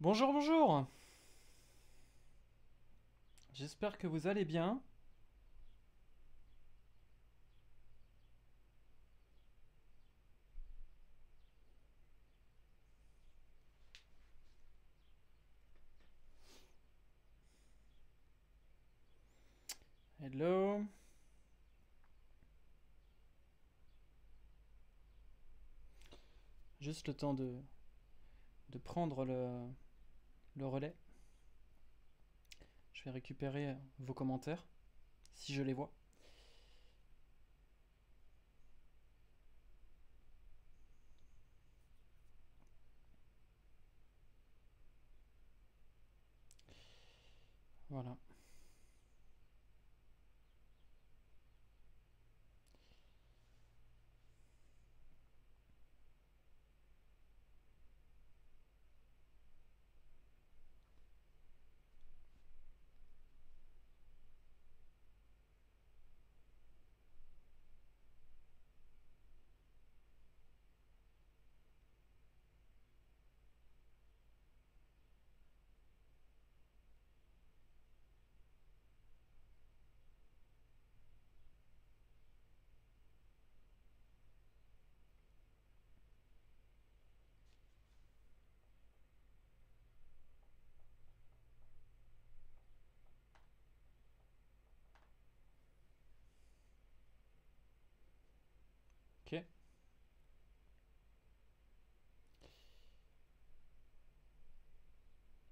Bonjour, bonjour. J'espère que vous allez bien. Hello. Juste le temps de, de prendre le, le relais. Je vais récupérer vos commentaires, si je les vois. Voilà.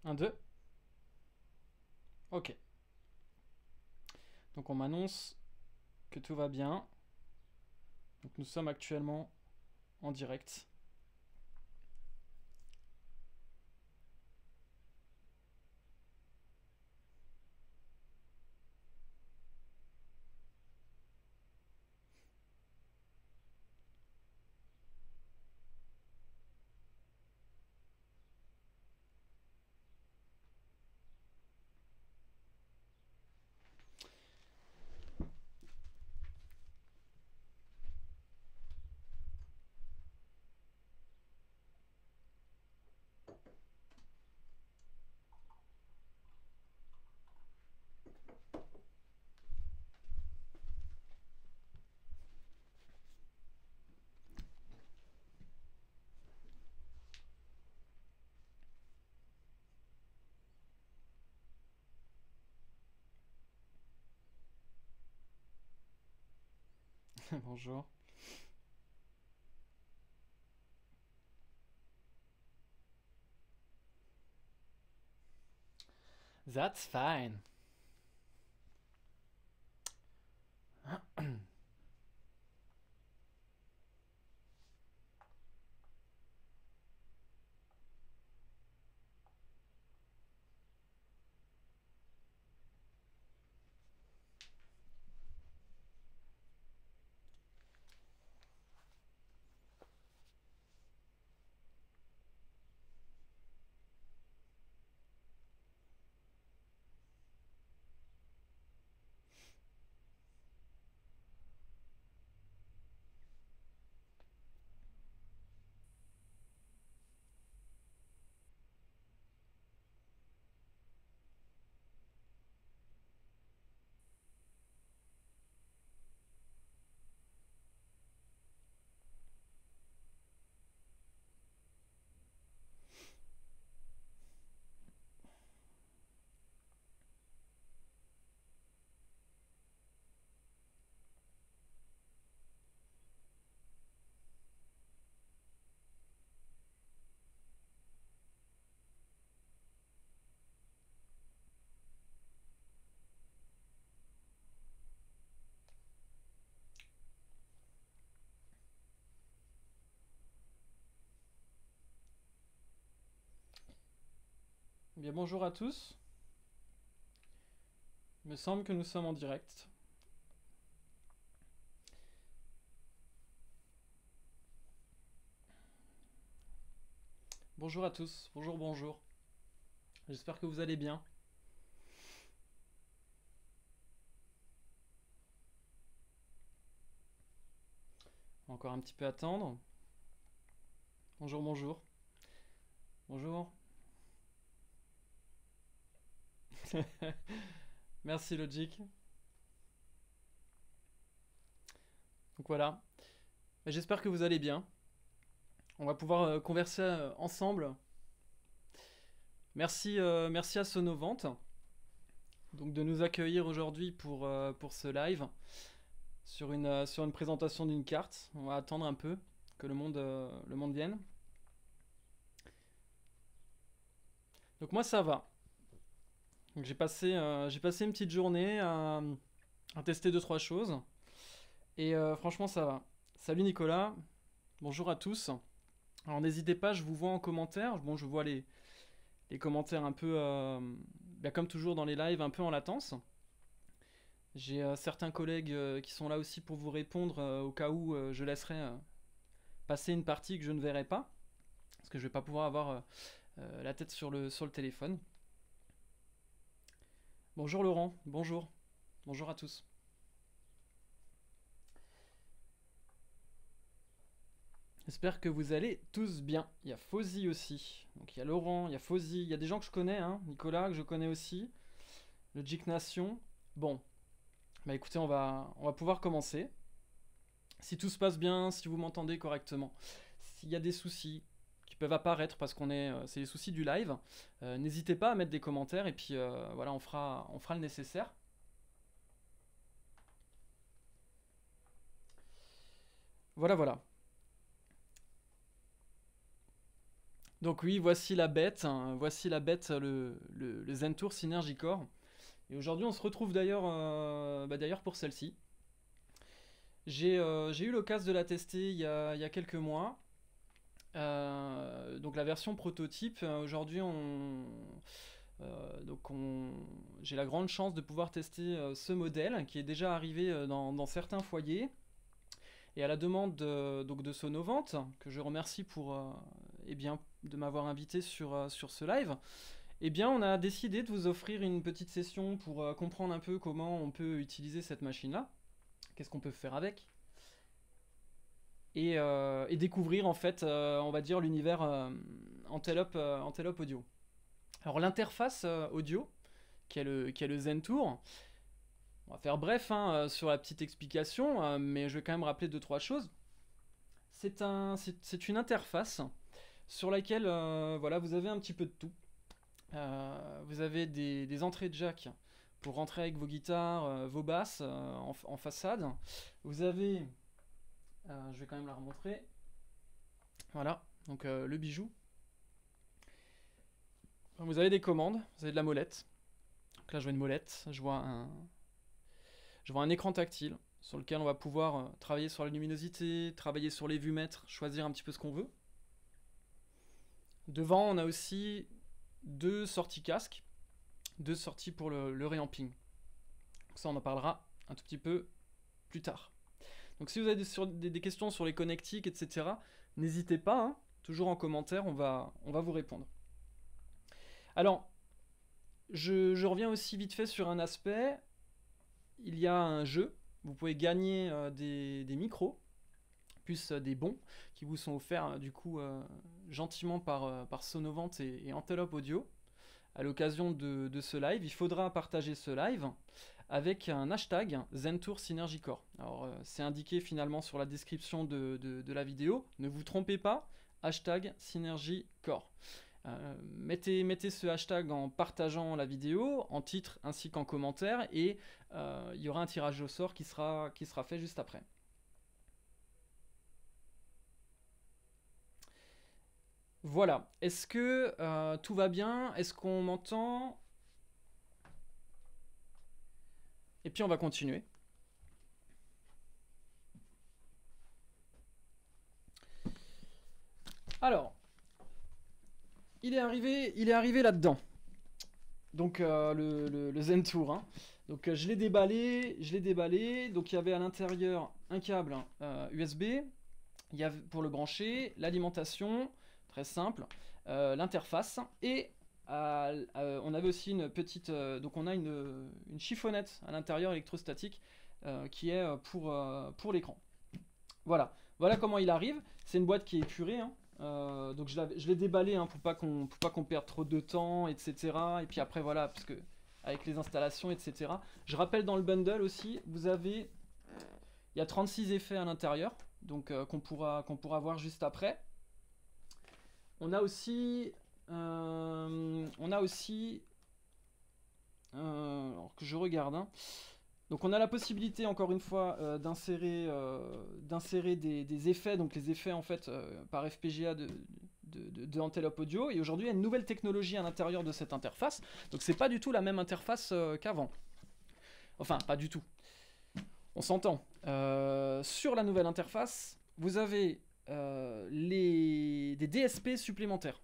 1, 2. Ok. Donc on m'annonce que tout va bien. Nous sommes actuellement en direct. Bonjour. That's fine. Bonjour à tous. Il me semble que nous sommes en direct. Bonjour à tous, bonjour, bonjour. J'espère que vous allez bien. Encore un petit peu attendre. Bonjour, bonjour. Bonjour. Merci Logic. Donc voilà. J'espère que vous allez bien. On va pouvoir euh, converser euh, ensemble. Merci, euh, merci à Sonovante donc de nous accueillir aujourd'hui pour, ce live sur une, sur une présentation d'une carte. On va attendre un peu que le monde, le monde vienne. Donc moi ça va. J'ai passé, j'ai passé une petite journée à, tester deux trois choses. Et franchement ça va. Salut Nicolas, bonjour à tous. Alors n'hésitez pas, je vous vois en commentaire. Bon, je vois les, les commentaires un peu, euh, bah, comme toujours dans les lives, un peu en latence. J'ai euh, certains collègues euh, qui sont là aussi pour vous répondre au cas où je laisserai passer une partie que je ne verrai pas. Parce que je ne vais pas pouvoir avoir la tête sur le, sur le téléphone. Bonjour Laurent, bonjour. Bonjour à tous. J'espère que vous allez tous bien. Il y a Fosy aussi. Donc il y a Laurent, il y a Fosy, il y a des gens que je connais, hein. Nicolas que je connais aussi. Le Jic Nation. Bon. Bah écoutez, on va pouvoir commencer. Si tout se passe bien, si vous m'entendez correctement. S'il y a des soucis peuvent apparaître parce qu'on est. Euh, c'est les soucis du live. Euh, n'hésitez pas à mettre des commentaires et puis euh, voilà, on fera, on fera le nécessaire. Voilà, voilà. Donc oui, voici la bête, hein. voici la bête, le, le, Zen Tour Synergy Core. Et aujourd'hui, on se retrouve d'ailleurs euh, bah, pour celle-ci. J'ai eu l'occasion de la tester il y a, quelques mois. Euh, donc la version prototype, aujourd'hui on, donc on, j'ai la grande chance de pouvoir tester ce modèle qui est déjà arrivé dans, certains foyers. Et à la demande de, donc de Sonovante, que je remercie pour, eh bien, de m'avoir invité sur, euh, sur ce live, eh bien, on a décidé de vous offrir une petite session pour euh, comprendre un peu comment on peut utiliser cette machine-là, qu'est-ce qu'on peut faire avec, et, euh, découvrir en fait, on va dire, l'univers Antelope, Antelope Audio. Alors l'interface audio, qui est, le, qui est le Zen Tour, on va faire bref hein, sur la petite explication, mais je vais quand même rappeler deux trois choses. C'est un, une interface sur laquelle euh, voilà, vous avez un petit peu de tout. Euh, vous avez des, entrées de jack pour rentrer avec vos guitares, euh, vos basses en, façade. Vous avez, je vais quand même la remontrer. Voilà, donc le bijou. Vous avez des commandes, vous avez de la molette. Là, je vois une molette, je vois un, je vois un écran tactile sur lequel on va pouvoir travailler sur la luminosité, travailler sur les vues mètres, choisir un petit peu ce qu'on veut. Devant, on a aussi deux sorties casque, deux sorties pour le, le. Ça, on en parlera un tout petit peu plus tard. Donc si vous avez des, questions sur les connectiques, etc., n'hésitez pas, hein. toujours en commentaire, on va, on va vous répondre. Alors, je, reviens aussi vite fait sur un aspect. Il y a un jeu, vous pouvez gagner euh, des, micros, plus euh, des bons, qui vous sont offerts euh, du coup gentiment par, par Sonovante et, Antelope Audio à l'occasion de, ce live. Il faudra partager ce live avec un hashtag Zentour Synergicore. Alors euh, c'est indiqué finalement sur la description de, la vidéo. Ne vous trompez pas, hashtag Synergicore. Euh, mettez, mettez, ce hashtag en partageant la vidéo, en titre ainsi qu'en commentaire, et il y aura un tirage au sort qui sera, qui sera fait juste après. Voilà. Est-ce que euh, tout va bien? Est-ce qu'on m'entend? Et puis on va continuer. Alors, il est arrivé, il est arrivé là-dedans. Donc euh, le, Zen Tour. Hein. Donc euh, je l'ai déballé, je l'ai déballé. Donc il y avait à l'intérieur un câble USB. Il y pour le brancher, l'alimentation, très simple, euh, l'interface et euh, euh, on avait aussi une petite, donc on a une, chiffonnette à l'intérieur électrostatique qui est pour, pour l'écran. Voilà, voilà comment il arrive. C'est une boîte qui est épurée, hein. donc je l'ai déballé hein, pour pas qu'on pas qu'on perde trop de temps, etc. Et puis après voilà, parce que avec les installations, etc. Je rappelle dans le bundle aussi, vous avez, il y a 36 effets à l'intérieur, donc qu'on qu'on pourra voir juste après. On a aussi, on a aussi, alors que je regarde, hein, donc on a la possibilité encore une fois euh, d'insérer euh, des, effets, donc les effets en fait euh, par FPGA de, de, Antelope Audio. Et aujourd'hui il y a une nouvelle technologie à l'intérieur de cette interface. Donc c'est pas du tout la même interface qu'avant. Enfin pas du tout. On s'entend. sur la nouvelle interface, vous avez les, des DSP supplémentaires.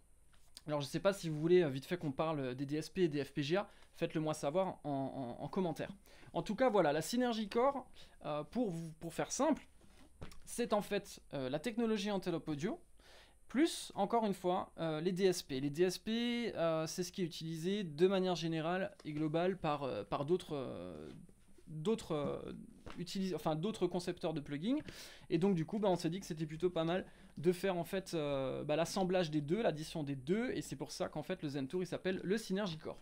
Alors je sais pas si vous voulez vite fait qu'on parle des DSP et des FPGA, faites-le moi savoir en commentaire. En tout cas, voilà, la synergie core, euh, pour, faire simple, c'est en fait euh, la technologie Antelope Audio, plus, encore une fois, euh, les DSP. Les DSP, c'est ce qui est utilisé de manière générale et globale par, d'autres d'autres enfin, concepteurs de plugins. Et donc, du coup, bah, on s'est dit que c'était plutôt pas mal de faire en fait bah, l'assemblage des deux, l'addition des deux. Et c'est pour ça qu'en fait, le Zentour, il s'appelle le Synergy Core.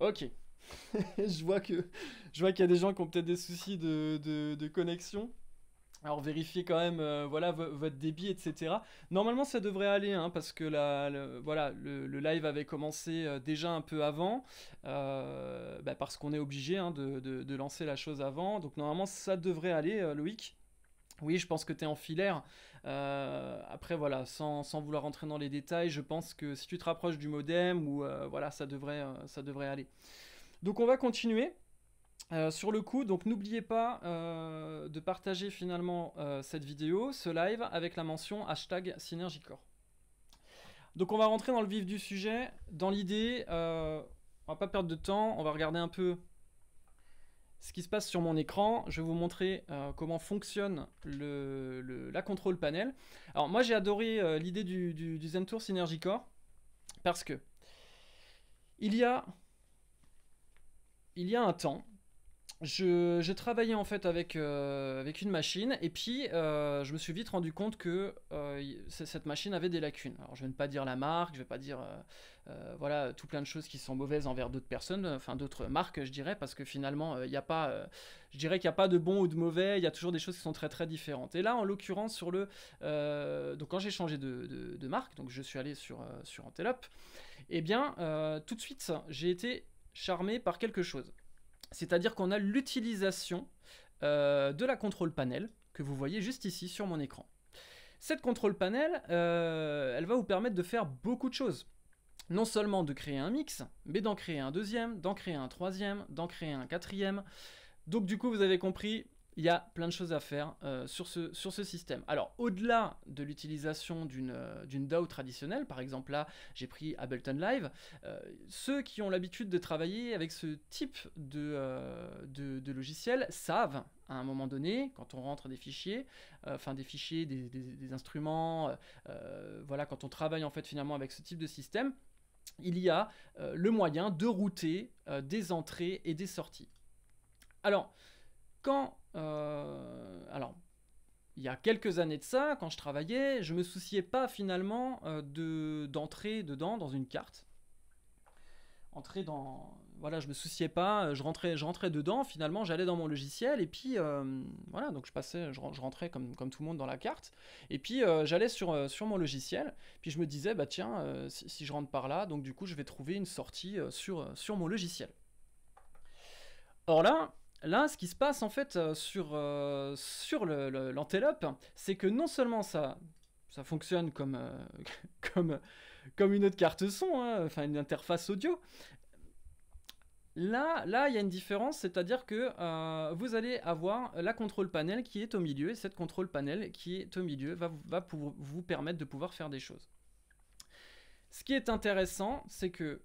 Ok. je vois que je vois qu'il y a des gens qui ont peut-être des soucis de, connexion. Alors vérifiez quand même euh, voilà votre débit etc. Normalement ça devrait aller hein, parce que le, voilà le, live avait commencé euh, déjà un peu avant euh, bah, parce qu'on est obligé hein, de, lancer la chose avant donc normalement ça devrait aller Loïc. Oui je pense que tu es en filaire après, voilà, sans, vouloir rentrer dans les détails, je pense que si tu te rapproches du modem, ou voilà, ça devrait, ça devrait aller. Donc on va continuer. Sur le coup, donc n'oubliez pas de partager finalement cette vidéo, ce live, avec la mention hashtag SynergyCore. Donc on va rentrer dans le vif du sujet. Dans l'idée, on va pas perdre de temps, on va regarder un peu ce qui se passe sur mon écran. Je vais vous montrer euh, comment fonctionne le, la contrôle panel. Alors moi j'ai adoré euh, l'idée du, du, Zentour Synergy Core parce que il y a, il y a un temps, je, travaillais en fait avec, euh, avec une machine et puis euh, je me suis vite rendu compte que euh, cette machine avait des lacunes. Alors je vais ne pas dire la marque, je vais pas dire voilà tout plein de choses qui sont mauvaises envers d'autres personnes, enfin d'autres marques je dirais, parce que finalement il n'y a pas, je dirais qu'il n'y a pas de bon ou de mauvais, il y a toujours des choses qui sont très très différentes. Et là en l'occurrence sur le, donc quand j'ai changé de, de, marque, donc je suis allé sur, sur Antelope, et eh bien tout de suite j'ai été charmé par quelque chose. C'est-à-dire qu'on a l'utilisation euh, de la contrôle panel que vous voyez juste ici sur mon écran. Cette contrôle panel, euh, elle va vous permettre de faire beaucoup de choses. Non seulement de créer un mix, mais d'en créer un deuxième, d'en créer un troisième, d'en créer un quatrième. Donc du coup, vous avez compris, il y a plein de choses à faire euh, sur, ce, système. Alors, au-delà de l'utilisation d'une euh, DAO traditionnelle, par exemple là, j'ai pris Ableton Live, euh, ceux qui ont l'habitude de travailler avec ce type de, de, logiciel savent, à un moment donné, quand on rentre des fichiers, enfin des fichiers, des, des instruments, voilà, quand on travaille en fait finalement avec ce type de système, il y a le moyen de router des entrées et des sorties. Alors, quand euh, alors, il y a quelques années de ça, quand je travaillais, je me souciais pas finalement euh, de d'entrer dedans dans une carte. Entrer dans, voilà, je me souciais pas, je rentrais, je rentrais dedans. Finalement, j'allais dans mon logiciel et puis euh, voilà, donc je passais, je, rentrais comme, comme tout le monde dans la carte. Et puis j'allais sur sur mon logiciel. Puis je me disais bah tiens, si, si, je rentre par là, donc du coup je vais trouver une sortie sur sur mon logiciel. Or là, Là, ce qui se passe en fait euh, sur, euh, sur c'est que non seulement ça, ça fonctionne comme, euh, comme, comme une autre carte son, hein, enfin une interface audio. Là, là, il y a une différence, c'est-à-dire que vous allez avoir la contrôle panel qui est au milieu, et cette contrôle panel qui est au milieu va, va vous permettre de pouvoir faire des choses. Ce qui est intéressant, c'est que,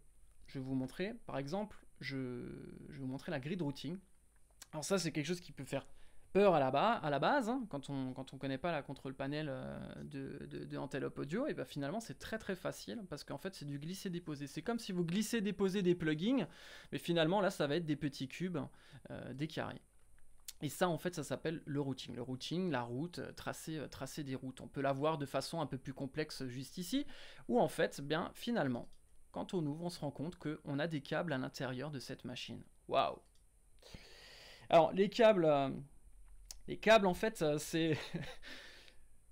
je vais vous montrer, par exemple, je, je vais vous montrer la grid routing. Alors ça, c'est quelque chose qui peut faire peur à la, base, hein, quand on quand on connaît pas la contrôle panel euh, de, Antelope Audio, et ben finalement c'est très très facile parce qu'en fait c'est du glisser-déposer. C'est comme si vous glissez-déposez des plugins, mais finalement là ça va être des petits cubes, euh, des carrés. Et ça, en fait, ça s'appelle le routing. Le routing, la route, euh, tracer, tracer des routes. On peut la voir de façon un peu plus complexe juste ici, où en fait, bien, finalement, quand on ouvre, on se rend compte qu'on a des câbles à l'intérieur de cette machine. Waouh Alors, les câbles, euh, les câbles, en fait, c'est...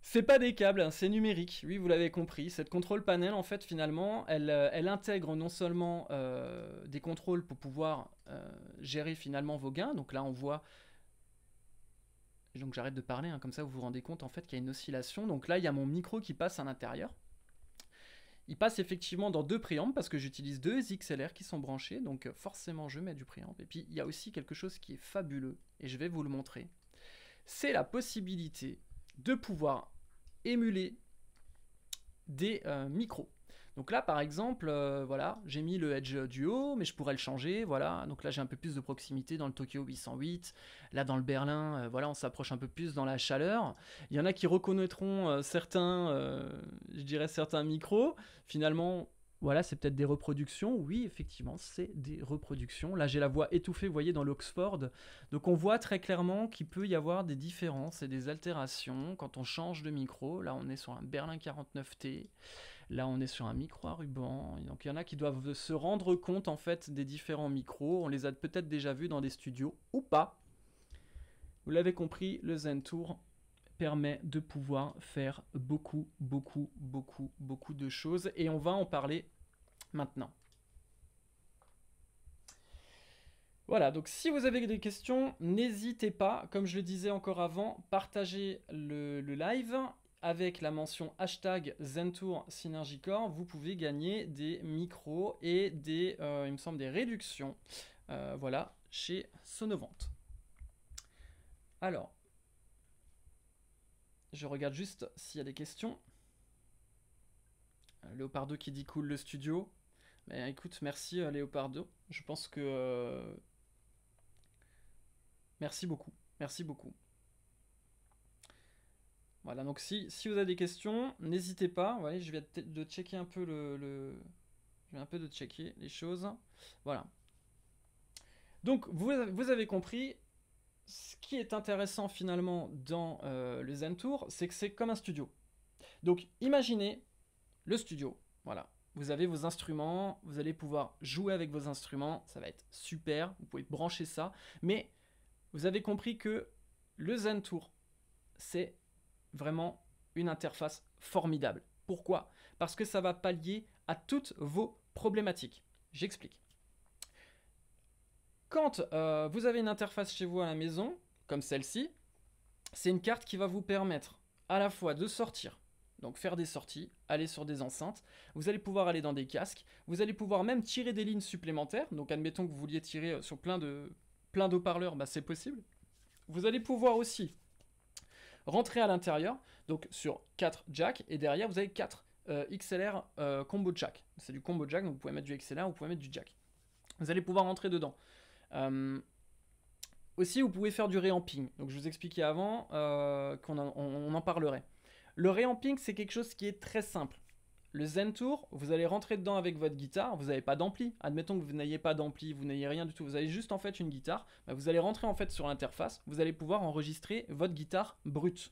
C'est pas des câbles, hein, c'est numérique, oui vous l'avez compris. Cette contrôle panel en fait finalement elle, elle intègre non seulement des contrôles pour pouvoir gérer finalement vos gains, donc là on voit donc j'arrête de parler, hein, comme ça vous vous rendez compte en fait qu'il y a une oscillation. Donc là il y a mon micro qui passe à l'intérieur. Il passe effectivement dans deux préambles parce que j'utilise deux XLR qui sont branchés, donc euh, forcément je mets du préamble. Et puis il y a aussi quelque chose qui est fabuleux, et je vais vous le montrer. C'est la possibilité de pouvoir émuler des euh, micros. Donc là, par exemple, euh, voilà, j'ai mis le Edge Duo, mais je pourrais le changer, voilà. Donc là, j'ai un peu plus de proximité dans le Tokyo 808. Là, dans le Berlin, euh, voilà, on s'approche un peu plus dans la chaleur. Il y en a qui reconnaîtront euh, certains, je dirais certains micros. Finalement, voilà, c'est peut-être des reproductions. Oui, effectivement, c'est des reproductions. Là, j'ai la voix étouffée, vous voyez, dans l'Oxford. Donc, on voit très clairement qu'il peut y avoir des différences et des altérations quand on change de micro. Là, on est sur un Berlin 49T. Là, on est sur un micro à ruban. Donc, il y en a qui doivent se rendre compte en fait des différents micros. On les a peut-être déjà vus dans des studios ou pas. Vous l'avez compris, le Zen Tour permet de pouvoir faire beaucoup, beaucoup, beaucoup, beaucoup de choses. Et on va en parler maintenant. Voilà, donc si vous avez des questions, n'hésitez pas, comme je le disais encore avant, partagez le, le live avec la mention hashtag Zentour Synergicore, vous pouvez gagner des micros et des, euh, il me semble, des réductions. Euh, voilà, chez Sonovant. Alors, je regarde juste s'il y a des questions. Euh, Léopardo qui dit cool le studio. Mais écoute, merci Léopardo. Je pense que... Merci beaucoup. Merci beaucoup. Voilà, donc si, si vous avez des questions, n'hésitez pas. Je vais de checker un peu le, vais un peu de checker les choses. Voilà. Donc, vous, vous avez compris, ce qui est intéressant finalement dans euh, le Zen Tour, c'est que c'est comme un studio. Donc, imaginez le studio. Voilà. Vous avez vos instruments, vous allez pouvoir jouer avec vos instruments, ça va être super, vous pouvez brancher ça. Mais vous avez compris que le Zen Tour, c'est vraiment une interface formidable. Pourquoi? Parce que ça va pallier à toutes vos problématiques. J'explique. Quand euh, vous avez une interface chez vous à la maison, comme celle-ci, c'est une carte qui va vous permettre à la fois de sortir, donc faire des sorties, aller sur des enceintes, vous allez pouvoir aller dans des casques, vous allez pouvoir même tirer des lignes supplémentaires, donc admettons que vous vouliez tirer sur plein de plein d'eau-parleurs, bah c'est possible. Vous allez pouvoir aussi rentrer à l'intérieur, donc sur 4 jacks, et derrière vous avez 4 euh, XLR euh, combo jack. C'est du combo jack, donc vous pouvez mettre du XLR, vous pouvez mettre du jack. Vous allez pouvoir rentrer dedans. Euh, aussi, vous pouvez faire du réamping. Donc je vous expliquais avant qu'on on en parlerait. Le réamping, c'est quelque chose qui est très simple. Le Zen Tour, vous allez rentrer dedans avec votre guitare, vous n'avez pas d'ampli. Admettons que vous n'ayez pas d'ampli, vous n'ayez rien du tout, vous avez juste en fait une guitare. Bah, vous allez rentrer en fait sur l'interface, vous allez pouvoir enregistrer votre guitare brute.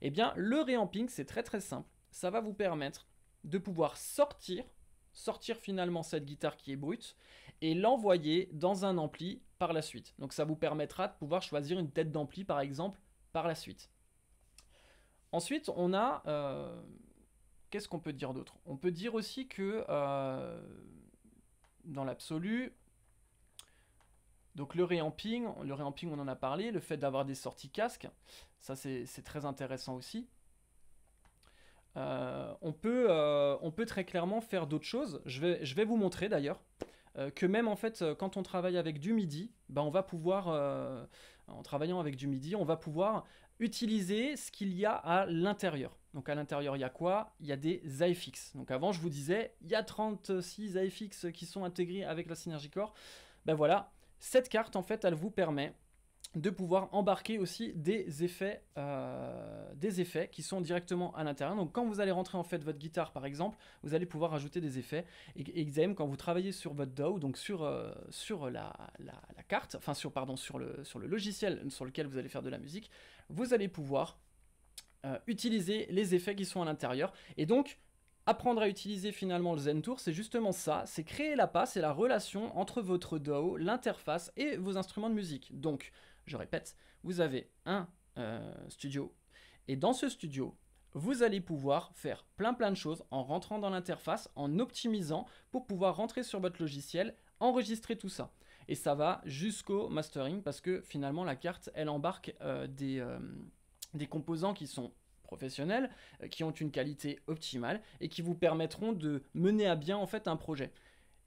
Eh bien, le réamping, c'est très très simple. Ça va vous permettre de pouvoir sortir, sortir finalement cette guitare qui est brute et l'envoyer dans un ampli par la suite. Donc ça vous permettra de pouvoir choisir une tête d'ampli par exemple par la suite. Ensuite, on a euh, Qu'est-ce qu'on peut dire d'autre? On peut dire aussi que euh, dans l'absolu, donc le réamping, le réamping on en a parlé, le fait d'avoir des sorties casques, ça c'est très intéressant aussi. Euh, on, peut, euh, on peut très clairement faire d'autres choses. Je vais, je vais vous montrer d'ailleurs que même en fait quand on travaille avec du MIDI, ben on va pouvoir, en travaillant avec du MIDI, on va pouvoir utiliser ce qu'il y a à l'intérieur. Donc à l'intérieur, il y a quoi? Il y a des AFX. Donc avant, je vous disais, il y a 36 AFX qui sont intégrés avec la Synergy Core. Ben voilà, cette carte, en fait, elle vous permet de pouvoir embarquer aussi des effets, euh, des effets qui sont directement à l'intérieur. Donc quand vous allez rentrer en fait votre guitare par exemple, vous allez pouvoir ajouter des effets. Et, et quand vous travaillez sur votre DAW, donc sur, euh, sur la, la, carte, enfin sur, pardon, sur, le, sur le logiciel sur lequel vous allez faire de la musique, vous allez pouvoir euh, utiliser les effets qui sont à l'intérieur. Et donc Apprendre à utiliser finalement le Zen Tour, c'est justement ça, c'est créer la passe et la relation entre votre DAW, l'interface et vos instruments de musique. Donc, je répète, vous avez un euh, studio, et dans ce studio, vous allez pouvoir faire plein plein de choses en rentrant dans l'interface, en optimisant pour pouvoir rentrer sur votre logiciel, enregistrer tout ça. Et ça va jusqu'au mastering parce que finalement la carte, elle embarque euh, des, des composants qui sont professionnels, qui ont une qualité optimale et qui vous permettront de mener à bien en fait un projet.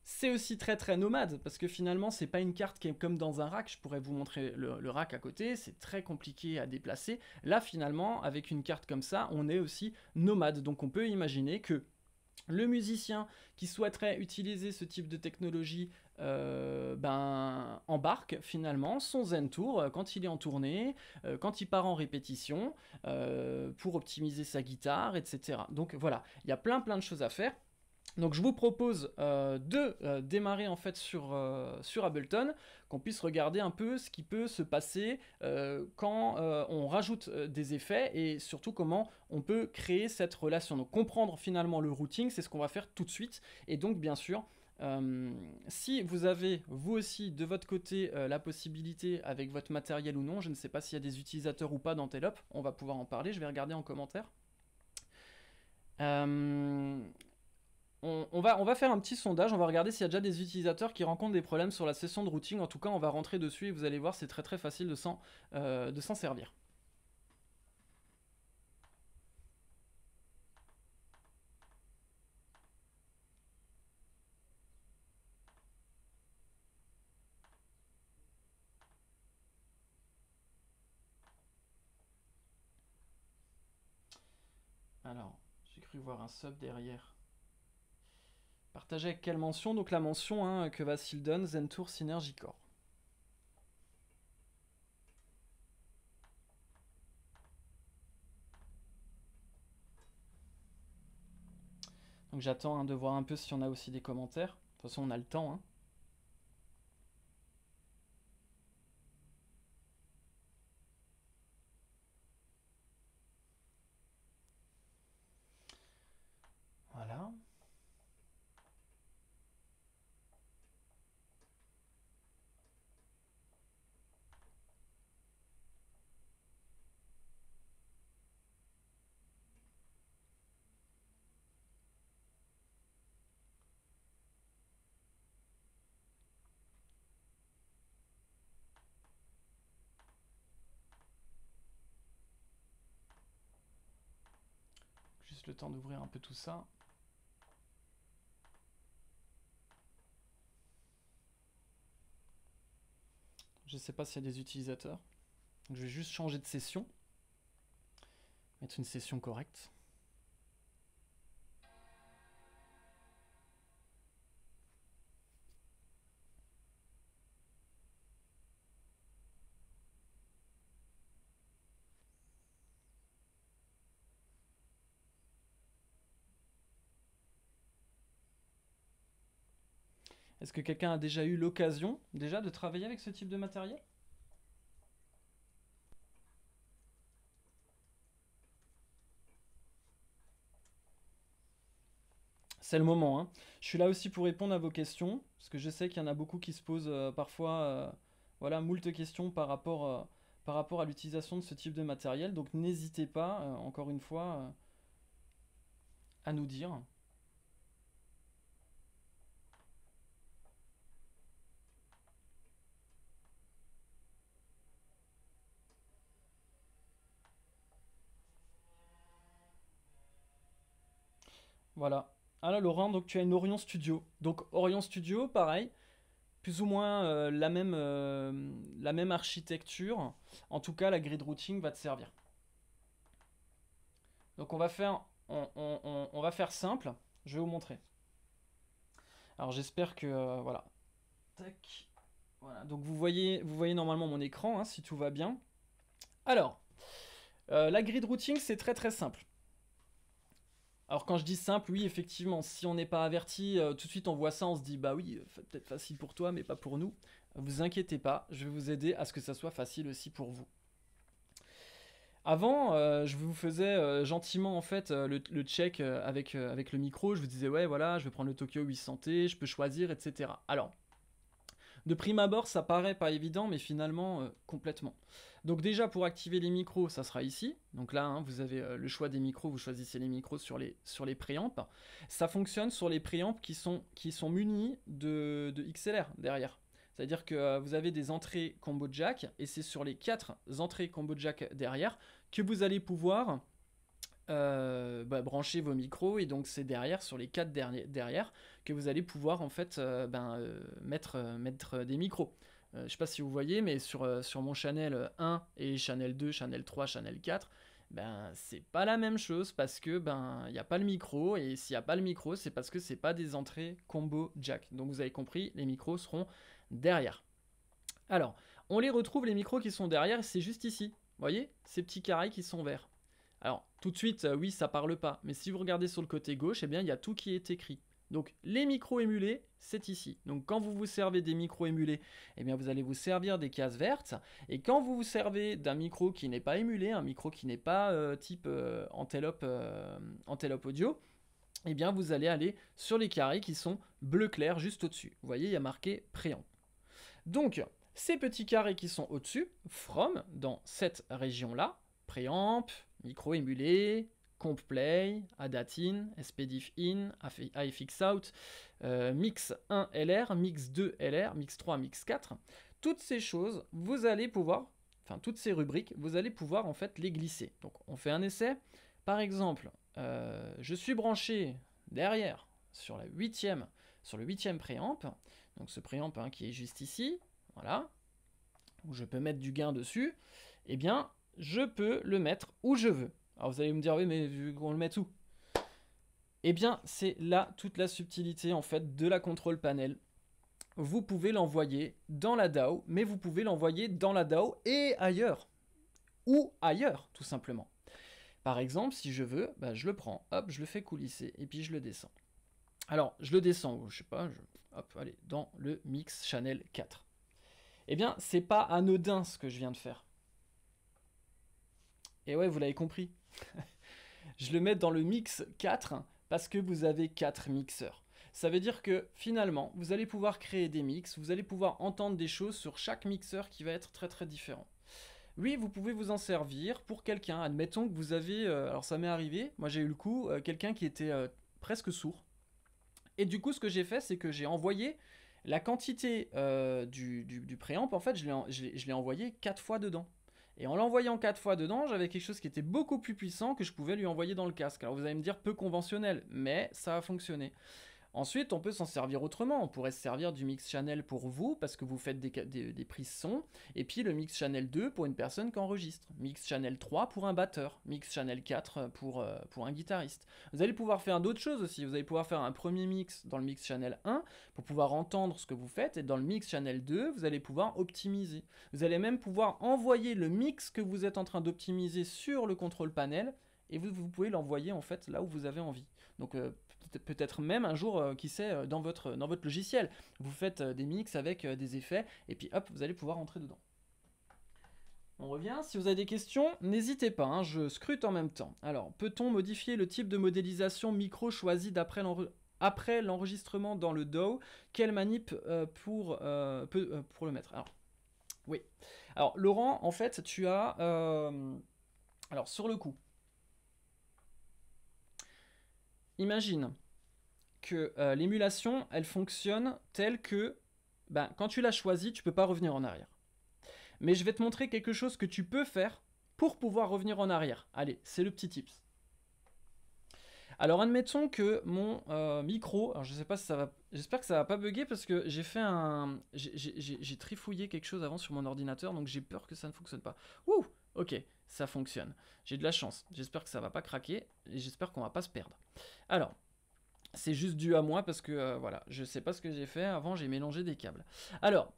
C'est aussi très très nomade parce que finalement c'est pas une carte qui est comme dans un rack. Je pourrais vous montrer le, rack à côté, c'est très compliqué à déplacer. Là finalement avec une carte comme ça, on est aussi nomade. Donc on peut imaginer que le musicien qui souhaiterait utiliser ce type de technologie euh, ben, embarque finalement son Zen Tour euh, quand il est en tournée, euh, quand il part en répétition, pour optimiser sa guitare, etc. Donc voilà, il y a plein plein de choses à faire. Donc je vous propose euh, de euh, démarrer en fait sur, euh, sur Ableton, qu'on puisse regarder un peu ce qui peut se passer quand on rajoute des effets et surtout comment on peut créer cette relation. Donc comprendre finalement le routing, c'est ce qu'on va faire tout de suite. Et donc bien sûr, si vous avez vous aussi de votre côté la possibilité avec votre matériel ou non, je ne sais pas s'il y a des utilisateurs ou pas dans Telop, on va pouvoir en parler, je vais regarder en commentaire on, va, faire un petit sondage, on va regarder s'il y a déjà des utilisateurs qui rencontrent des problèmes sur la session de routing. En tout cas, on va rentrer dessus et vous allez voir, c'est très très facile de s'en euh, servir. Alors, j'ai cru voir un sub derrière. Partagé avec quelle mention? Donc la mention hein, que Vassil donne, Zentour Synergy Core. Donc j'attends hein, de voir un peu si on a aussi des commentaires. De toute façon, on a le temps. Hein. le d'ouvrir un peu tout ça. Je ne sais pas s'il y a des utilisateurs. je vais juste changer de session. Mettre une session correcte. Est-ce que quelqu'un a déjà eu l'occasion déjà de travailler avec ce type de matériel? C'est le moment. Hein. Je suis là aussi pour répondre à vos questions, parce que je sais qu'il y en a beaucoup qui se posent euh, parfois euh, voilà, moult questions euh, par rapport à l'utilisation de ce type de matériel. Donc n'hésitez pas, encore une fois, à nous dire. Voilà. Ah là, Laurent, donc tu as une Orion Studio. Donc Orion Studio, pareil, plus ou moins euh, la, même, euh, la même architecture. En tout cas, la grid routing va te servir. Donc on va faire, simple. Je vais vous montrer. Alors j'espère que... Euh, voilà. Donc vous voyez, normalement mon écran, hein, si tout va bien. Alors, la grid routing, c'est très très simple. Alors quand je dis simple, oui, effectivement, si on n'est pas averti, euh, tout de suite on voit ça, on se dit, bah oui, euh, peut-être facile pour toi, mais pas pour nous. Vous inquiétez pas, je vais vous aider à ce que ça soit facile aussi pour vous. Avant, je vous faisais gentiment en fait le, check avec, le micro. Je vous disais ouais voilà, je vais prendre le Tokyo 800T, je peux choisir, etc. Alors, de prime abord, ça paraît pas évident, mais finalement, euh, complètement. Donc déjà, pour activer les micros, ça sera ici. Donc là, hein, vous avez euh, le choix des micros, vous choisissez les micros sur les, sur. Ça fonctionne sur les préamps qui sont, qui munis de, XLR derrière. C'est-à-dire que euh, vous avez des entrées combo jack, et c'est sur les quatre entrées combo jack derrière que vous allez pouvoir euh, bah, brancher vos micros et donc c'est derrière sur les quatre derrière que vous allez pouvoir en fait ben, mettre des micros. Je sais pas si vous voyez mais sur, sur mon channel 1 et channel 2, channel 3, channel 4 ben c'est pas la même chose parce que ben il n'y a pas le micro et s'il n'y a pas le micro c'est parce que c'est pas des entrées combo jack. Donc vous avez compris, les micros seront derrière. Alors, on les retrouve les micros qui sont derrière, c'est juste ici. Vous voyez Ces petits carrés qui sont verts. Alors, tout de suite, euh, oui, ça parle pas. Mais si vous regardez sur le côté gauche, eh bien, il y a tout qui est écrit. Donc, les micros émulés, c'est ici. Donc, quand vous vous servez des micros émulés, eh bien, vous allez vous servir des cases vertes. Et quand vous vous servez d'un micro qui n'est pas émulé, un micro qui n'est pas euh, type euh, Antelope, Audio, eh bien, vous allez aller sur les carrés qui sont bleu clair juste au-dessus. Vous voyez, il y a marqué préamp. Donc, ces petits carrés qui sont au-dessus, from, dans cette région-là, préamp, micro émulé, comp play, adatin, spdiff in, afx out, euh, mix 1 LR, mix 2 LR, mix 3, mix 4. Toutes ces choses, vous allez pouvoir, enfin toutes ces rubriques, vous allez pouvoir en fait les glisser. Donc on fait un essai. Par exemple, euh, je suis branché derrière sur la huitième, sur le huitième préamp. Donc ce préamp hein, qui est juste ici, voilà, où je peux mettre du gain dessus. Eh bien, je peux le mettre où je veux. Alors vous allez me dire, oui, mais on le met où? Eh bien, c'est là toute la subtilité en fait de la contrôle panel. Vous pouvez l'envoyer dans la DAO, mais vous pouvez l'envoyer dans la DAO et ailleurs. Ou ailleurs, tout simplement. Par exemple, si je veux, bah, je le prends, hop, je le fais coulisser, et puis je le descends. Alors, je le descends, je sais pas, hop, allez, dans le mix Channel 4. Eh bien, c'est pas anodin ce que je viens de faire. Et ouais, vous l'avez compris. je le mets dans le mix 4 parce que vous avez 4 mixeurs. Ça veut dire que finalement, vous allez pouvoir créer des mix, vous allez pouvoir entendre des choses sur chaque mixeur qui va être très très différent. Oui, vous pouvez vous en servir pour quelqu'un. Admettons que vous avez, euh, alors ça m'est arrivé, moi j'ai eu le coup, euh, quelqu'un qui était euh, presque sourd. Et du coup, ce que j'ai fait, c'est que j'ai envoyé la quantité du, du, préamp, en fait, je l'ai envoyé 4 fois dedans. Et en l'envoyant quatre fois dedans, j'avais quelque chose qui était beaucoup plus puissant que je pouvais lui envoyer dans le casque. Alors vous allez me dire peu conventionnel, mais ça a fonctionné. Ensuite, on peut s'en servir autrement. On pourrait se servir du mix channel pour vous, parce que vous faites des, prises son, et puis le mix channel 2 pour une personne qui enregistre, mix channel 3 pour un batteur, mix channel 4 pour, euh, pour un guitariste. Vous allez pouvoir faire d'autres choses aussi. Vous allez pouvoir faire un premier mix dans le mix channel 1 pour pouvoir entendre ce que vous faites, et dans le mix channel 2, vous allez pouvoir optimiser. Vous allez même pouvoir envoyer le mix que vous êtes en train d'optimiser sur le contrôle panel, et vous, vous pouvez l'envoyer en fait là où vous avez envie. Donc euh, peut-être même un jour, euh, qui sait, euh, dans votre, dans votre logiciel. Vous faites euh, des mix avec des effets, et puis hop, vous allez pouvoir entrer dedans. On revient, si vous avez des questions, n'hésitez pas, hein, je scrute en même temps. Alors, peut-on modifier le type de modélisation micro choisi après l'enregistrement dans le DAW? Quelle manip pour, pour le mettre? Alors, oui. Alors, Laurent, en fait, tu as... alors, sur le coup, imagine que euh, l'émulation, elle fonctionne telle que ben, quand tu l'as choisi, tu peux pas revenir en arrière. Mais je vais te montrer quelque chose que tu peux faire pour pouvoir revenir en arrière. Allez, c'est le petit tips. Alors admettons que mon euh, micro, alors je sais pas si ça va, j'espère que ça va pas bugger parce que j'ai fait un, j'ai trifouillé quelque chose avant sur mon ordinateur, donc j'ai peur que ça ne fonctionne pas. Ouh, ok, ça fonctionne. J'ai de la chance. J'espère que ça va pas craquer et j'espère qu'on va pas se perdre. Alors, c'est juste dû à moi parce que euh, voilà, je sais pas ce que j'ai fait. Avant, j'ai mélangé des câbles. Alors,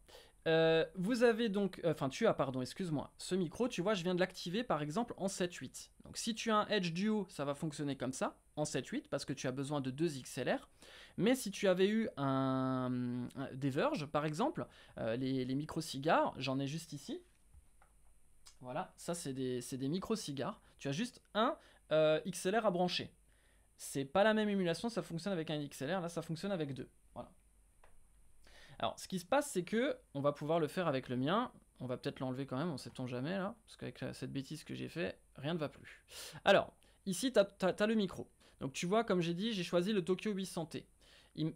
euh, vous avez donc, euh, enfin tu as, pardon, excuse-moi, ce micro, tu vois, je viens de l'activer par exemple en 7.8. Donc si tu as un Edge Duo, ça va fonctionner comme ça, en 7.8, parce que tu as besoin de 2 XLR. Mais si tu avais eu un, des Verge, par exemple, euh, les, les micro-cigares, j'en ai juste ici. Voilà, ça c'est des, des micro-cigares. Tu as juste un XLR à brancher. C'est pas la même émulation, ça fonctionne avec un XLR, là ça fonctionne avec deux. Voilà. Alors, ce qui se passe, c'est que on va pouvoir le faire avec le mien. On va peut-être l'enlever quand même, on sait-on jamais là, parce qu'avec cette bêtise que j'ai fait, rien ne va plus. Alors, ici, tu as, le micro. Donc tu vois, comme j'ai dit, j'ai choisi le Tokyo 800T.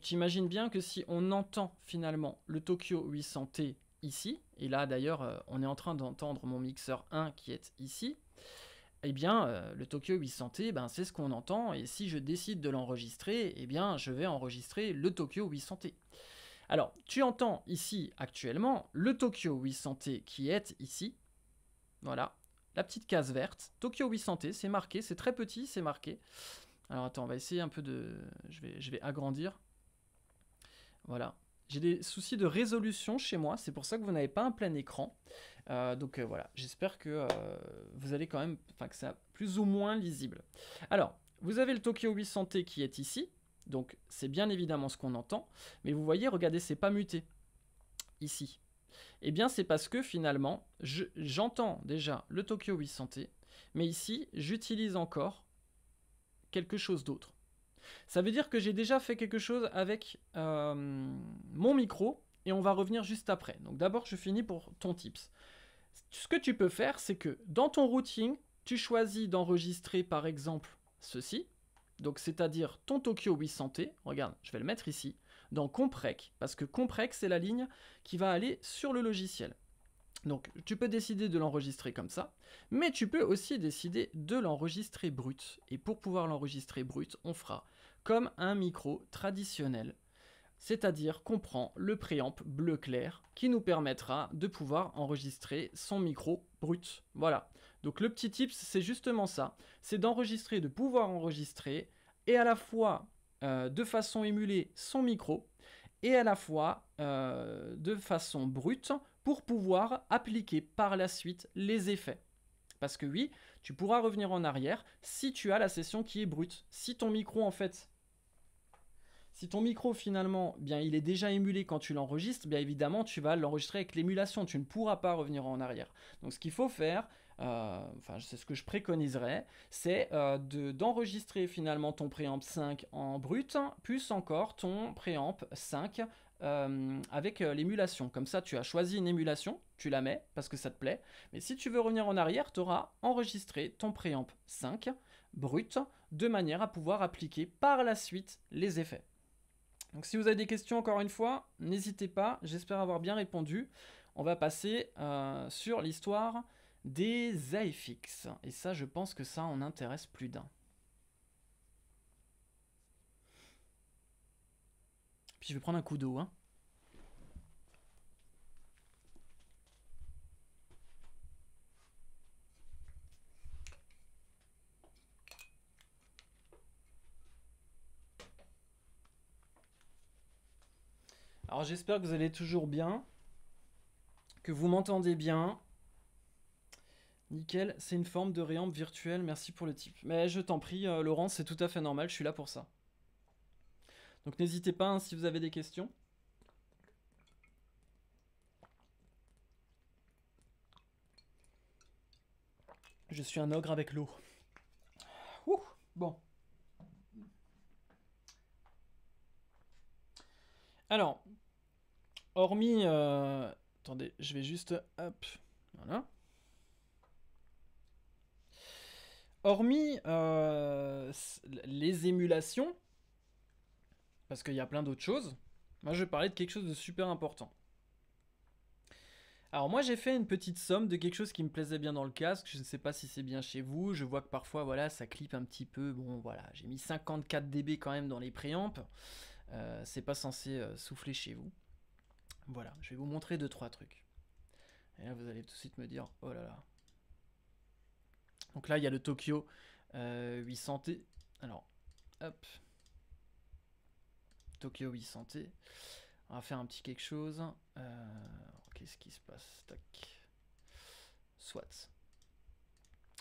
Tu imagines bien que si on entend finalement le Tokyo 800T ici, et là d'ailleurs, euh, on est en train d'entendre mon mixeur 1 qui est ici, eh bien, euh, le Tokyo 800T, ben, c'est ce qu'on entend, et si je décide de l'enregistrer, eh bien, je vais enregistrer le Tokyo 800T. Alors, tu entends ici actuellement le Tokyo 800T qui est ici. Voilà, la petite case verte. Tokyo 800T, c'est marqué, c'est très petit, c'est marqué. Alors attends, on va essayer un peu de... Je vais, je vais agrandir. Voilà. J'ai des soucis de résolution chez moi, c'est pour ça que vous n'avez pas un plein écran. Euh, donc euh, voilà, j'espère que euh, vous allez quand même... Enfin, que c'est plus ou moins lisible. Alors, vous avez le Tokyo 800T qui est ici. Donc c'est bien évidemment ce qu'on entend, mais vous voyez, regardez, c'est pas muté ici. Eh bien c'est parce que finalement, j'entends déjà le Tokyo 800T, mais ici, j'utilise encore quelque chose d'autre. Ça veut dire que j'ai déjà fait quelque chose avec euh, mon micro, et on va revenir juste après. Donc d'abord, je finis pour ton tips. Ce que tu peux faire, c'est que dans ton routing, tu choisis d'enregistrer par exemple ceci, donc c'est-à-dire ton Tokyo 800T, regarde, je vais le mettre ici, dans Comprec, parce que Comprec c'est la ligne qui va aller sur le logiciel. Donc tu peux décider de l'enregistrer comme ça, mais tu peux aussi décider de l'enregistrer brut. Et pour pouvoir l'enregistrer brut, on fera comme un micro traditionnel. C'est-à-dire qu'on prend le préamp bleu clair qui nous permettra de pouvoir enregistrer son micro brut. Voilà. Donc le petit tips, c'est justement ça, c'est d'enregistrer, de pouvoir enregistrer, et à la fois euh, de façon émulée son micro, et à la fois euh, de façon brute, pour pouvoir appliquer par la suite les effets. Parce que oui, tu pourras revenir en arrière si tu as la session qui est brute. Si ton micro en fait si ton micro finalement, bien il est déjà émulé quand tu l'enregistres, bien évidemment tu vas l'enregistrer avec l'émulation, tu ne pourras pas revenir en arrière. Donc ce qu'il faut faire, euh, enfin c'est ce que je préconiserais, c'est euh, d'enregistrer finalement ton préamp 5 en brut, plus encore ton préamp 5 euh, avec l'émulation. Comme ça, tu as choisi une émulation, tu la mets parce que ça te plaît. Mais si tu veux revenir en arrière, tu auras enregistré ton préamp 5 brut de manière à pouvoir appliquer par la suite les effets. Donc si vous avez des questions encore une fois, n'hésitez pas, j'espère avoir bien répondu. On va passer sur l'histoire des AFX. Et ça, je pense que ça en intéresse plus d'un. Puis je vais prendre un coup d'eau. Hein. Alors j'espère que vous allez toujours bien, que vous m'entendez bien, Nickel, c'est une forme de réamp virtuelle, merci pour le type. Mais je t'en prie, euh, Laurent, c'est tout à fait normal, je suis là pour ça. Donc n'hésitez pas hein, si vous avez des questions. Je suis un ogre avec l'eau. Ouh, bon. Alors, hormis... Euh, je vais juste... Hop, voilà. hormis euh, les émulations, parce qu'il y a plein d'autres choses, moi je vais parler de quelque chose de super important. Alors moi j'ai fait une petite somme de quelque chose qui me plaisait bien dans le casque, je ne sais pas si c'est bien chez vous, je vois que parfois voilà ça clip un petit peu, bon voilà j'ai mis 54 dB quand même dans les préamps, euh, c'est pas censé souffler chez vous. Voilà, je vais vous montrer deux trois trucs. Et là vous allez tout de suite me dire, oh là là, donc là, il y a le Tokyo 800T. Euh, Alors, hop. Tokyo 800T. On va faire un petit quelque chose. Euh, qu'est-ce qui se passe? Tac. Soit.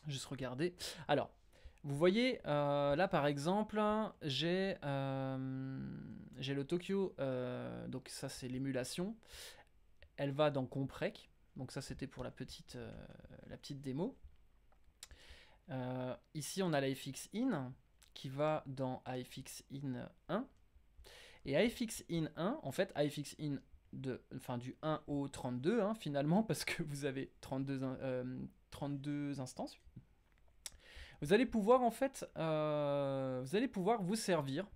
Juste regarder. Alors, vous voyez, euh, là par exemple, j'ai euh, le Tokyo, euh, donc ça c'est l'émulation. Elle va dans Comprec, donc ça c'était pour la petite, la petite démo. ici on a la FX In qui va dans IFX In 1. Et IFX In 1, en fait, IFX In de, enfin, du 1 au 32, hein, finalement, parce que vous avez 32, 32 instances. Vous allez pouvoir, en fait, euh, vous allez pouvoir vous servir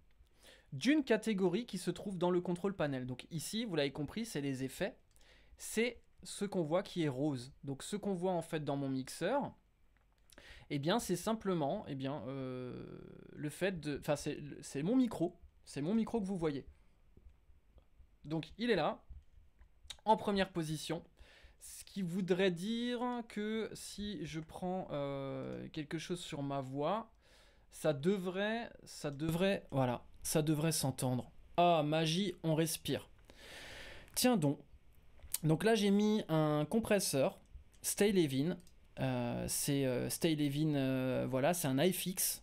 d'une catégorie qui se trouve dans le contrôle panel. Donc ici, vous l'avez compris, c'est les effets. C'est ce qu'on voit qui est rose. Donc ce qu'on voit en fait dans mon mixeur, eh bien c'est simplement eh bien, euh, le fait de... Enfin c'est mon micro. C'est mon micro que vous voyez. Donc il est là, en première position. Ce qui voudrait dire que si je prends euh, quelque chose sur ma voix, ça devrait, ça devrait, voilà, ça devrait s'entendre. Ah, magie, on respire. Tiens donc. Donc là, j'ai mis un compresseur Stay Levin. Euh, c'est euh, Stay Levin, voilà, c'est un iFix.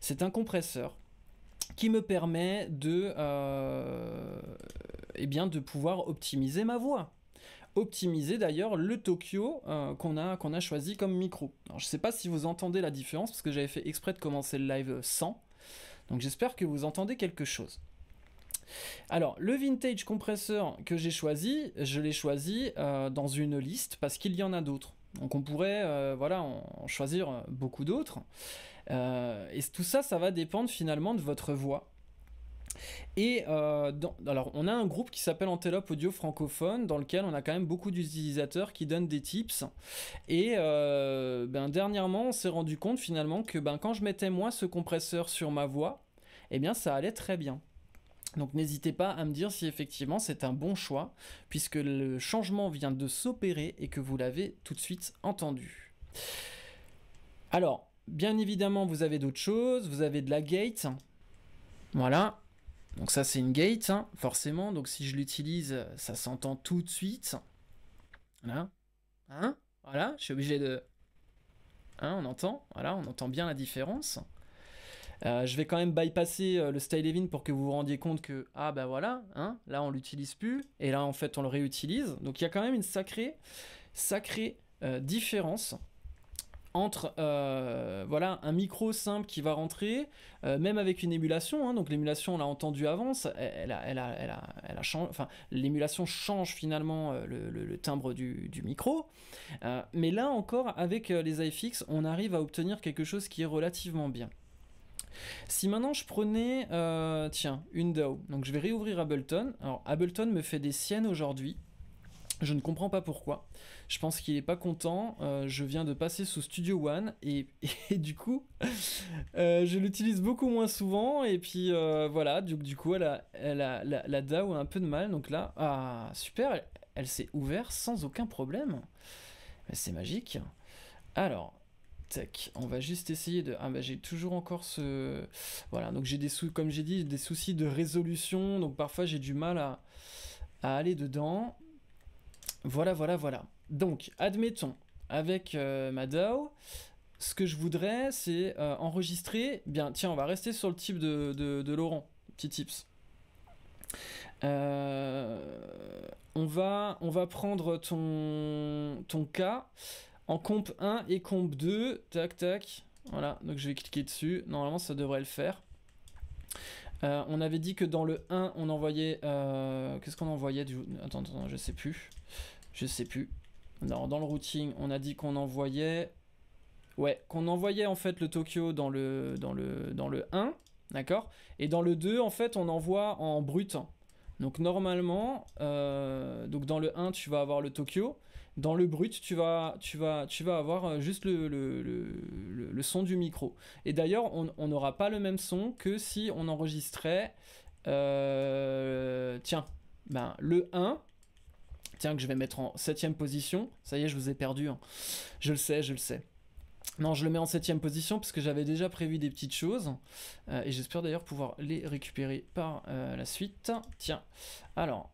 C'est un compresseur qui me permet de, eh bien, de pouvoir optimiser ma voix optimiser d'ailleurs le Tokyo euh, qu'on a, choisi comme micro. Je ne sais pas si vous entendez la différence parce que j'avais fait exprès de commencer le live sans. Donc j'espère que vous entendez quelque chose. Alors, le vintage compresseur que j'ai choisi, je l'ai choisi euh, dans une liste parce qu'il y en a d'autres. Donc on pourrait euh, voilà, en, choisir beaucoup d'autres. et tout ça, ça va dépendre finalement de votre voix. Et euh, alors, on a un groupe qui s'appelle Antelope Audio Francophone, dans lequel on a quand même beaucoup d'utilisateurs qui donnent des tips. Et euh, ben, dernièrement, on s'est rendu compte finalement que ben, quand je mettais moi ce compresseur sur ma voix, eh bien, ça allait très bien. Donc n'hésitez pas à me dire si effectivement c'est un bon choix, puisque le changement vient de s'opérer et que vous l'avez tout de suite entendu. Alors, bien évidemment, vous avez d'autres choses, vous avez de la gate. Voilà, donc ça c'est une gate, hein, forcément. Donc si je l'utilise, ça s'entend tout de suite. Voilà. Hein? Voilà, je suis obligé de... Hein, on entend? Voilà, on entend bien la différence. Euh, je vais quand même bypasser euh, le style pour que vous vous rendiez compte que, ah bah voilà, hein, là on l'utilise plus, et là en fait on le réutilise. Donc il y a quand même une sacrée, sacrée euh, différence entre euh, voilà un micro simple qui va rentrer, euh, même avec une émulation. Hein, donc l'émulation, on l'a entendu avant, l'émulation change finalement euh, le, timbre du, micro. mais là encore, avec les iFix, on arrive à obtenir quelque chose qui est relativement bien. Si maintenant je prenais, tiens, une DAW, donc je vais réouvrir Ableton. Alors Ableton me fait des siennes aujourd'hui. Je ne comprends pas pourquoi. Je pense qu'il n'est pas content. Euh, je viens de passer sous Studio One et, du coup, euh, je l'utilise beaucoup moins souvent. Et puis euh, voilà, du, coup, elle a, la, la, DAO a un peu de mal. Donc là, ah, super, elle, s'est ouverte sans aucun problème. C'est magique. Alors, Tac, on va juste essayer de. Ah bah j'ai toujours encore ce. Voilà, donc j'ai des sous, comme j'ai dit, des soucis de résolution, donc parfois j'ai du mal à aller dedans. Voilà, voilà, voilà. Donc, admettons, avec euh, ce que je voudrais, c'est euh, enregistrer. Bien, tiens, on va rester sur le type de, Laurent. Petit tips. Euh, on, va, on va prendre ton, ton cas en comp 1 et comp 2. Tac, tac. Voilà, donc je vais cliquer dessus. Normalement, ça devrait le faire. on avait dit que dans le 1, on envoyait. Qu'est-ce qu'on envoyait du... Attends, attends, je sais plus. Je sais plus. dans le routing, on a dit qu'on envoyait. Ouais, qu'on envoyait en fait le Tokyo dans le, dans le, dans le 1, d'accord? Et dans le 2, en fait, on envoie en brut. Donc normalement, euh, donc dans le 1, tu vas avoir le Tokyo. Dans le brut, tu vas, tu vas, tu vas avoir euh, juste le, le, le, son du micro. Et d'ailleurs, on n'aura pas le même son que si on enregistrait... Euh, tiens, ben, le 1, Tiens, que je vais mettre en septième position. Ça y est, je vous ai perdu. Hein. Je le sais, je le sais. Non, je le mets en septième position parce que j'avais déjà prévu des petites choses. Euh, et j'espère d'ailleurs pouvoir les récupérer par euh, la suite. Tiens, alors,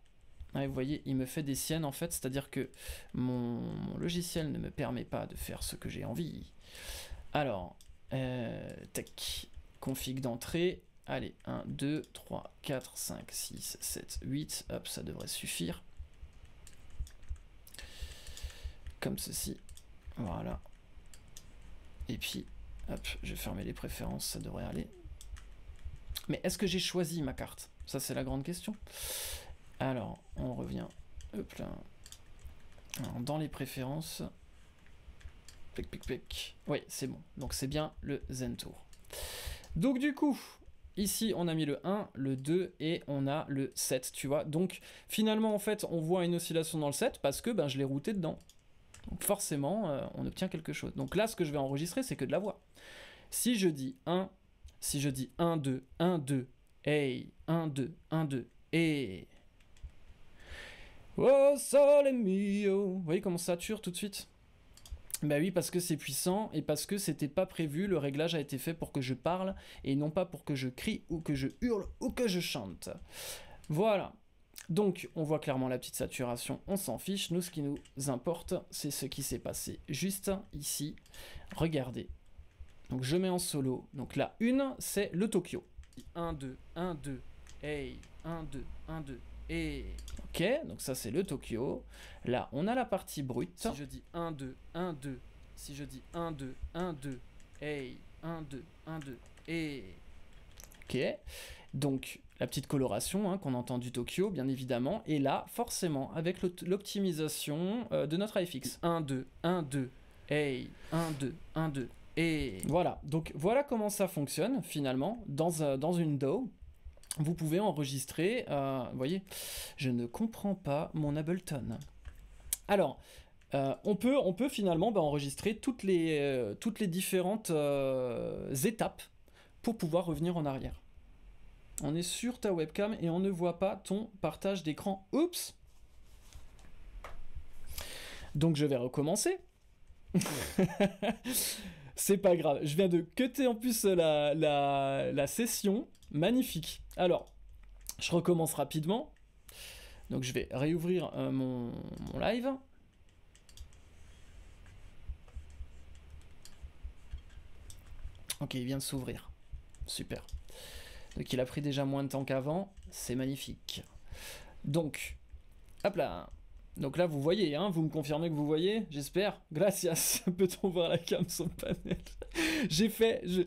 vous voyez, il me fait des siennes en fait, c'est-à-dire que mon, logiciel ne me permet pas de faire ce que j'ai envie. Alors, euh, tech, config d'entrée, allez, 1, 2, 3, 4, 5, 6, 7, 8, hop, ça devrait suffire. Comme ceci, voilà. Et puis, hop, je vais fermer les préférences, ça devrait aller. Mais est-ce que j'ai choisi ma carte? Ça, c'est la grande question. Alors, on revient. Hop dans les préférences. Pic, pic, pic. Oui, c'est bon. Donc, c'est bien le Zen Tour. Donc, du coup, Ici, on a mis le 1, le 2 et on a le 7, tu vois. Donc, finalement, en fait, on voit une oscillation dans le 7 parce que ben, je l'ai routé dedans. Donc, forcément, euh, on obtient quelque chose. Donc là, ce que je vais enregistrer, c'est que de la voix. Si je dis 1, si je dis 1, 2, 1, 2, hey, 1, 2, 1, 2, et... Oh, sole mio Vous voyez comment ça sature tout de suite? Bah oui, parce que c'est puissant et parce que c'était pas prévu, le réglage a été fait pour que je parle et non pas pour que je crie ou que je hurle ou que je chante. Voilà. Donc, on voit clairement la petite saturation, on s'en fiche. Nous, ce qui nous importe, c'est ce qui s'est passé juste ici. Regardez. Donc, je mets en solo. Donc, la une, c'est le Tokyo. 1, 2, 1, 2, hey, 1, 2, 1, 2, et... Ok, donc ça c'est le Tokyo. Là, on a la partie brute. Si je dis 1, 2, 1, 2, si je dis 1, 2, 1, 2, hey, 1, 2, 1, 2, et... Ok, donc la petite coloration hein, qu'on entend du Tokyo, bien évidemment. Et là, forcément, avec l'optimisation euh, de notre IFX. 1, 2, 1, 2, hey, 1, 2, 1, 2, et... Voilà, donc voilà comment ça fonctionne finalement dans, euh, dans une DAW vous pouvez enregistrer, euh, vous voyez, je ne comprends pas mon Ableton. Alors, euh, on, peut, on peut finalement bah, enregistrer toutes les, euh, toutes les différentes étapes pour pouvoir revenir en arrière. On est sur ta webcam et on ne voit pas ton partage d'écran. Oups Donc je vais recommencer. C'est pas grave. Je viens de cutter en plus la, session. Magnifique. Alors, je recommence rapidement. Donc je vais réouvrir euh, mon, live. Ok, il vient de s'ouvrir. Super. Donc il a pris déjà moins de temps qu'avant. C'est magnifique. Donc, hop là. Donc là, vous voyez, hein, vous me confirmez que vous voyez, j'espère. Gracias. Peut-on voir la cam sur panel? J'ai fait. Je,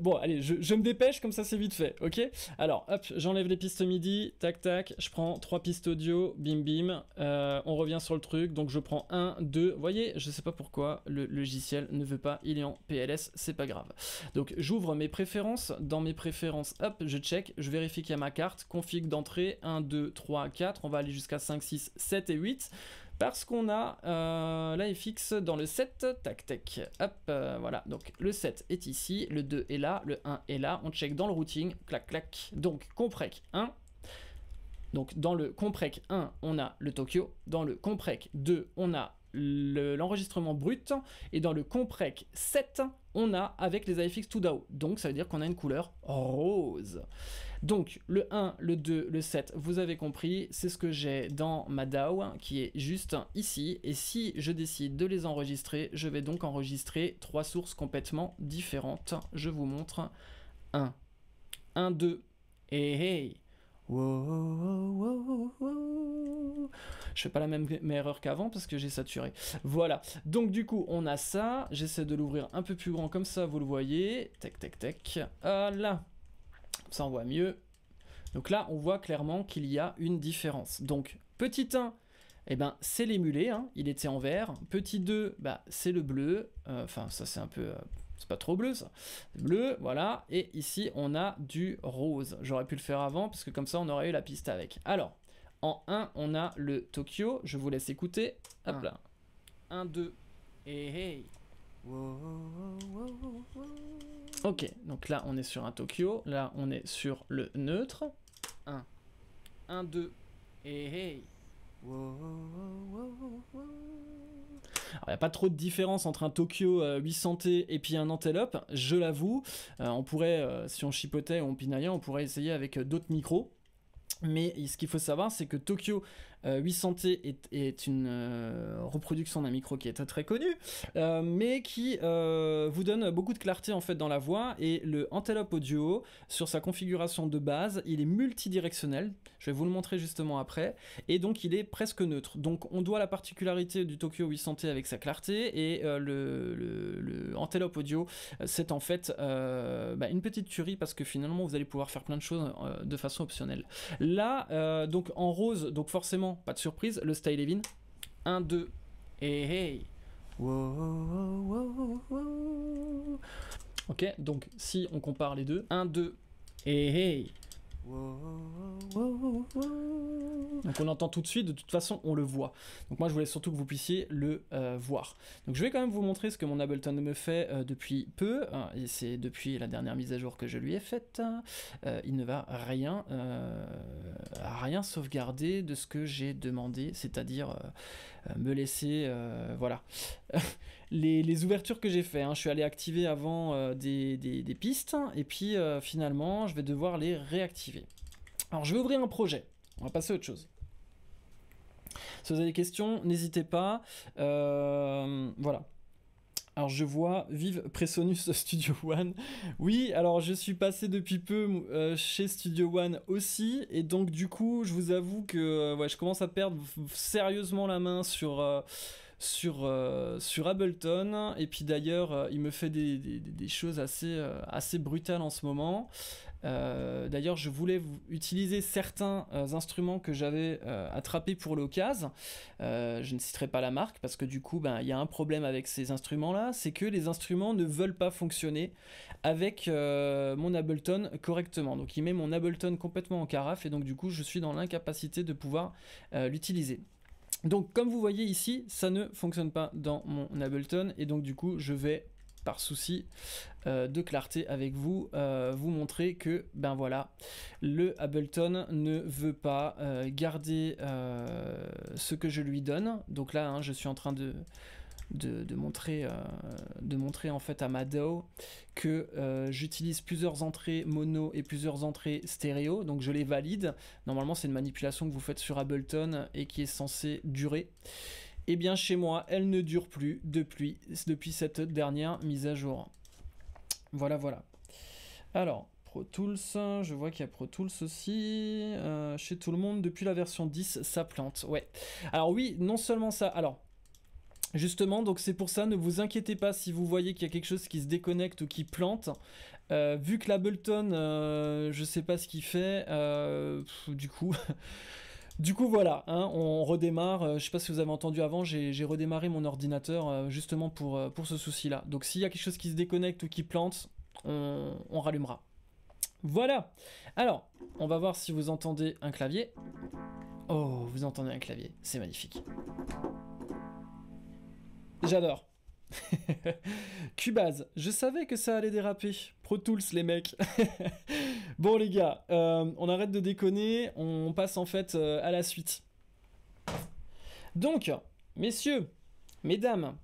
bon, allez, je, me dépêche, comme ça c'est vite fait, ok? Alors, hop, j'enlève les pistes MIDI, tac tac, je prends trois pistes audio, bim bim. Euh, on revient sur le truc, donc je prends un, deux. Vous voyez, je sais pas pourquoi le logiciel ne veut pas, il est en PLS, c'est pas grave. Donc j'ouvre mes préférences. Dans mes préférences, hop, je check, je vérifie qu'il y a ma carte, config d'entrée 1, 2, 3, 4. On va aller jusqu'à 5, 6, 7 et 8 parce qu'on a euh, dans le 7, tac tac, hop, euh, voilà, donc le 7 est ici, le 2 est là, le 1 est là, on check dans le routing, clac clac, donc comprec 1, donc dans le comprec 1, on a le Tokyo, dans le comprec 2, on a l'enregistrement brut, et dans le comprec 7, on a avec les AFX 2 DAO, donc ça veut dire qu'on a une couleur rose. Donc le 1, le 2, le 7, vous avez compris, c'est ce que j'ai dans ma DAO qui est juste ici. Et si je décide de les enregistrer, je vais donc enregistrer trois sources complètement différentes. Je vous montre 1, 1, 2, et hey Wow, Je fais pas la même erreur qu'avant parce que j'ai saturé. Voilà. Donc du coup, on a ça. J'essaie de l'ouvrir un peu plus grand comme ça, vous le voyez. Tac, tac, tac. Voilà ça on voit mieux. Donc là, on voit clairement qu'il y a une différence. Donc, petit 1, eh ben, c'est l'émulé, hein, il était en vert. Petit 2, bah, c'est le bleu. Euh, enfin, ça c'est un peu... Euh, c'est pas trop bleu ça. Bleu, voilà. Et ici, on a du rose. J'aurais pu le faire avant, parce que comme ça, on aurait eu la piste avec. Alors, en 1, on a le Tokyo. Je vous laisse écouter. Hop là. 1, 2, et hey. Ok, donc là on est sur un Tokyo, là on est sur le neutre. 1, 1, 2, et hey. il n'y a pas trop de différence entre un Tokyo 800T et puis un Antelope, je l'avoue. Euh, on pourrait, euh, si on chipotait ou on pinaillait, on pourrait essayer avec euh, d'autres micros. Mais ce qu'il faut savoir, c'est que Tokyo 800T euh, est, une euh, reproduction d'un micro qui est très, très connu, euh, mais qui vous donne beaucoup de clarté en fait dans la voix. Et le Antelope Audio, sur sa configuration de base, il est multidirectionnel. Je vais vous le montrer justement après. Et donc il est presque neutre. Donc on doit la particularité du Tokyo 800T avec sa clarté et le, le, Antelope Audio, c'est en fait bah, une petite tuerie parce que finalement vous allez pouvoir faire plein de choses de façon optionnelle. Là, donc en rose, donc forcément pas de surprise, le Style Levin. 1, 2, et hey. Ok, donc si on compare les deux, 1, 2, et hey. Donc on entend tout de suite, de toute façon on le voit. Donc moi je voulais surtout que vous puissiez le euh, voir. Donc je vais quand même vous montrer ce que mon Ableton me fait euh, depuis peu, hein, et c'est depuis la dernière mise à jour que je lui ai faite. Euh, il ne va rien, rien sauvegarder de ce que j'ai demandé, c'est-à-dire me laisser, voilà. les, ouvertures que j'ai fait, hein, je suis allé activer avant des, des, pistes, et puis finalement je vais devoir les réactiver. Alors je vais ouvrir un projet. On va passer à autre chose. Si vous avez des questions, n'hésitez pas. Euh, voilà. Alors je vois, vive Presonus Studio One. Oui, alors je suis passé depuis peu euh, chez Studio One aussi, et donc du coup, je vous avoue que euh, je commence à perdre sérieusement la main sur sur, sur Ableton. Et puis d'ailleurs, il me fait des, des, choses assez, assez brutales en ce moment. Euh, d'ailleurs, je voulais utiliser certains euh, instruments que j'avais euh, attrapés pour l'occasion. je ne citerai pas la marque parce que du coup, ben, il y a un problème avec ces instruments-là, c'est que les instruments ne veulent pas fonctionner avec mon Ableton correctement. Donc, il met mon Ableton complètement en carafe et donc du coup, je suis dans l'incapacité de pouvoir l'utiliser. Donc, comme vous voyez ici, ça ne fonctionne pas dans mon Ableton et donc du coup, je vais par souci de clarté avec vous, euh, vous montrer que, ben voilà, le Ableton ne veut pas euh, garder ce que je lui donne. Donc là, hein, je suis en train de, de, montrer, de montrer en fait à ma DAW que j'utilise plusieurs entrées mono et plusieurs entrées stéréo, donc je les valide. Normalement, c'est une manipulation que vous faites sur Ableton et qui est censée durer. Et eh bien chez moi, elle ne dure plus depuis, depuis cette dernière mise à jour. Voilà, voilà. Alors, Pro Tools, je vois qu'il y a Pro Tools aussi. Euh, chez tout le monde, depuis la version 10, ça plante. Ouais. Alors oui, non seulement ça. Alors, Justement, donc c'est pour ça, ne vous inquiétez pas si vous voyez qu'il y a quelque chose qui se déconnecte ou qui plante. Euh, vu que l'Ableton, euh, je sais pas ce qu'il fait, du coup, Du coup, voilà, hein, on redémarre. Euh, je sais pas si vous avez entendu avant, j'ai redémarré mon ordinateur euh, justement pour, euh, pour ce souci-là. Donc, s'il y a quelque chose qui se déconnecte ou qui plante, on rallumera. Voilà. Alors, on va voir si vous entendez un clavier. Oh, vous entendez un clavier, c'est magnifique. J'adore. Cubase, je savais que ça allait déraper. Pro Tools, les mecs. bon, les gars, euh, on arrête de déconner. On passe en fait euh, à la suite. Donc, messieurs, mesdames,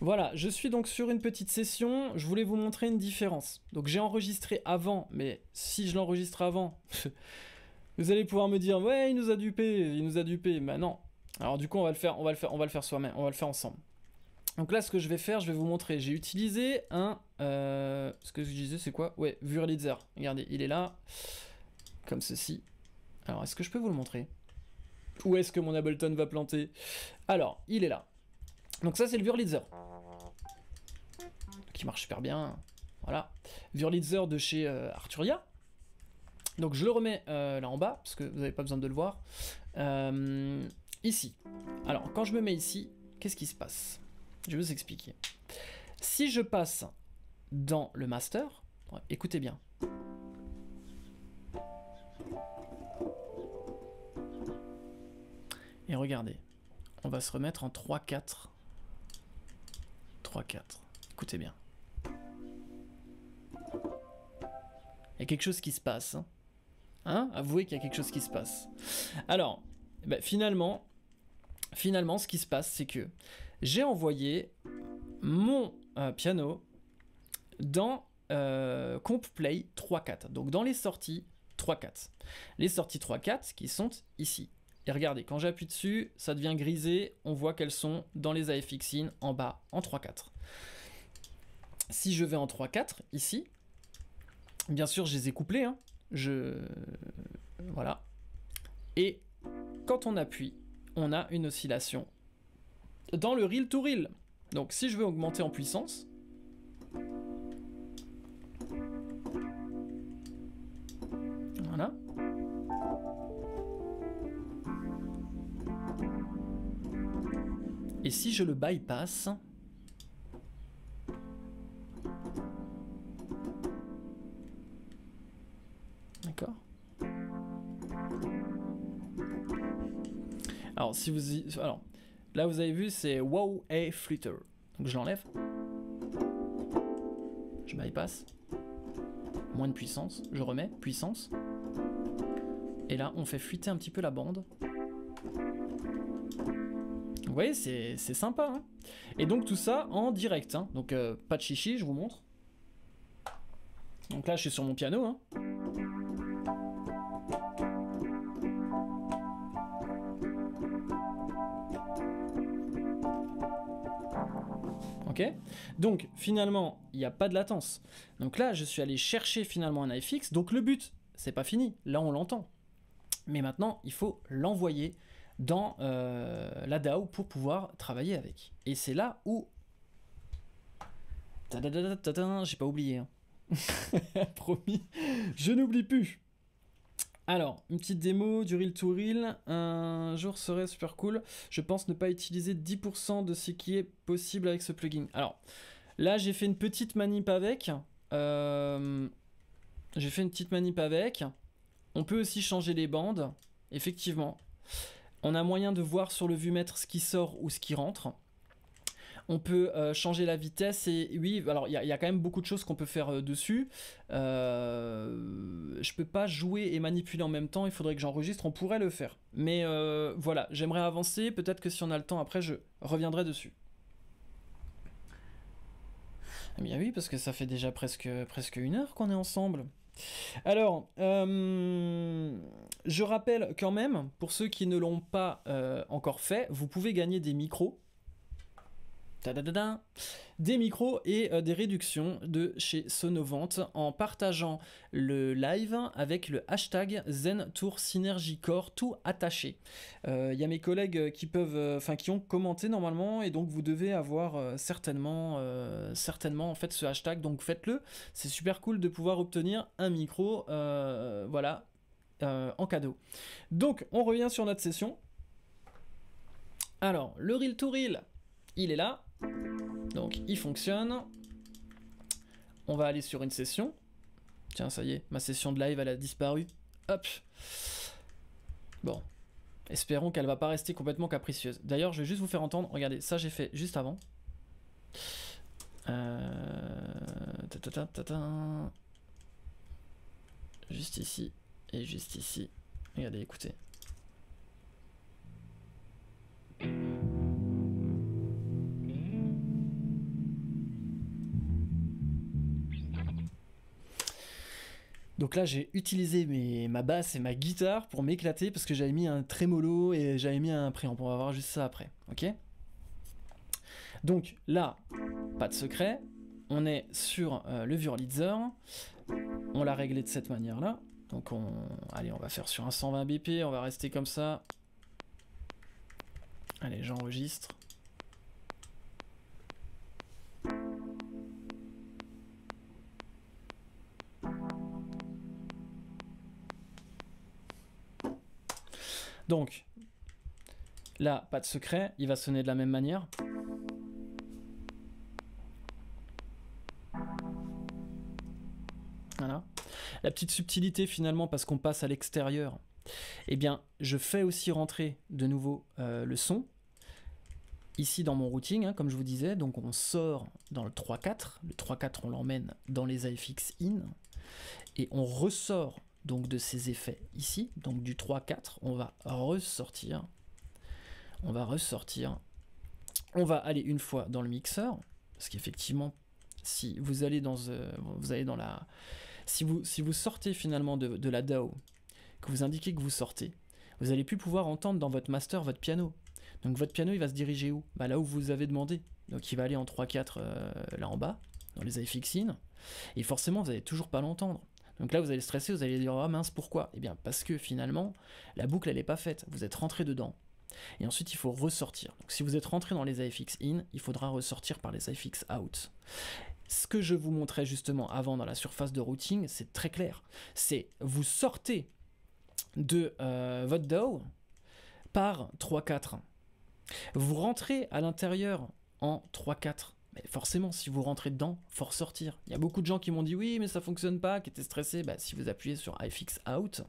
voilà, je suis donc sur une petite session. Je voulais vous montrer une différence. Donc, j'ai enregistré avant, mais si je l'enregistre avant, vous allez pouvoir me dire, ouais, il nous a dupé, il nous a dupé. Mais non. Alors, du coup, on va le faire, on va le faire, on va le faire soi-même, on va le faire ensemble. Donc là, ce que je vais faire, je vais vous montrer. J'ai utilisé un... Euh, ce que je disais, c'est quoi? Ouais, Wurlitzer. Regardez, il est là. Comme ceci. Alors, est-ce que je peux vous le montrer? Où est-ce que mon Ableton va planter? Alors, il est là. Donc ça, c'est le Wurlitzer. Qui marche super bien. Voilà. Wurlitzer de chez euh, Arturia. Donc je le remets euh, là en bas, parce que vous n'avez pas besoin de le voir. ici. Alors, quand je me mets ici, qu'est-ce qui se passe? Je vais vous expliquer. Si je passe dans le master, écoutez bien. Et regardez, on va se remettre en 3-4. 3-4. Écoutez bien. Il y a quelque chose qui se passe. Hein, hein Avouez qu'il y a quelque chose qui se passe. Alors, ben, finalement, finalement, ce qui se passe, c'est que j'ai envoyé mon euh, piano dans euh, Comp Play 3.4. Donc dans les sorties 3-4. Les sorties 3-4 qui sont ici. Et regardez, quand j'appuie dessus, ça devient grisé, on voit qu'elles sont dans les AFX in en bas en 3-4. Si je vais en 3-4 ici, bien sûr je les ai couplées, hein. Voilà. Et quand on appuie, on a une oscillation dans le reel to reel. Donc si je veux augmenter en puissance, voilà. Et si je le bypass, d'accord Alors, si vous y... Alors, là, vous avez vu, c'est Wow A Flitter. Donc, je l'enlève. Je bypass. Moins de puissance. Je remets. Puissance. Et là, on fait fuiter un petit peu la bande. Vous voyez, c'est sympa. Hein Et donc, tout ça en direct. Hein. donc, euh, pas de chichi, je vous montre. Donc là, je suis sur mon piano. Hein. Donc finalement, il n'y a pas de latence. Donc là, je suis allé chercher finalement un iFix. Donc le but, c'est pas fini. Là, on l'entend. Mais maintenant, il faut l'envoyer dans euh, la DAO pour pouvoir travailler avec. Et c'est là où... J'ai pas oublié. Hein. Promis, je n'oublie plus. Alors, une petite démo du Reel to Reel. Un jour serait super cool. Je pense ne pas utiliser 10% de ce qui est possible avec ce plugin. Alors, là, j'ai fait une petite manip avec. Euh, j'ai fait une petite manip avec. On peut aussi changer les bandes. Effectivement. On a moyen de voir sur le vue-mètre ce qui sort ou ce qui rentre. On peut euh, changer la vitesse et oui, alors il y, a quand même beaucoup de choses qu'on peut faire euh, dessus. Euh, je peux pas jouer et manipuler en même temps, il faudrait que j'enregistre, on pourrait le faire. Mais voilà, j'aimerais avancer, peut-être que si on a le temps après, je reviendrai dessus. Eh bien oui, parce que ça fait déjà presque une heure qu'on est ensemble. Alors, je rappelle quand même, pour ceux qui ne l'ont pas encore fait, vous pouvez gagner des micros des micros et euh, des réductions de chez Sonovante en partageant le live avec le hashtag Zen Tour Synergy Core tout attaché. Il euh, y a mes collègues qui peuvent, euh, enfin qui ont commenté normalement et donc vous devez avoir certainement, certainement en fait ce hashtag donc faites-le. C'est super cool de pouvoir obtenir un micro, voilà, en cadeau. Donc on revient sur notre session. Alors le reel to reel, il est là. Donc il fonctionne. On va aller sur une session. Tiens, ça y est, ma session de live, elle a disparu. Hop. Bon. Espérons qu'elle va pas rester complètement capricieuse. D'ailleurs, je vais juste vous faire entendre. Regardez, ça j'ai fait juste avant. Euh, juste ici et juste ici. Regardez, écoutez. Donc là, j'ai utilisé ma basse et ma guitare pour m'éclater parce que j'avais mis un trémolo et j'avais mis un préamp. On va voir juste ça après, ok? Donc là, pas de secret. On est sur euh, le Wurlitzer. On l'a réglé de cette manière-là. Donc on, allez, on va faire sur un 120 BP. On va rester comme ça. Allez, j'enregistre. Donc, là, pas de secret, il va sonner de la même manière. Voilà. La petite subtilité finalement, parce qu'on passe à l'extérieur, eh bien, je fais aussi rentrer de nouveau euh, le son. Ici dans mon routing, hein, comme je vous disais, donc on sort dans le 3-4. Le 3-4, on l'emmène dans les AFX in. Et on ressort donc de ces effets ici, donc du 3-4, on va ressortir, on va ressortir, on va aller une fois dans le mixeur, parce qu'effectivement, si vous allez dans, euh, vous allez dans la, si vous, sortez finalement de, la DAO, que vous indiquez que vous sortez, vous allez plus pouvoir entendre dans votre master votre piano. Donc votre piano, il va se diriger où? Bah, Là où vous avez demandé. Donc il va aller en 3-4 euh, là en bas, dans les iFix in. Et forcément, vous n'allez toujours pas l'entendre. Donc là, vous allez stresser, vous allez dire Ah mince, pourquoi? Eh bien, parce que finalement, la boucle, elle n'est pas faite. Vous êtes rentré dedans. Et ensuite, il faut ressortir. Donc si vous êtes rentré dans les iFix in, il faudra ressortir par les iFix out. Ce que je vous montrais justement avant dans la surface de routing, c'est très clair. C'est vous sortez de euh, votre DAW par 3-4. Vous rentrez à l'intérieur en 3-4. Forcément, si vous rentrez dedans, faut ressortir. Il y a beaucoup de gens qui m'ont dit oui, mais ça fonctionne pas, qui étaient stressés. Bah, si vous appuyez sur iFix Out,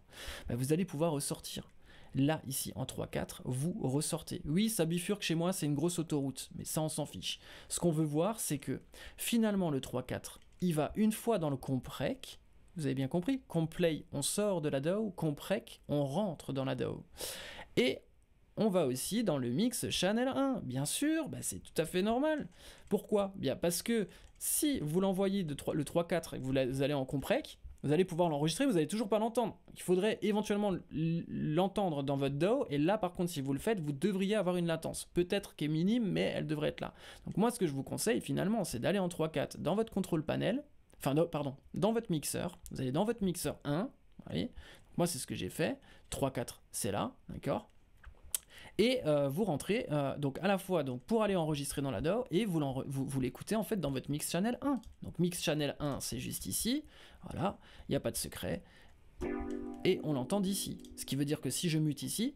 bah, vous allez pouvoir ressortir. Là, ici, en 3-4, vous ressortez. Oui, ça bifurque chez moi, c'est une grosse autoroute, mais ça, on s'en fiche. Ce qu'on veut voir, c'est que finalement, le 3-4, il va une fois dans le comprec. Vous avez bien compris Complay, on sort de la DAW. Comprec, on rentre dans la DAW. Et on va aussi dans le mix Channel 1. Bien sûr, bah, c'est tout à fait normal. Pourquoi? Bien parce que si vous l'envoyez le 3-4 et que vous allez en comprec, vous allez pouvoir l'enregistrer, vous n'allez toujours pas l'entendre. Il faudrait éventuellement l'entendre dans votre DAW, et là par contre si vous le faites, vous devriez avoir une latence. Peut-être qu'elle est minime, mais elle devrait être là. Donc moi ce que je vous conseille finalement, c'est d'aller en 3-4 dans votre contrôle panel, enfin pardon, dans votre mixeur, vous allez dans votre mixeur 1, vous voyez, moi c'est ce que j'ai fait, 3-4 c'est là, d'accord? Et euh, vous rentrez euh, donc à la fois pour aller enregistrer dans la DAW et vous, vous, l'écoutez en fait dans votre mix channel 1. Donc mix channel 1 c'est juste ici, voilà, il n'y a pas de secret. Et on l'entend d'ici. Ce qui veut dire que si je mute ici,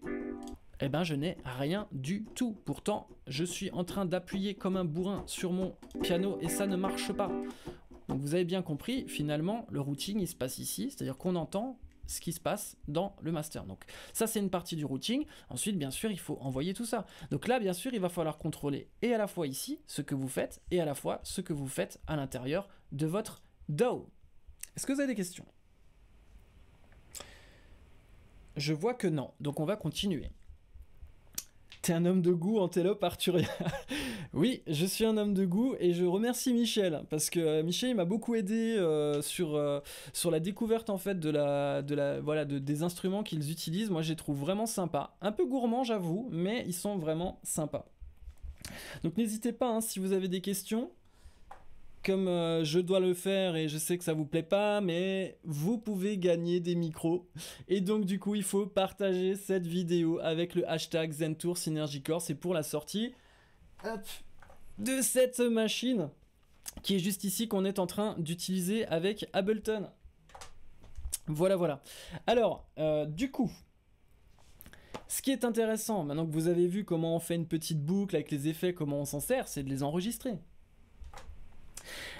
eh ben je n'ai rien du tout. Pourtant, je suis en train d'appuyer comme un bourrin sur mon piano et ça ne marche pas. Donc vous avez bien compris, finalement, le routing il se passe ici, c'est-à-dire qu'on entend ce qui se passe dans le master. Donc ça c'est une partie du routing. Ensuite bien sûr il faut envoyer tout ça. Donc là bien sûr il va falloir contrôler et à la fois ici ce que vous faites et à la fois ce que vous faites à l'intérieur de votre DAW. Est-ce que vous avez des questions? Je vois que non. Donc on va continuer. Un homme de goût, Antelope Arturia. oui, je suis un homme de goût et je remercie Michel parce que euh, Michel m'a beaucoup aidé euh, sur, euh, sur la découverte en fait de la, voilà de, des instruments qu'ils utilisent. Moi, je les trouve vraiment sympas, un peu gourmands, j'avoue, mais ils sont vraiment sympas. Donc n'hésitez pas hein, si vous avez des questions comme euh, je dois le faire et je sais que ça vous plaît pas, mais vous pouvez gagner des micros. Et donc du coup, il faut partager cette vidéo avec le hashtag Zentour Synergy. C'est pour la sortie de cette machine qui est juste ici qu'on est en train d'utiliser avec Ableton. Voilà, voilà. Alors, euh, du coup, ce qui est intéressant, maintenant que vous avez vu comment on fait une petite boucle avec les effets, comment on s'en sert, c'est de les enregistrer.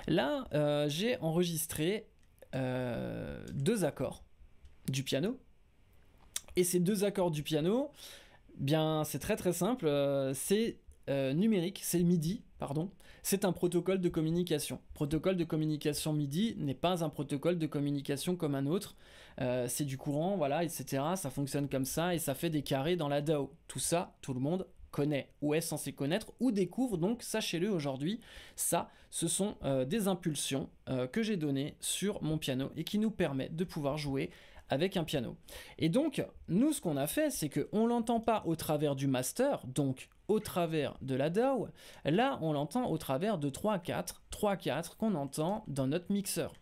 Là, euh, j'ai enregistré euh, deux accords du piano. Et ces deux accords du piano, bien, c'est très très simple. Euh, c'est numérique, c'est MIDI, pardon. C'est un protocole de communication. Protocole de communication MIDI n'est pas un protocole de communication comme un autre. c'est du courant, voilà, etc. Ça fonctionne comme ça et ça fait des carrés dans la DAO. Tout ça, tout le monde connaît ou est censé connaître ou découvre. Donc sachez-le aujourd'hui, ça, ce sont euh, des impulsions euh, que j'ai données sur mon piano et qui nous permettent de pouvoir jouer avec un piano. Et donc, nous, ce qu'on a fait, c'est qu'on l'entend pas au travers du master, donc au travers de la DAW. Là, on l'entend au travers de 3-4, 3-4 qu'on entend dans notre mixeur.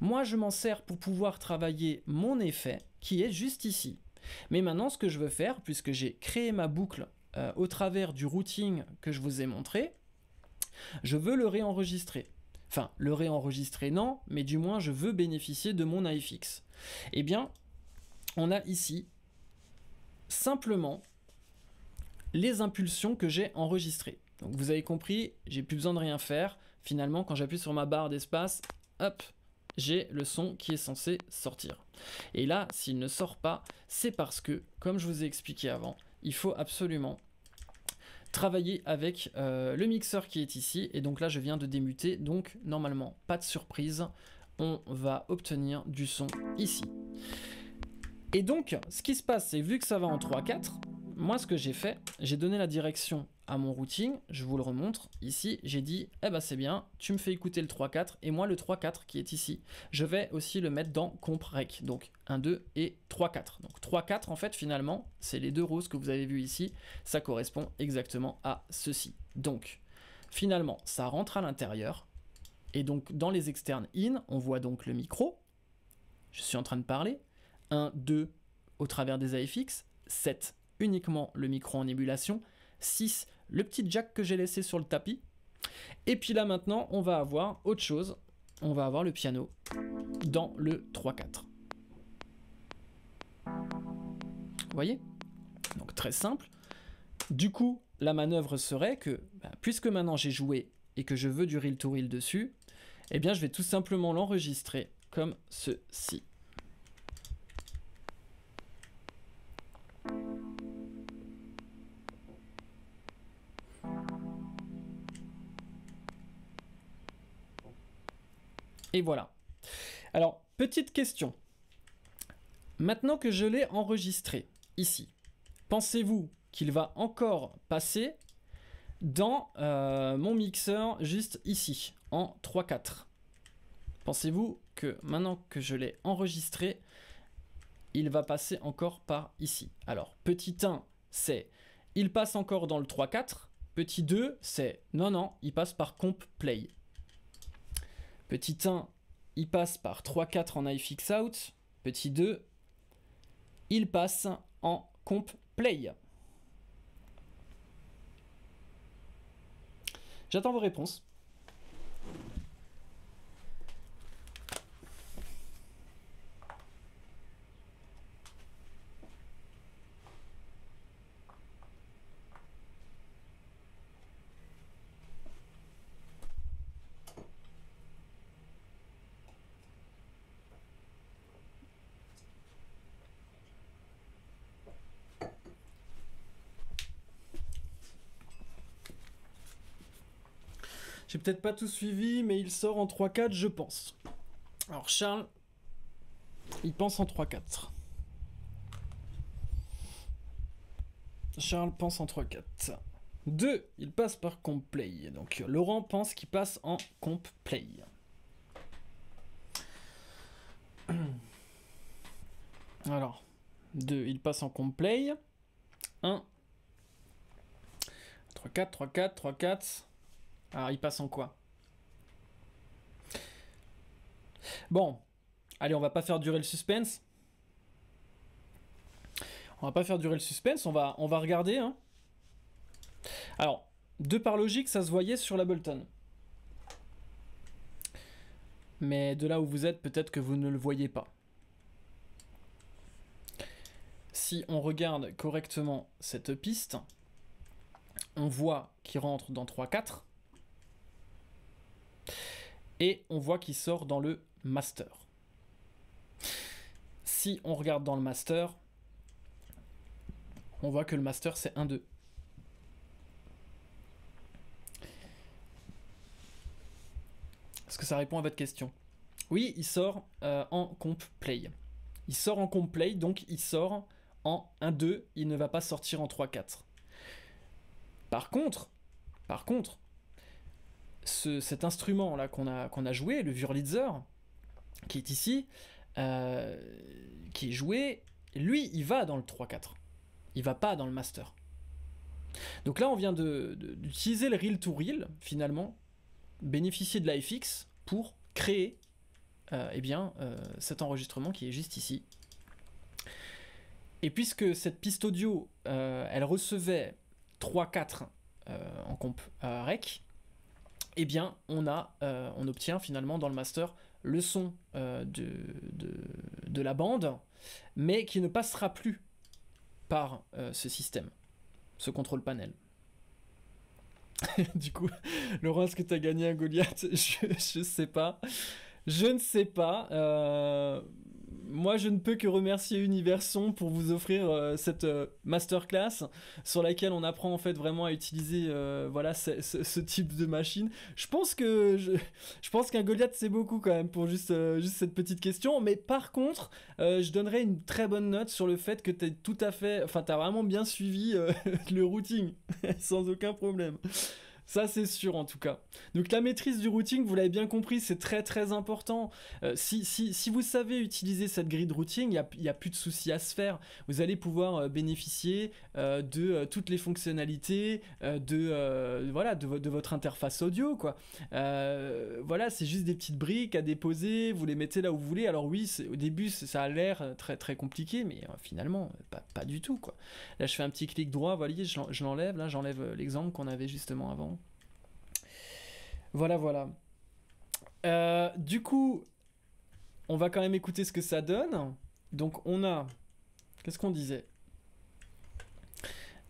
Moi, je m'en sers pour pouvoir travailler mon effet qui est juste ici. Mais maintenant, ce que je veux faire, puisque j'ai créé ma boucle euh, au travers du routing que je vous ai montré, je veux le réenregistrer. Enfin, le réenregistrer, non, mais du moins, je veux bénéficier de mon iFix. Eh bien, on a ici simplement les impulsions que j'ai enregistrées. Donc vous avez compris, j'ai plus besoin de rien faire. Finalement, quand j'appuie sur ma barre d'espace, hop, j'ai le son qui est censé sortir. Et là, s'il ne sort pas, c'est parce que, comme je vous ai expliqué avant, il faut absolument travailler avec euh, le mixeur qui est ici. Et donc là, je viens de démuter. Donc normalement, pas de surprise. On va obtenir du son ici. Et donc, ce qui se passe, c'est vu que ça va en 3-4, moi ce que j'ai fait, j'ai donné la direction à mon routing, je vous le remontre ici, j'ai dit eh ben c'est bien, tu me fais écouter le 3-4 et moi le 3-4 qui est ici, je vais aussi le mettre dans comp rec. Donc 1 2 et 3 4. Donc 3 4 en fait finalement, c'est les deux roses que vous avez vues ici, ça correspond exactement à ceci. Donc finalement, ça rentre à l'intérieur et donc dans les externes in, on voit donc le micro. Je suis en train de parler 1 2 au travers des AFX, 7 uniquement le micro en émulation, 6 le petit jack que j'ai laissé sur le tapis. Et puis là maintenant, on va avoir autre chose. On va avoir le piano dans le 3-4. Vous voyez? Donc très simple. Du coup, la manœuvre serait que, bah, puisque maintenant j'ai joué et que je veux du reel to reel dessus, eh bien je vais tout simplement l'enregistrer comme ceci. Et voilà. Alors, petite question. Maintenant que je l'ai enregistré ici, pensez-vous qu'il va encore passer dans euh, mon mixeur juste ici, en 3-4 Pensez-vous que maintenant que je l'ai enregistré, il va passer encore par ici? Alors, petit 1, c'est il passe encore dans le 3-4. Petit 2, c'est non, non, il passe par comp play. Petit 1, il passe par 3-4 en iFix out. Petit 2, il passe en comp play. J'attends vos réponses. Peut-être pas tout suivi, mais il sort en 3-4, je pense. Alors Charles, il pense en 3-4. Charles pense en 3-4. 2, il passe par comp play. Donc Laurent pense qu'il passe en comp play. Alors, 2, il passe en comp play. 1, 3-4, 3-4, 3-4. Alors, il passe en quoi? Bon, allez, on va pas faire durer le suspense. On va pas faire durer le suspense, on va, regarder. Hein. Alors, de par logique, ça se voyait sur la Bolton. Mais de là où vous êtes, peut-être que vous ne le voyez pas. Si on regarde correctement cette piste, on voit qu'il rentre dans 3-4. Et on voit qu'il sort dans le master. Si on regarde dans le master, on voit que le master c'est 1-2. Est-ce que ça répond à votre question? Oui, il sort euh, en comp play. Il sort en comp play, donc il sort en 1-2, il ne va pas sortir en 3-4. Par contre, par contre, cet instrument là qu'on a, a joué, le Wurlitzer, qui est ici, euh, qui est joué, lui, il va dans le 3-4. Il va pas dans le master. Donc là, on vient d'utiliser le reel to reel, finalement, bénéficier de l'IFX pour créer euh, eh bien, euh, cet enregistrement qui est juste ici. Et puisque cette piste audio, elle recevait 3-4 en comp rec, eh bien, on, a, euh, on obtient finalement dans le master le son euh, de, de, la bande, mais qui ne passera plus par euh, ce système, ce contrôle panel. du coup, Laurent, est-ce que tu as gagné un Goliath? Je, ne sais pas. Je ne sais pas. Moi, je ne peux que remercier Universon pour vous offrir euh, cette euh, masterclass sur laquelle on apprend en fait vraiment à utiliser euh, voilà ce, type de machine. Je pense que je, je pense qu'un Goliath c'est beaucoup quand même pour juste juste cette petite question. Mais par contre, je donnerais une très bonne note sur le fait que tu es tout à fait, enfin, tu as vraiment bien suivi le routing sans aucun problème. Ça, c'est sûr en tout cas. Donc la maîtrise du routing, vous l'avez bien compris, c'est très très important. Euh, si, si, si, vous savez utiliser cette grille de routing, il n'y a, plus de soucis à se faire. Vous allez pouvoir euh, bénéficier euh, de toutes les fonctionnalités de, voilà, de, votre interface audio. Quoi. voilà, c'est juste des petites briques à déposer, vous les mettez là où vous voulez. Alors oui, au début, ça a l'air très très compliqué, mais finalement, pas, du tout. Quoi. Là, je fais un petit clic droit, voilà, je l'enlève. Là, j'enlève l'exemple qu'on avait justement avant. Voilà, voilà. Euh, du coup, on va quand même écouter ce que ça donne. Donc on a... Qu'est-ce qu'on disait?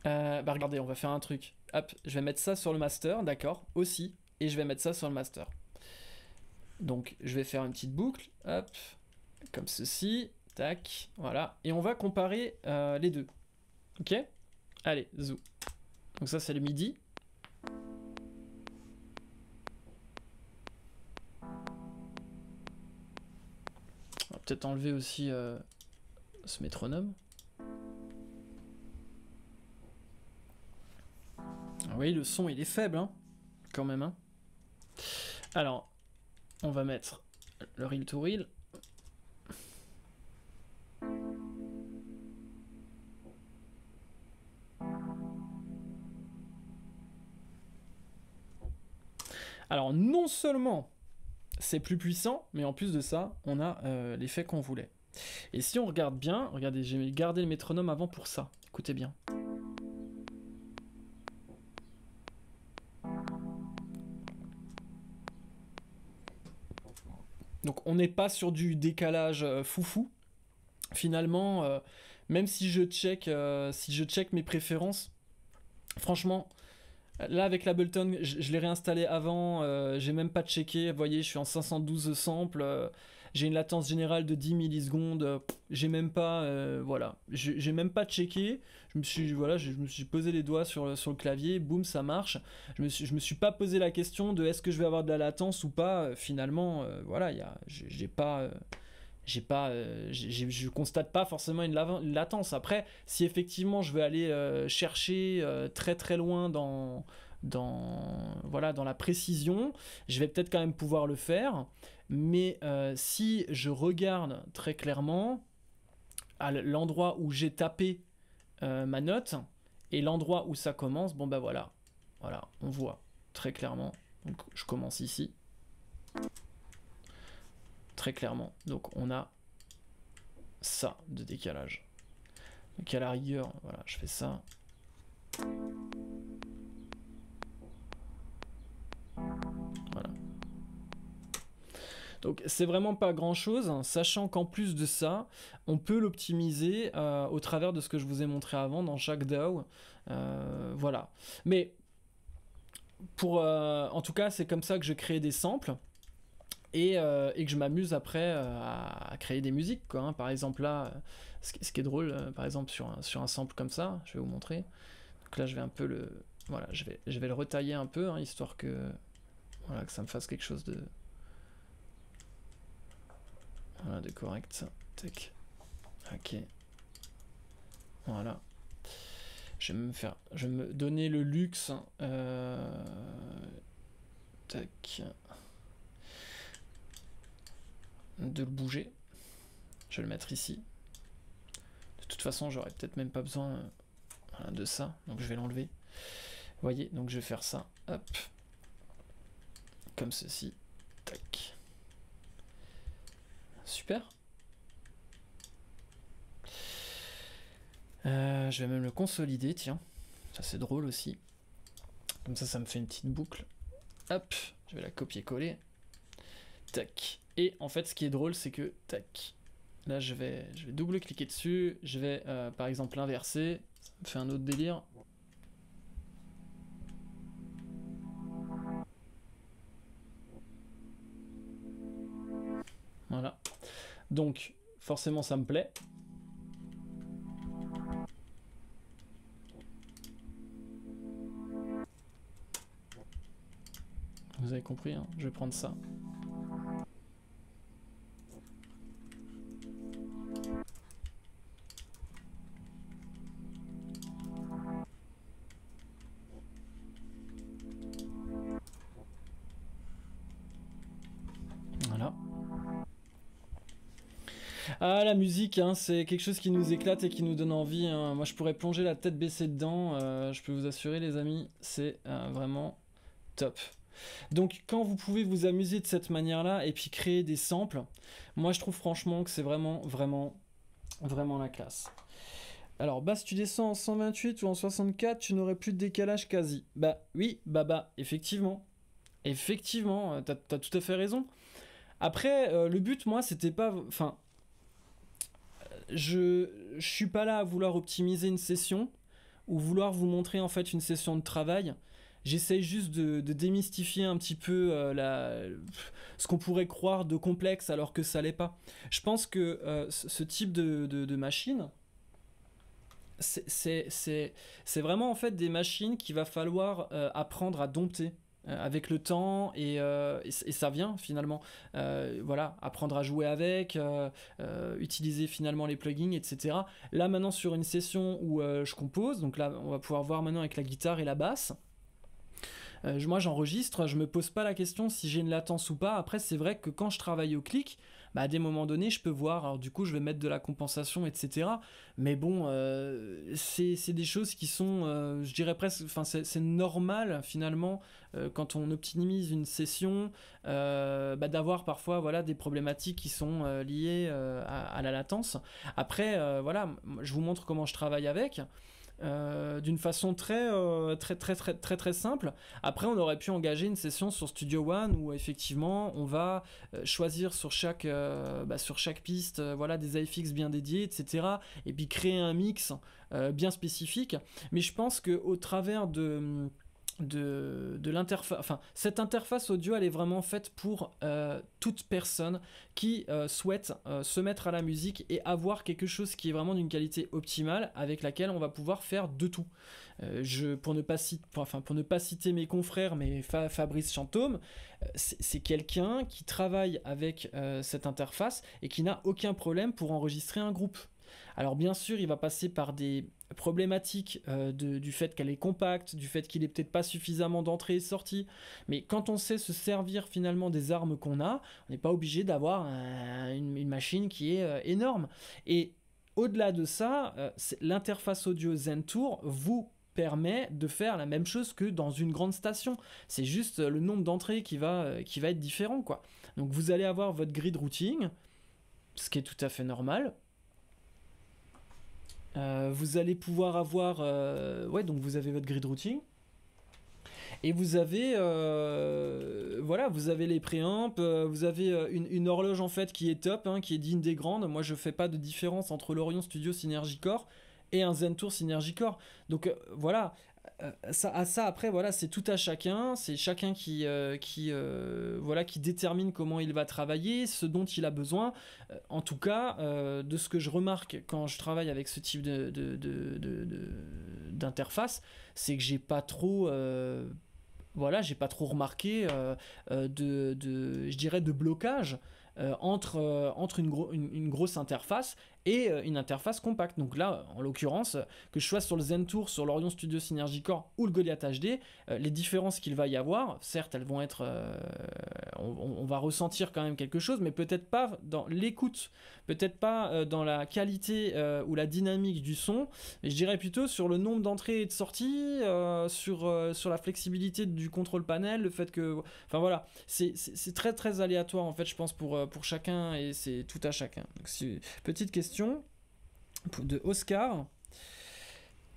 Euh, Bah regardez, on va faire un truc. Hop, je vais mettre ça sur le master, d'accord, aussi. Et je vais mettre ça sur le master. Donc je vais faire une petite boucle, hop, comme ceci, tac, voilà. Et on va comparer euh, les deux. Ok? Allez, zou. Donc ça c'est le midi. Peut-être enlever aussi euh, ce métronome. Ah oui, le son il est faible, hein, quand même. Hein. Alors, on va mettre le reel to reel. Alors non seulement c'est plus puissant, mais en plus de ça, on a euh, l'effet qu'on voulait. Et si on regarde bien, regardez, j'ai gardé le métronome avant pour ça. Écoutez bien. Donc on n'est pas sur du décalage euh, foufou. Finalement, euh, même si je check, si je check mes préférences, franchement, Là, avec l'Ableton, je, l'ai réinstallé avant, euh, j'ai même pas checké. Vous voyez, je suis en 512 samples, euh, j'ai une latence générale de 10 millisecondes, euh, j'ai même pas, voilà, j'ai même pas checké. Je me suis, voilà, je, me suis posé les doigts sur, sur le clavier, boum, ça marche. Je me suis, je me suis pas posé la question de est-ce que je vais avoir de la latence ou pas. Finalement, voilà, j'ai pas j'ai pas je constate pas forcément une, latence. Après si effectivement je veux aller euh, chercher euh, très très loin dans dans voilà dans la précision je vais peut-être quand même pouvoir le faire. Mais euh, si je regarde très clairement à l'endroit où j'ai tapé ma note et l'endroit où ça commence bon ben voilà. Voilà on voit très clairement. Donc je commence ici clairement. Donc on a ça de décalage. Donc à la rigueur, voilà, je fais ça. Voilà. Donc c'est vraiment pas grand chose, hein, sachant qu'en plus de ça, on peut l'optimiser euh, au travers de ce que je vous ai montré avant dans chaque DAO. Euh, voilà. Mais pour, euh, en tout cas, c'est comme ça que je crée des samples. Euh, et, que je m'amuse après euh, à, créer des musiques. Quoi, hein. Par exemple, là, ce, qui est drôle, euh, par exemple, sur un, sur un sample comme ça, je vais vous montrer. Donc là, je vais un peu le. Voilà, je vais, je vais le retailler un peu, hein, histoire que, voilà, que ça me fasse quelque chose de. Voilà, de correct. Tac. Ok. Voilà. Je vais me faire. Je vais me donner le luxe. Tac de le bouger. Je vais le mettre ici. De toute façon, j'aurais peut-être même pas besoin euh, de ça, donc je vais l'enlever. Voyez, donc je vais faire ça, hop, comme ceci, tac. Super. Euh, je vais même le consolider, tiens. Ça c'est drôle aussi. Comme ça, ça me fait une petite boucle. Hop, je vais la copier-coller. Tac. Et en fait, ce qui est drôle, c'est que, tac, là, je vais, double-cliquer dessus, je vais, euh, par exemple, l'inverser, ça me fait un autre délire. Voilà. Donc, forcément ça me plaît. Vous avez compris, hein, je vais prendre ça. La musique, hein, c'est quelque chose qui nous éclate et qui nous donne envie. hein. Moi, je pourrais plonger la tête baissée dedans. euh, je peux vous assurer, les amis, c'est euh, vraiment top. Donc, quand vous pouvez vous amuser de cette manière-là et puis créer des samples, moi, je trouve franchement que c'est vraiment, vraiment, vraiment la classe. Alors, bah, si tu descends en 128 ou en 64, tu n'aurais plus de décalage quasi. Bah oui, bah bah, effectivement. Effectivement, euh, t'as as tout à fait raison. Après, le but, moi, c'était pas. Enfin. Je, je suis pas là à vouloir optimiser une session ou vouloir vous montrer en fait une session de travail. J'essaye juste de, démystifier un petit peu euh, ce qu'on pourrait croire de complexe alors que ça l'est pas. Je pense que euh, ce type de, machine, c'est- vraiment en fait des machines qu'il va falloir euh, apprendre à dompter avec le temps et, euh, et ça vient finalement. Euh, voilà, apprendre à jouer avec, euh, euh, utiliser finalement les plugins, etc. Là maintenant sur une session où euh, je compose, donc là on va pouvoir voir maintenant avec la guitare et la basse. Euh, moi j'enregistre, je me pose pas la question si j'ai une latence ou pas. Après c'est vrai que quand je travaille au clic, bah, à des moments donnés je peux voir, alors du coup je vais mettre de la compensation, etc. Mais bon, euh, c'est des choses qui sont, euh, je dirais presque, enfin c'est normal finalement euh, quand on optimise une session euh, bah, d'avoir parfois voilà des problématiques qui sont liées à, à la latence. Après voilà, je vous montre comment je travaille avec. Euh, d'une façon très, euh, très très très très très simple. Après, on aurait pu engager une session sur Studio One où effectivement on va euh, choisir sur chaque bah, piste, voilà des IFX bien dédiés, etc. Et puis créer un mix bien spécifique. Mais je pense que au travers de de, de l'interface, enfin cette interface audio, elle est vraiment faite pour euh, toute personne qui euh, souhaite euh, se mettre à la musique et avoir quelque chose qui est vraiment d'une qualité optimale avec laquelle on va pouvoir faire de tout. Je, pour, ne pas citer, pour- enfin, pour ne pas citer mes confrères, mais Fa- Fabrice Chantôme, c'est quelqu'un qui travaille avec cette interface et qui n'a aucun problème pour enregistrer un groupe. Alors bien sûr, il va passer par des problématiques euh, de- du fait qu'elle est compacte, du fait qu'il est peut-être pas suffisamment d'entrée et sortie. Mais quand on sait se servir finalement des armes qu'on a, on n'est pas obligé d'avoir un- une, machine qui est euh, énorme. Et au-delà de ça, euh, l'interface audio Zentour vous permet de faire la même chose que dans une grande station. C'est juste le nombre d'entrées qui va, qui va être différent. Quoi. Donc vous allez avoir votre grid routing, ce qui est tout à fait normal. Euh, vous allez pouvoir avoir... euh, ouais, donc vous avez votre grid routing. Et vous avez, euh, voilà, vous avez les préamps, vous avez une, une horloge en fait qui est top, hein, qui est digne des grandes. Moi, je fais pas de différence entre l'Orion Studio Synergy Core et un Zen Tour Synergy Core. Donc voilà, ça, à ça après, c'est tout à chacun. C'est chacun qui, euh, euh, voilà, qui détermine comment il va travailler, ce dont il a besoin. Euh, en tout cas, euh, de ce que je remarque quand je travaille avec ce type de, d'interface, c'est que j'ai pas trop euh, voilà, j'ai pas trop remarqué euh, euh, de, je de blocage euh, entre, euh, une grosse interface et euh, une interface compacte. Donc là, en l'occurrence, que je sois sur le Zen Tour, sur l'Orion Studio Synergy Core ou le Goliath HD, euh, les différences qu'il va y avoir, certes, elles vont être, euh, on, va ressentir quand même quelque chose, mais peut-être pas dans l'écoute, peut-être pas dans la qualité ou la dynamique du son, mais je dirais plutôt sur le nombre d'entrées et de sorties, sur, sur la flexibilité du contrôle panel, le fait que. Enfin voilà, c'est très très aléatoire en fait, je pense, pour, pour chacun et c'est tout à chacun. Donc, petite question de Oscar.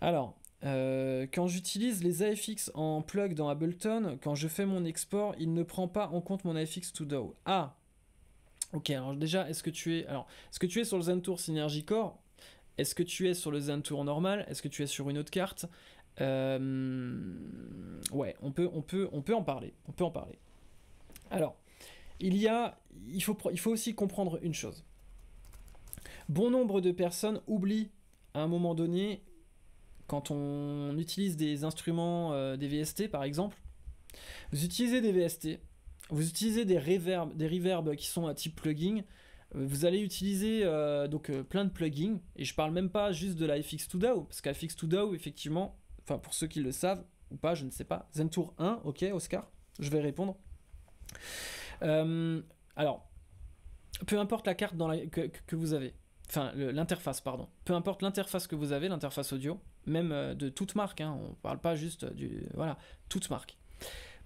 Alors. euh, quand j'utilise les AFX en plug dans Ableton, quand je fais mon export, il ne prend pas en compte mon AFX to DAW. Ah, ok. Alors déjà, est-ce que tu es, alors, est-ce que tu es sur le Zentour Synergy Core Est-ce que tu es sur le Zentour normal? Est-ce que tu es sur une autre carte? Euh, Ouais, on peut, on peut, on peut en parler. On peut en parler. Alors, il y a, il faut, il faut aussi comprendre une chose. Bon nombre de personnes oublient à un moment donné, quand on utilise des instruments, euh, des VST par exemple, vous utilisez des VST, vous utilisez des reverbs, des reverbs qui sont à type plugin, euh, vous allez utiliser euh, donc plein de plugins, et je parle même pas juste de la FX2 DAO, parce qu'à FX2 DAO, effectivement, enfin pour ceux qui le savent ou pas, je ne sais pas, Zentour 1, ok Oscar, je vais répondre. alors, peu importe la carte dans que, vous avez, enfin l'interface, pardon, peu importe l'interface que vous avez, l'interface audio, même euh, de toute marque, hein, on parle pas juste du. Voilà, toute marque.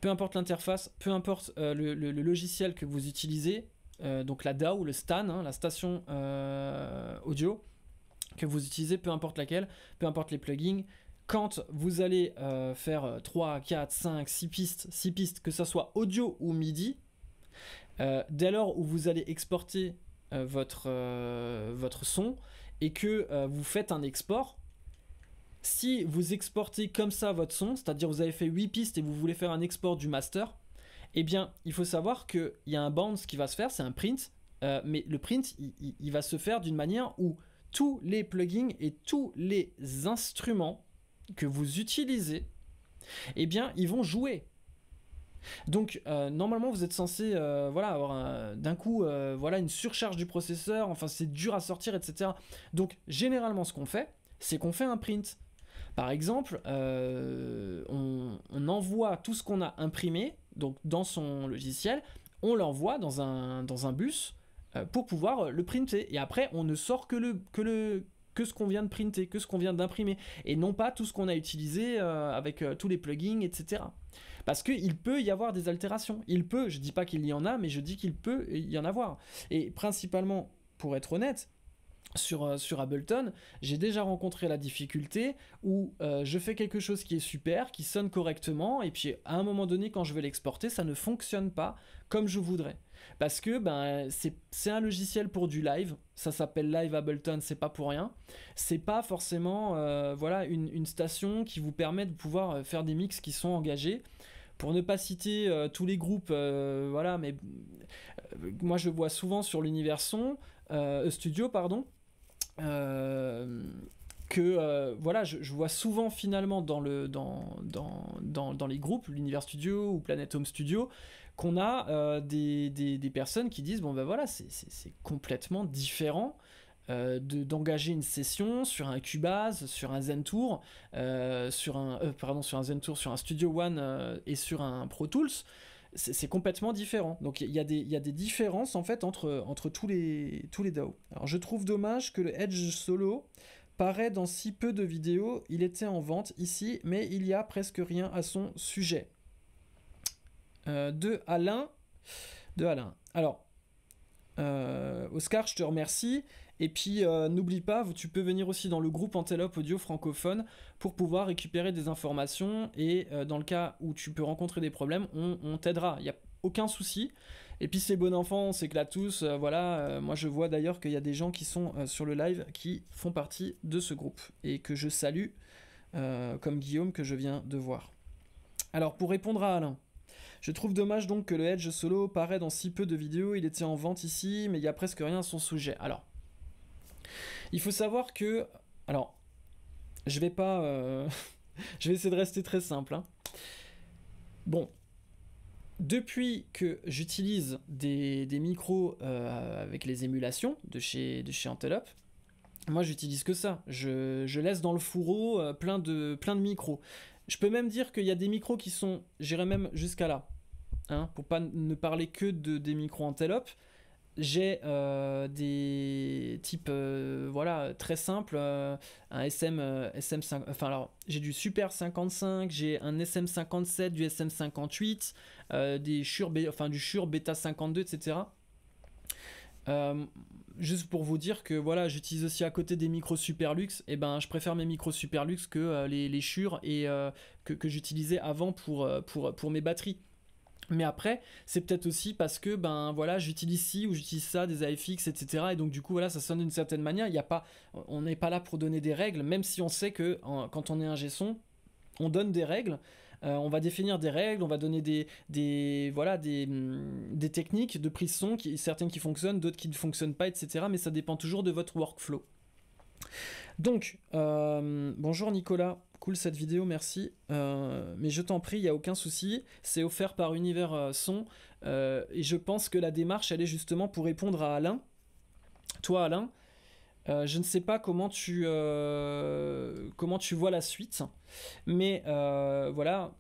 Peu importe l'interface, peu importe euh, le, logiciel que vous utilisez, euh, donc la DAW, le STAN, hein, la station audio que vous utilisez, peu importe laquelle, peu importe les plugins, quand vous allez faire 3, 4, 5, 6 pistes, 6 pistes, que ce soit audio ou MIDI, dès lors où vous allez exporter votre, votre son et que vous faites un export, si vous exportez comme ça votre son, c'est-à-dire vous avez fait 8 pistes et vous voulez faire un export du master, eh bien, il faut savoir qu'il y a un bounce qui va se faire, c'est un print, euh, mais le print, il, va se faire d'une manière où tous les plugins et tous les instruments que vous utilisez, eh bien, ils vont jouer. Donc euh, normalement vous êtes censé euh, voilà avoir d'un coup voilà une surcharge du processeur, enfin c'est dur à sortir etc. Donc généralement ce qu'on fait c'est qu'on fait un print. Par exemple, euh, on, envoie tout ce qu'on a imprimé donc dans son logiciel, on l'envoie dans un, dans un bus euh, pour pouvoir le printer. Et après, on ne sort que, le, que, le, que ce qu'on vient de printer, que ce qu'on vient d'imprimer, et non pas tout ce qu'on a utilisé euh, avec tous les plugins, etc. Parce qu'il peut y avoir des altérations. Il peut, je dis pas qu'il y en a, mais je dis qu'il peut y en avoir. Et principalement, pour être honnête, sur, euh, sur Ableton, j'ai déjà rencontré la difficulté où euh, je fais quelque chose qui est super, qui sonne correctement, et puis à un moment donné, quand je vais l'exporter, ça ne fonctionne pas comme je voudrais. Parce que ben, c'est un logiciel pour du live, ça s'appelle Live Ableton, c'est pas pour rien. C'est pas forcément euh, voilà, une, une, station qui vous permet de pouvoir faire des mix qui sont engagés. Pour ne pas citer tous les groupes, voilà, mais moi je vois souvent sur l'univers studio, pardon, euh, que euh, voilà, je, vois souvent finalement dans, le, dans, dans, dans, les groupes, l'Univers Studio ou Planet Home Studio, qu'on a euh, des, des, personnes qui disent bon ben voilà, c'est complètement différent. D'engager une session sur un Cubase, sur un Zentour, sur un pardon sur un sur un Studio One et sur un Pro Tools c'est complètement différent. Donc il y, a des différences en fait entre, entre tous, les, tous les DAO. Alors je trouve dommage que le Edge Solo paraît dans si peu de vidéos. Il était en vente ici, mais il y a presque rien à son sujet. Euh, de Alain. De Alain. Alors, euh, Oscar, je te remercie. Et puis euh, n'oublie pas, tu peux venir aussi dans le groupe Antelope Audio francophone pour pouvoir récupérer des informations et euh, dans le cas où tu peux rencontrer des problèmes, on, t'aidera. Il n'y a aucun souci. Et puis c'est bon enfant, on s'éclate tous. Euh, voilà, moi je vois d'ailleurs qu'il y a des gens qui sont sur le live qui font partie de ce groupe et que je salue, comme Guillaume que je viens de voir. Alors pour répondre à Alain, je trouve dommage donc que le Edge Solo paraît dans si peu de vidéos. Il était en vente ici, mais il y a presque rien à son sujet. Alors, il faut savoir que. Alors, je vais pas. Euh, je vais essayer de rester très simple. Hein. Bon. Depuis que j'utilise des, micros euh, avec les émulations de chez, de Antelope, moi j'utilise que ça. Je, laisse dans le fourreau euh, plein, de, plein de micros. Je peux même dire qu'il y a des micros qui sont, j'irai même jusqu'à là, hein, pour pas ne parler que de, des micros Antelope j'ai euh, des types euh, voilà très simples euh, un SM SM5 enfin alors j'ai du Super 55 j'ai un SM57 du SM58 des Shure enfin du Shure Beta 52 etc juste pour vous dire que voilà j'utilise aussi à côté des micros super luxe et ben je préfère mes micros super luxe que les, les Shure et que, que j'utilisais avant pour, pour, pour mes batteries mais après, c'est peut-être aussi parce que ben voilà, j'utilise ci ou j'utilise ça, des AFX, etc. Et donc du coup voilà, ça sonne d'une certaine manière. Il y a pas, on n'est pas là pour donner des règles, même si on sait que quand on est un son, on donne des règles. on va définir des règles, on va donner des, des voilà, des, mm, des techniques de prise son, qui, certaines qui fonctionnent, d'autres qui ne fonctionnent pas, etc. Mais ça dépend toujours de votre workflow. Donc, bonjour Nicolas, cool cette vidéo, merci. mais je t'en prie, il n'y a aucun souci. C'est offert par Univers Son. et je pense que la démarche, elle est justement pour répondre à Alain. Toi, Alain, euh, je ne sais pas comment tu, euh, comment tu vois la suite, mais euh, voilà.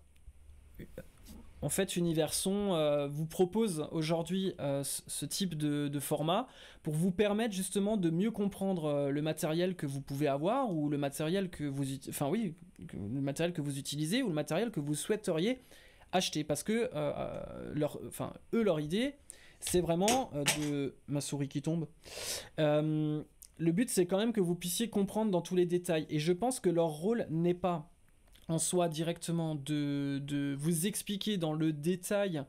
En fait, Universon vous propose aujourd'hui ce type de, format pour vous permettre justement de mieux comprendre le matériel que vous pouvez avoir ou le matériel que vous, enfin oui, le matériel que vous utilisez ou le matériel que vous souhaiteriez acheter, parce que leur, enfin eux leur idée, c'est vraiment de ma souris qui tombe le but c'est quand même que vous puissiez comprendre dans tous les détails. Et je pense que leur rôle n'est pas en soi directement de, vous expliquer dans le détail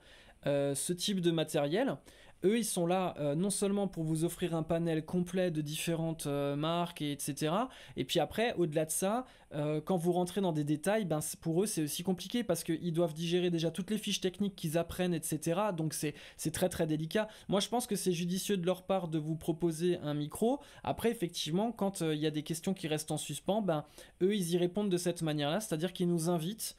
euh, ce type de matériel, eux, ils sont là euh, non seulement pour vous offrir un panel complet de différentes euh, marques, et etc. Et puis après, au-delà de ça, euh, quand vous rentrez dans des détails, ben, pour eux, c'est aussi compliqué parce qu'ils doivent digérer déjà toutes les fiches techniques qu'ils apprennent, etc. Donc c'est très très délicat. Moi, je pense que c'est judicieux de leur part de vous proposer un micro. Après, effectivement, quand il y a des questions qui restent en suspens, ben, eux, ils y répondent de cette manière-là, c'est-à-dire qu'ils nous invitent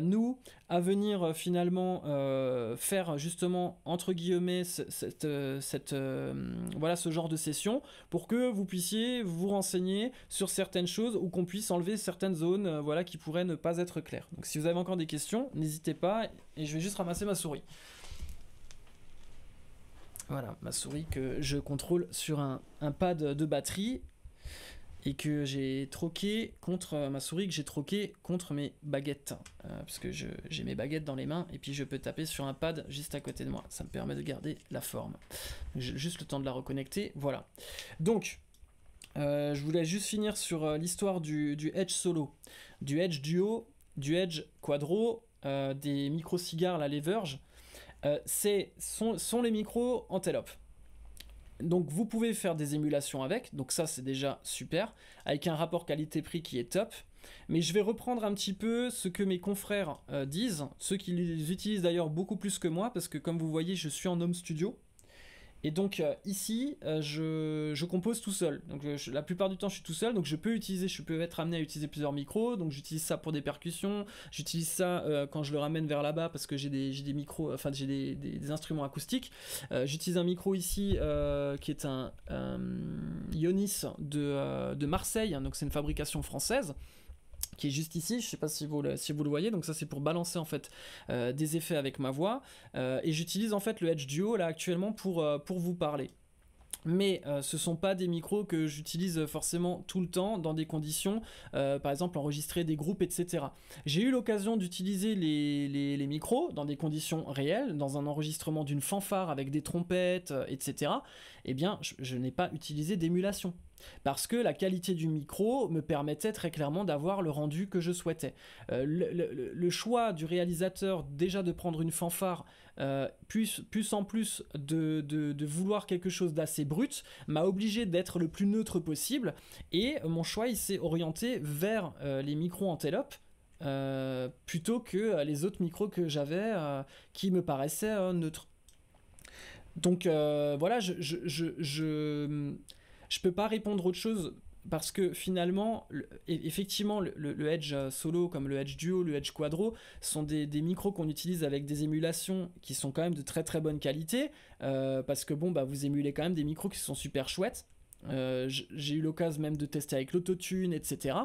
nous, à venir euh, finalement euh, faire justement, entre guillemets, cette, voilà, ce genre de session pour que vous puissiez vous renseigner sur certaines choses ou qu'on puisse enlever certaines zones voilà, qui pourraient ne pas être claires. Donc si vous avez encore des questions, n'hésitez pas et je vais juste ramasser ma souris. Voilà, ma souris que je contrôle sur un, un pad de batterie et que j'ai troqué contre euh, ma souris que j'ai troqué contre mes baguettes. Euh, parce que j'ai mes baguettes dans les mains et puis je peux taper sur un pad juste à côté de moi. Ça me permet de garder la forme. Juste le temps de la reconnecter voilà. Donc euh, je voulais juste finir sur l'histoire du, Edge solo. Du Edge duo du Edge quadro des micro cigares la les Verge c'est sont, sont les micros Antelope donc vous pouvez faire des émulations avec, donc ça c'est déjà super, avec un rapport qualité-prix qui est top. Mais je vais reprendre un petit peu ce que mes confrères euh, disent, ceux qui les utilisent d'ailleurs beaucoup plus que moi, parce que comme vous voyez je suis en home studio, et donc euh, ici, euh, je, compose tout seul. Donc la plupart du temps, je suis tout seul. Donc je peux utiliser, je peux être amené à utiliser plusieurs micros. Donc j'utilise ça pour des percussions. J'utilise ça euh, quand je le ramène vers là-bas parce que j'ai des, micros, enfin j'ai des, instruments acoustiques. J'utilise un micro ici qui est un, Ionis de, de Marseille. donc c'est une fabrication française qui est juste ici, je sais pas si vous le, si vous le voyez, donc ça c'est pour balancer en fait euh, des effets avec ma voix, euh, et j'utilise en fait le Edge Duo là actuellement pour, euh, pour vous parler. Mais ce sont pas des micros que j'utilise forcément tout le temps dans des conditions, par exemple enregistrer des groupes, etc. J'ai eu l'occasion d'utiliser les, les, micros dans des conditions réelles, dans un enregistrement d'une fanfare avec des trompettes, etc. Eh bien, je n'ai pas utilisé d'émulation parce que la qualité du micro me permettait très clairement d'avoir le rendu que je souhaitais. Euh, le, choix du réalisateur déjà de prendre une fanfare, euh, plus, en plus de, vouloir quelque chose d'assez brut, m'a obligé d'être le plus neutre possible, et mon choix s'est orienté vers euh, les micros Antelope, plutôt que les autres micros que j'avais qui me paraissaient neutres. Donc voilà, je peux pas répondre autre chose parce que finalement, effectivement, le, Edge solo comme le Edge duo, le Edge quadro sont des, micros qu'on utilise avec des émulations qui sont quand même de très très bonne qualité euh, parce que bon, bah vous émulez quand même des micros qui sont super chouettes. Euh, j'ai eu l'occasion même de tester avec l'autotune, etc.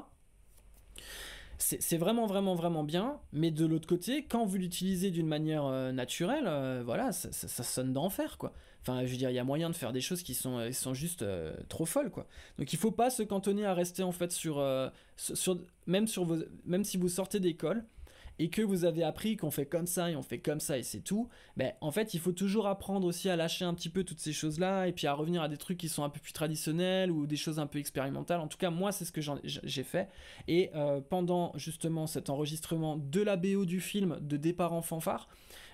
C'est vraiment vraiment vraiment bien, mais de l'autre côté, quand vous l'utilisez d'une manière euh, naturelle, voilà, ça, ça sonne d'enfer quoi. Enfin, je veux dire, il y a moyen de faire des choses qui sont, euh, sont juste euh, trop folles, quoi. Donc il faut pas se cantonner à rester en fait sur, euh, sur même sur même si vous sortez d'école et que vous avez appris qu'on fait comme ça et on fait comme ça et c'est tout. Ben en fait, il faut toujours apprendre aussi à lâcher un petit peu toutes ces choses-là et puis à revenir à des trucs qui sont un peu plus traditionnels ou des choses un peu expérimentales. En tout cas, moi, c'est ce que j'ai fait. Et pendant justement cet enregistrement de la BO du film de Départ en fanfare,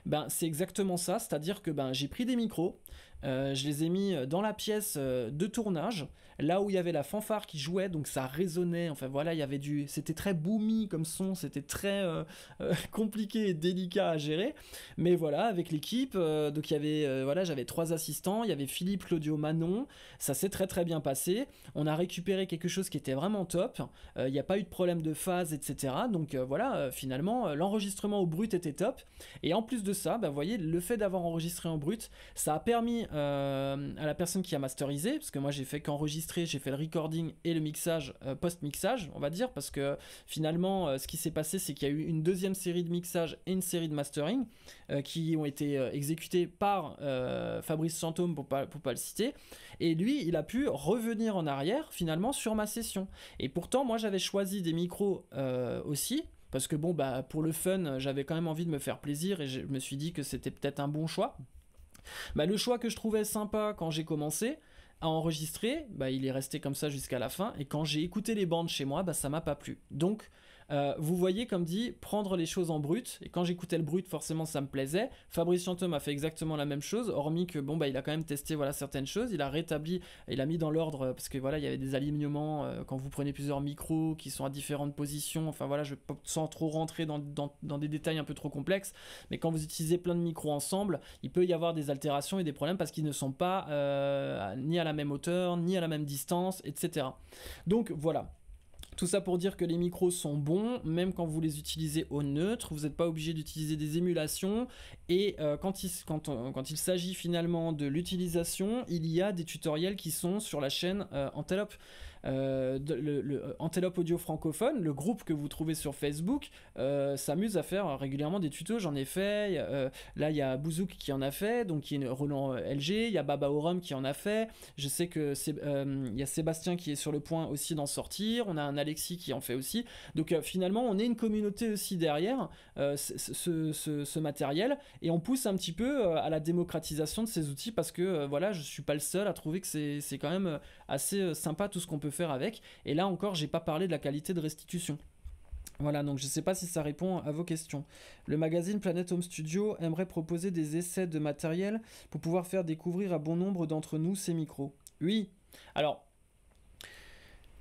ben c'est exactement ça, c'est-à-dire que ben j'ai pris des micros, euh, je les ai mis dans la pièce euh, de tournage, là où il y avait la fanfare qui jouait, donc ça résonnait. Enfin voilà, il y avait du, c'était très boomy comme son, c'était très euh, euh, compliqué et délicat à gérer. Mais voilà, avec l'équipe, euh, donc il y avait, voilà, j'avais trois assistants, il y avait Philippe, Claudio, Manon. Ça s'est très très bien passé. On a récupéré quelque chose qui était vraiment top. Il n'y a pas eu de problème de phase, etc. Donc voilà, finalement, l'enregistrement au brut était top. Et en plus de ça, bah, vous voyez, le fait d'avoir enregistré en brut, ça a permis à la personne qui a masterisé, parce que moi j'ai fait qu'enregistrer, j'ai fait le recording et le mixage euh, post-mixage, on va dire, parce que finalement, euh, ce qui s'est passé, c'est qu'il y a eu une deuxième série de mixage et une série de mastering euh, qui ont été exécutés par Fabrice Chantôme, pour pas, pour pas le citer, et lui, il a pu revenir en arrière finalement sur ma session. Et pourtant, moi j'avais choisi des micros aussi, parce que bon, bah, pour le fun, j'avais quand même envie de me faire plaisir et je me suis dit que c'était peut-être un bon choix. Bah, le choix que je trouvais sympa quand j'ai commencé, à enregistrer, bah, il est resté comme ça jusqu'à la fin. Et quand j'ai écouté les bandes chez moi, bah, ça m'a pas plu. Donc, euh, vous voyez, comme dit, prendre les choses en brut. Et quand j'écoutais le brut, forcément, ça me plaisait. Fabrice Chantôme a fait exactement la même chose, hormis que bon, bah, il a quand même testé voilà certaines choses. Il a rétabli, il a mis dans l'ordre parce que voilà, il y avait des alignements euh, quand vous prenez plusieurs micros qui sont à différentes positions. Enfin voilà, je sans trop rentrer dans, des détails un peu trop complexes, mais quand vous utilisez plein de micros ensemble, il peut y avoir des altérations et des problèmes parce qu'ils ne sont pas euh, ni à la même hauteur, ni à la même distance, etc. Donc voilà. Tout ça pour dire que les micros sont bons, même quand vous les utilisez au neutre, vous n'êtes pas obligé d'utiliser des émulations. Et euh, quand il, s'agit finalement de l'utilisation, il y a des tutoriels qui sont sur la chaîne euh, Antelope. Euh, le, le, Antelope Audio francophone, le groupe que vous trouvez sur Facebook, euh, s'amuse à faire régulièrement des tutos. J'en ai fait. Euh, là, il y a Bouzouk qui en a fait, donc qui est Roland LG. Il y a Baba Orum qui en a fait. Je sais que il y a Sébastien qui est sur le point aussi d'en sortir. On a un Alexis qui en fait aussi. Donc finalement, on est une communauté aussi derrière ce, ce, matériel et on pousse un petit peu à la démocratisation de ces outils parce que voilà, je suis pas le seul à trouver que c'est, c'est quand même assez sympa tout ce qu'on peut faire avec. Et là encore, j'ai pas parlé de la qualité de restitution. Voilà, donc je ne sais pas si ça répond à vos questions. Le magazine Planet Home Studio aimerait proposer des essais de matériel pour pouvoir faire découvrir à bon nombre d'entre nous ces micros. Oui, alors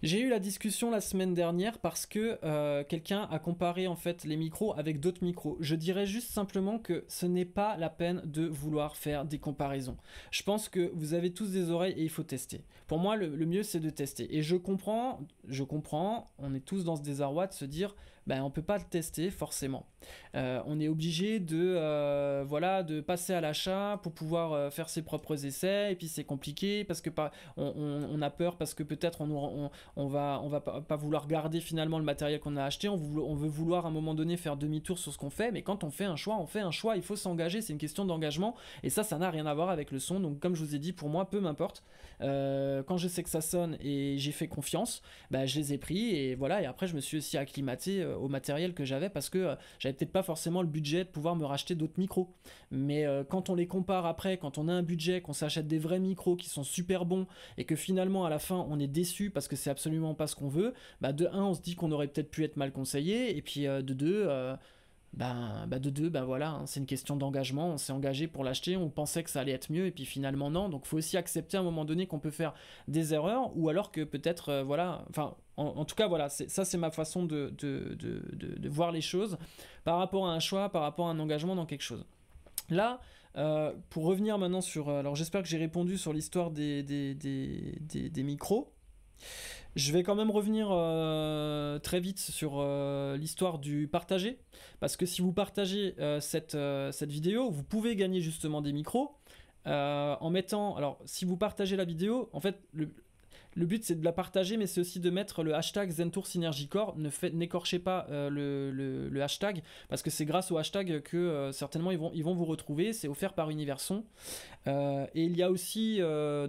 j'ai eu la discussion la semaine dernière parce que euh, quelqu'un a comparé en fait les micros avec d'autres micros. Je dirais juste simplement que ce n'est pas la peine de vouloir faire des comparaisons. Je pense que vous avez tous des oreilles et il faut tester. Pour moi, le, le mieux c'est de tester. Et je comprends, je comprends, on est tous dans ce désarroi de se dire ben, on peut pas le tester forcément. Euh, on est obligé de, euh, voilà, de passer à l'achat pour pouvoir euh, faire ses propres essais, et puis c'est compliqué parce que pas, on, a peur parce que peut-être on, on, va, on va pas, vouloir garder finalement le matériel qu'on a acheté, on, on veut vouloir à un moment donné faire demi-tour sur ce qu'on fait, mais quand on fait un choix, on fait un choix, il faut s'engager, c'est une question d'engagement, et ça, ça n'a rien à voir avec le son, donc comme je vous ai dit, pour moi, peu m'importe. quand je sais que ça sonne et j'ai fait confiance, ben, je les ai pris, et voilà, et après je me suis aussi acclimaté au matériel que j'avais parce que euh, j'avais peut-être pas forcément le budget de pouvoir me racheter d'autres micros. Mais euh, quand on les compare après, quand on a un budget, qu'on s'achète des vrais micros qui sont super bons et que finalement à la fin on est déçu parce que c'est absolument pas ce qu'on veut, bah de un on se dit qu'on aurait peut-être pu être mal conseillé et puis euh, de deux ben, bah de deux, ben voilà, hein, c'est une question d'engagement. On s'est engagé pour l'acheter, on pensait que ça allait être mieux, et puis finalement non. Donc, faut aussi accepter à un moment donné qu'on peut faire des erreurs, ou alors que peut-être, euh, voilà, enfin, en, tout cas, voilà, ça c'est ma façon de de, de, de, voir les choses par rapport à un choix, par rapport à un engagement dans quelque chose. Là, euh, pour revenir maintenant sur. Euh, alors, j'espère que j'ai répondu sur l'histoire des, des, des, des micros. Je vais quand même revenir euh, très vite sur euh, l'histoire du partager, parce que si vous partagez euh, cette, cette vidéo, vous pouvez gagner justement des micros en mettant... Alors, si vous partagez la vidéo, en fait, le, but c'est de la partager, mais c'est aussi de mettre le hashtag Zentour Synergicore. Ne n'écorchez pas le, le, hashtag, parce que c'est grâce au hashtag que certainement ils vont, ils vont vous retrouver. C'est offert par Universon. et il y a aussi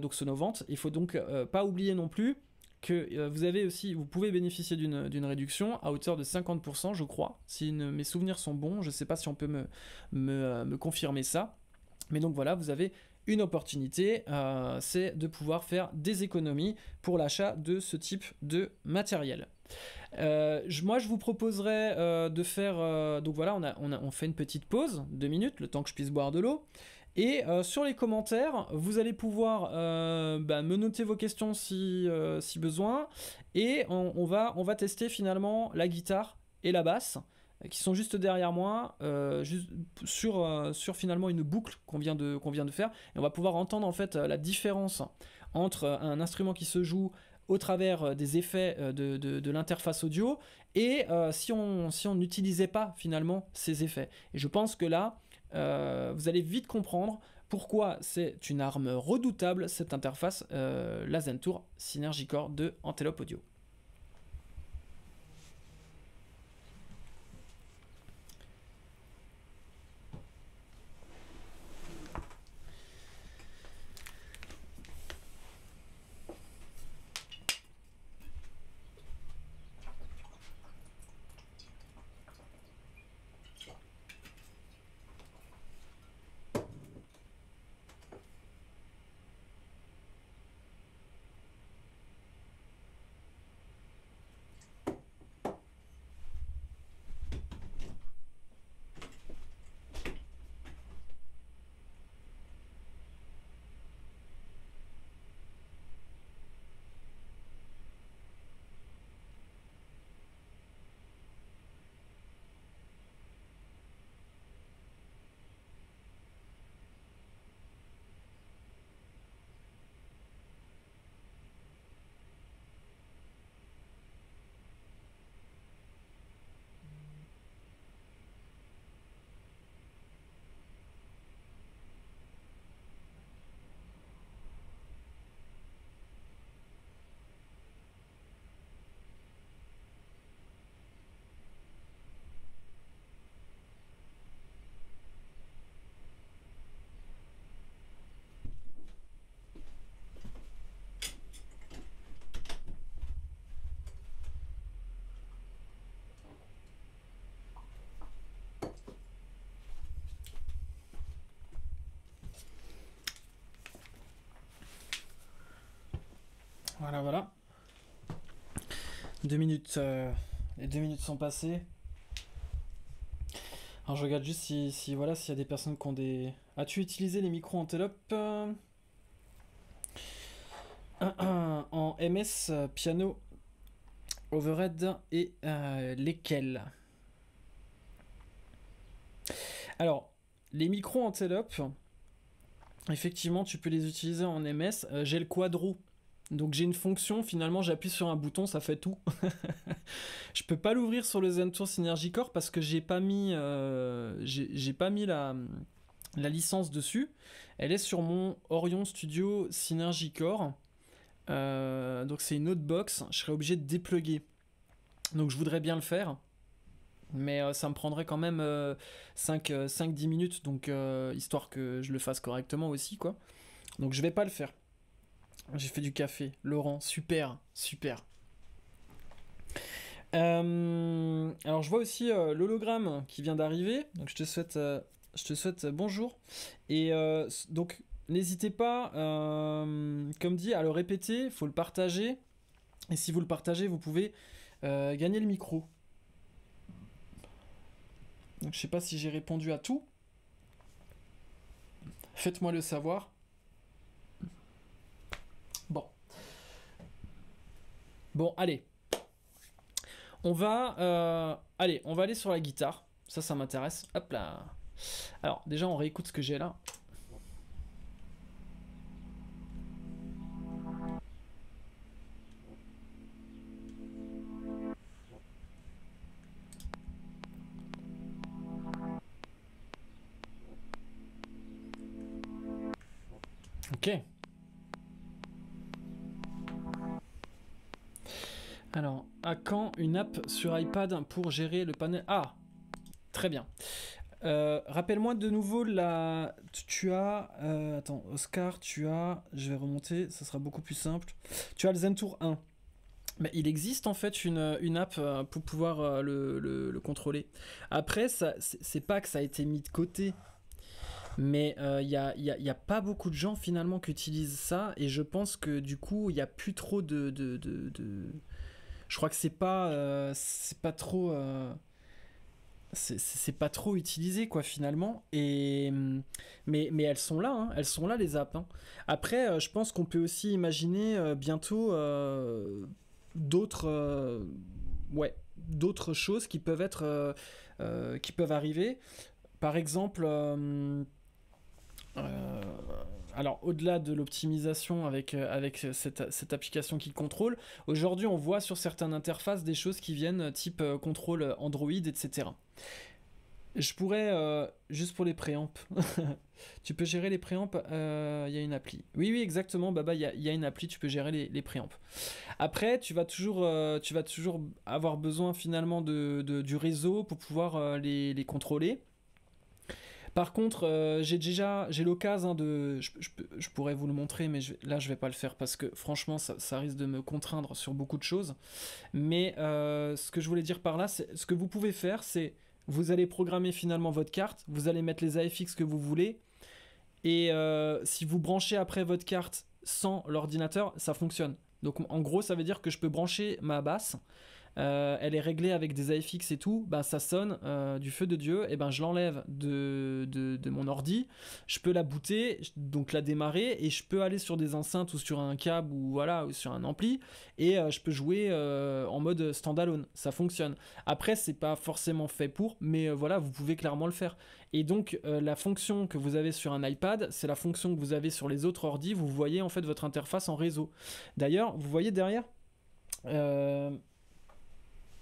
donc Sonovante. Il faut donc pas oublier non plus que euh, vous avez aussi, vous pouvez bénéficier d'une réduction à hauteur de 50%, je crois, si mes souvenirs sont bons. Je ne sais pas si on peut me, euh, me, confirmer ça. Mais donc voilà, vous avez une opportunité, euh, c'est de pouvoir faire des économies pour l'achat de ce type de matériel. moi, je vous proposerais de faire. donc voilà, on, a, on fait une petite pause, deux minutes, le temps que je puisse boire de l'eau. Et euh, sur les commentaires, vous allez pouvoir euh, bah, me noter vos questions si, euh, si besoin. Et on, va, on va tester finalement la guitare et la basse qui sont juste derrière moi, juste sur, sur finalement une boucle qu'on vient, de, vient de faire. Et on va pouvoir entendre en fait la différence entre un instrument qui se joue au travers des effets de, de, l'interface audio et si on si on n'utilisait pas finalement ces effets. Et je pense que là, euh, vous allez vite comprendre pourquoi c'est une arme redoutable cette interface euh, la Zentour Synergy Core de Antelope Audio. Voilà, voilà. Deux minutes. Euh, deux minutes sont passées. Alors je regarde juste si, voilà s'il y a des personnes qui ont des. As-tu utilisé les micros Antelope euh, en MS piano overhead et euh, lesquels? Alors les micros Antelope, effectivement tu peux les utiliser en MS. J'ai le Quadro donc j'ai une fonction, finalement j'appuie sur un bouton, ça fait tout. je peux pas l'ouvrir sur le Zentour Synergy Core parce que j'ai pas mis, euh, pas mis la, licence dessus. Elle est sur mon Orion Studio Synergy Core. Euh, donc c'est une autre box, je serais obligé de dépluguer. Donc je voudrais bien le faire. Mais euh, ça me prendrait quand même 5-10 minutes, donc histoire que je le fasse correctement aussi, quoi. Donc je vais pas le faire. J'ai fait du café. Laurent, super, super. Euh, alors je vois aussi euh, l'hologramme qui vient d'arriver. Donc je te souhaite, euh, je te souhaite bonjour. Et donc n'hésitez pas, comme dit, à le répéter. Il faut le partager. Et si vous le partagez, vous pouvez gagner le micro. Donc je sais pas si j'ai répondu à tout. Faites-moi le savoir. Bon, allez. On va, euh, on va aller sur la guitare. Ça, ça m'intéresse. Hop là. Alors, déjà, on réécoute ce que j'ai là. Ok. Alors, à quand une app sur iPad pour gérer le panel? Ah Très bien. Euh, rappelle-moi de nouveau la. Tu as. Euh, attends, Oscar, tu as. Je vais remonter, ça sera beaucoup plus simple. Tu as le Zentour 1. Mais il existe en fait une, app euh, pour pouvoir le, le, contrôler. Après, c'est pas que ça a été mis de côté. Mais il n'y a, y pas beaucoup de gens finalement qui utilisent ça. Et je pense que du coup, il n'y a plus trop de je crois que c'est pas, euh, c'est pas trop. Euh, c'est pas trop utilisé quoi finalement et mais, mais elles sont là hein. elles sont là les apps hein. après euh, je pense qu'on peut aussi imaginer bientôt d'autres ouais d'autres choses qui peuvent être qui peuvent arriver par exemple alors au-delà de l'optimisation avec, avec cette, cette, application qui contrôle, aujourd'hui on voit sur certaines interfaces des choses qui viennent type contrôle Android, etc. Je pourrais, euh, juste pour les préamps, tu peux gérer les préamps, il euh, y a une appli. Oui, oui, exactement, Baba, il y a, une appli, tu peux gérer les, les. Après, tu vas, toujours, euh, tu vas toujours avoir besoin finalement de, du réseau pour pouvoir les, les, contrôler. Par contre, j'ai déjà l'occasion de... Je, pourrais vous le montrer, mais là, je vais pas le faire parce que franchement, ça, risque de me contraindre sur beaucoup de choses. Mais ce que je voulais dire par là, ce que vous pouvez faire, c'est vous allez programmer finalement votre carte, vous allez mettre les AFX que vous voulez, et euh, si vous branchez après votre carte sans l'ordinateur, ça fonctionne. Donc en gros, ça veut dire que je peux brancher ma basse euh, elle est réglée avec des AFX et tout, bah, ça sonne euh, du feu de Dieu, et ben je l'enlève de, de, mon ordi, je peux la booter, donc la démarrer, et je peux aller sur des enceintes ou sur un câble ou voilà, ou sur un ampli, et euh, je peux jouer en mode standalone, ça fonctionne. Après, c'est pas forcément fait pour, mais voilà, vous pouvez clairement le faire. Et donc la fonction que vous avez sur un iPad, c'est la fonction que vous avez sur les autres ordi, vous voyez en fait votre interface en réseau. D'ailleurs, vous voyez derrière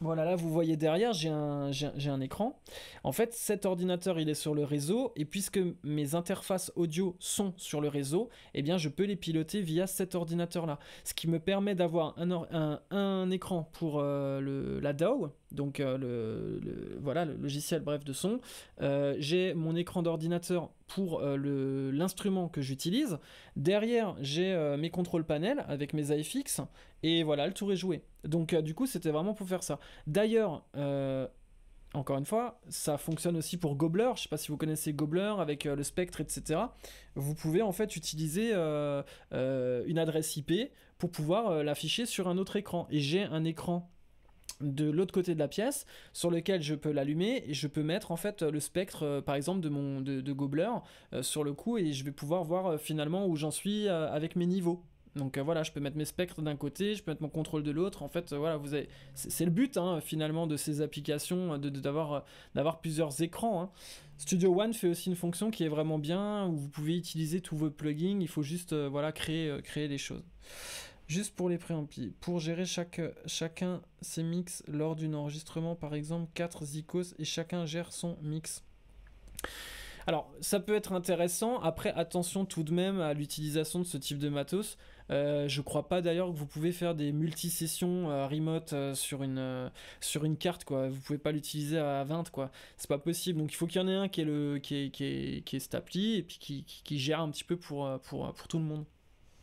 voilà, là vous voyez derrière, j'ai un, écran. En fait, cet ordinateur, il est sur le réseau, et puisque mes interfaces audio sont sur le réseau, eh bien je peux les piloter via cet ordinateur-là. Ce qui me permet d'avoir un, écran pour euh, la DAW, donc euh, le, voilà, le logiciel bref de son. Euh, j'ai mon écran d'ordinateur pour l'instrument que j'utilise. Derrière, j'ai mes contrôles panel avec mes AFX, et voilà, le tour est joué. Donc euh, du coup, c'était vraiment pour faire ça. D'ailleurs, euh, encore une fois, ça fonctionne aussi pour Gobler. Je sais pas si vous connaissez Gobler avec euh, le spectre, etc. Vous pouvez en fait utiliser une adresse IP pour pouvoir l'afficher sur un autre écran. Et j'ai un écran de l'autre côté de la pièce sur lequel je peux l'allumer et je peux mettre en fait le spectre par exemple de mon de, de Gobler sur le coup et je vais pouvoir voir finalement où j'en suis avec mes niveaux donc euh, voilà, je peux mettre mes spectres d'un côté, je peux mettre mon contrôle de l'autre. En fait, euh, voilà, vous avez, c'est le but hein, finalement de ces applications, d'avoir de, d'avoir plusieurs écrans. Hein. Studio One fait aussi une fonction qui est vraiment bien où vous pouvez utiliser tous vos plugins. Il faut juste euh, voilà créer créer les choses. Juste pour les préamplis, pour gérer chacun ses mix lors d'un enregistrement, par exemple 4 zikos et chacun gère son mix. Alors, ça peut être intéressant. Après, attention tout de même à l'utilisation de ce type de matos. Euh, je crois pas d'ailleurs que vous pouvez faire des multi-sessions euh, remote euh, sur, une, sur une carte, quoi. Vous pouvez pas l'utiliser à 20, quoi. C'est pas possible. Donc il faut qu'il y en ait un qui est, le, qui est, qui appli et qui, qui, gère un petit peu pour, pour, pour tout le monde.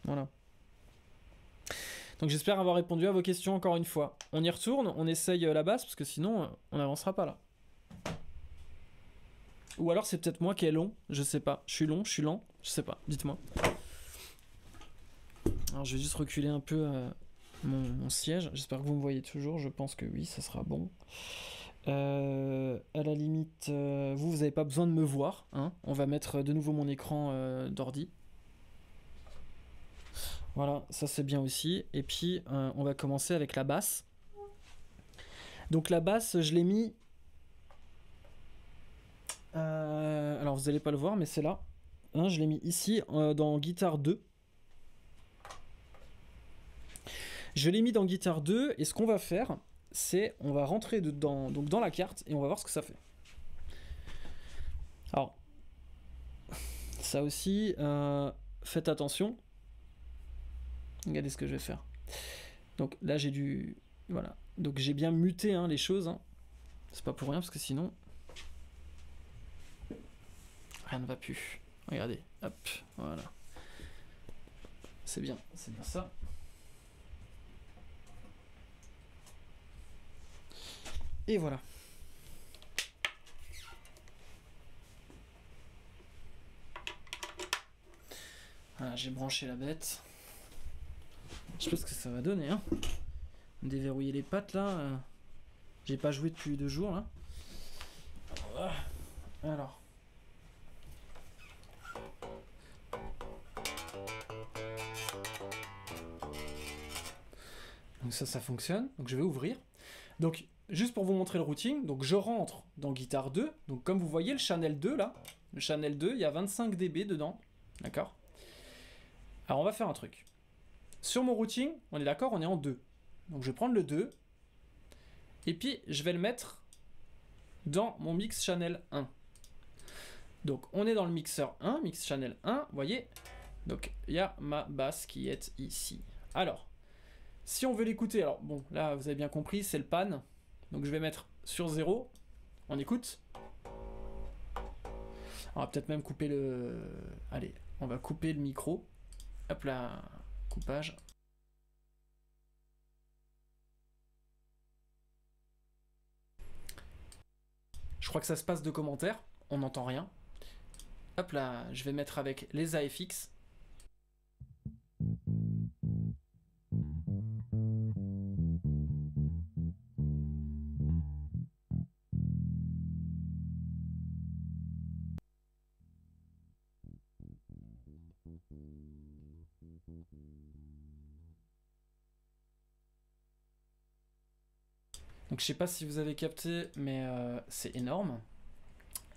Voilà. Donc j'espère avoir répondu à vos questions encore une fois. On y retourne, on essaye la base parce que sinon on n'avancera pas là. Ou alors c'est peut-être moi qui est long, je sais pas. Je suis long, je suis lent, je sais pas, dites-moi. Alors je vais juste reculer un peu euh, mon, siège. J'espère que vous me voyez toujours. Je pense que oui, ça sera bon. Euh, à la limite, euh, vous, vous n'avez pas besoin de me voir. Hein. On va mettre de nouveau mon écran d'ordi. Voilà, ça c'est bien aussi. Et puis, on va commencer avec la basse. Donc la basse, je l'ai mis... alors vous n'allez pas le voir, mais c'est là. Hein, je l'ai mis ici, dans Guitare 2. Je l'ai mis dans Guitar 2 et ce qu'on va faire, c'est on va rentrer dans la carte et on va voir ce que ça fait. Alors, ça aussi, euh, faites attention. Regardez ce que je vais faire. Donc là, j'ai dû. Voilà. Donc j'ai bien muté hein, les choses. Hein. C'est pas pour rien parce que sinon. Rien ne va plus. Regardez. Hop. Voilà. C'est bien. C'est bien ça. Et voilà. J'ai branché la bête. Je sais pas ce que ça va donner. Hein. Déverrouiller les pattes là. Euh, j'ai pas joué depuis deux jours là. Alors. Donc ça, ça fonctionne. Donc je vais ouvrir. Donc juste pour vous montrer le routing, donc je rentre dans Guitare 2. Donc comme vous voyez le channel 2 là, le channel 2, il y a 25 dB dedans. D'accord? Alors on va faire un truc. Sur mon routing, on est d'accord, on est en 2. Donc je vais prendre le 2. Et puis je vais le mettre dans mon mix channel 1. Donc on est dans le mixeur 1, mix channel 1, vous voyez? Donc il y a ma basse qui est ici. Alors, si on veut l'écouter, alors bon, là vous avez bien compris, c'est le pan. Donc je vais mettre sur 0, on écoute. On va peut-être même couper le... Allez, on va couper le micro. Hop là, coupage. Je crois que ça se passe de commentaires, on n'entend rien. Hop là, je vais mettre avec les AFX. Sais pas si vous avez capté, mais euh, c'est énorme.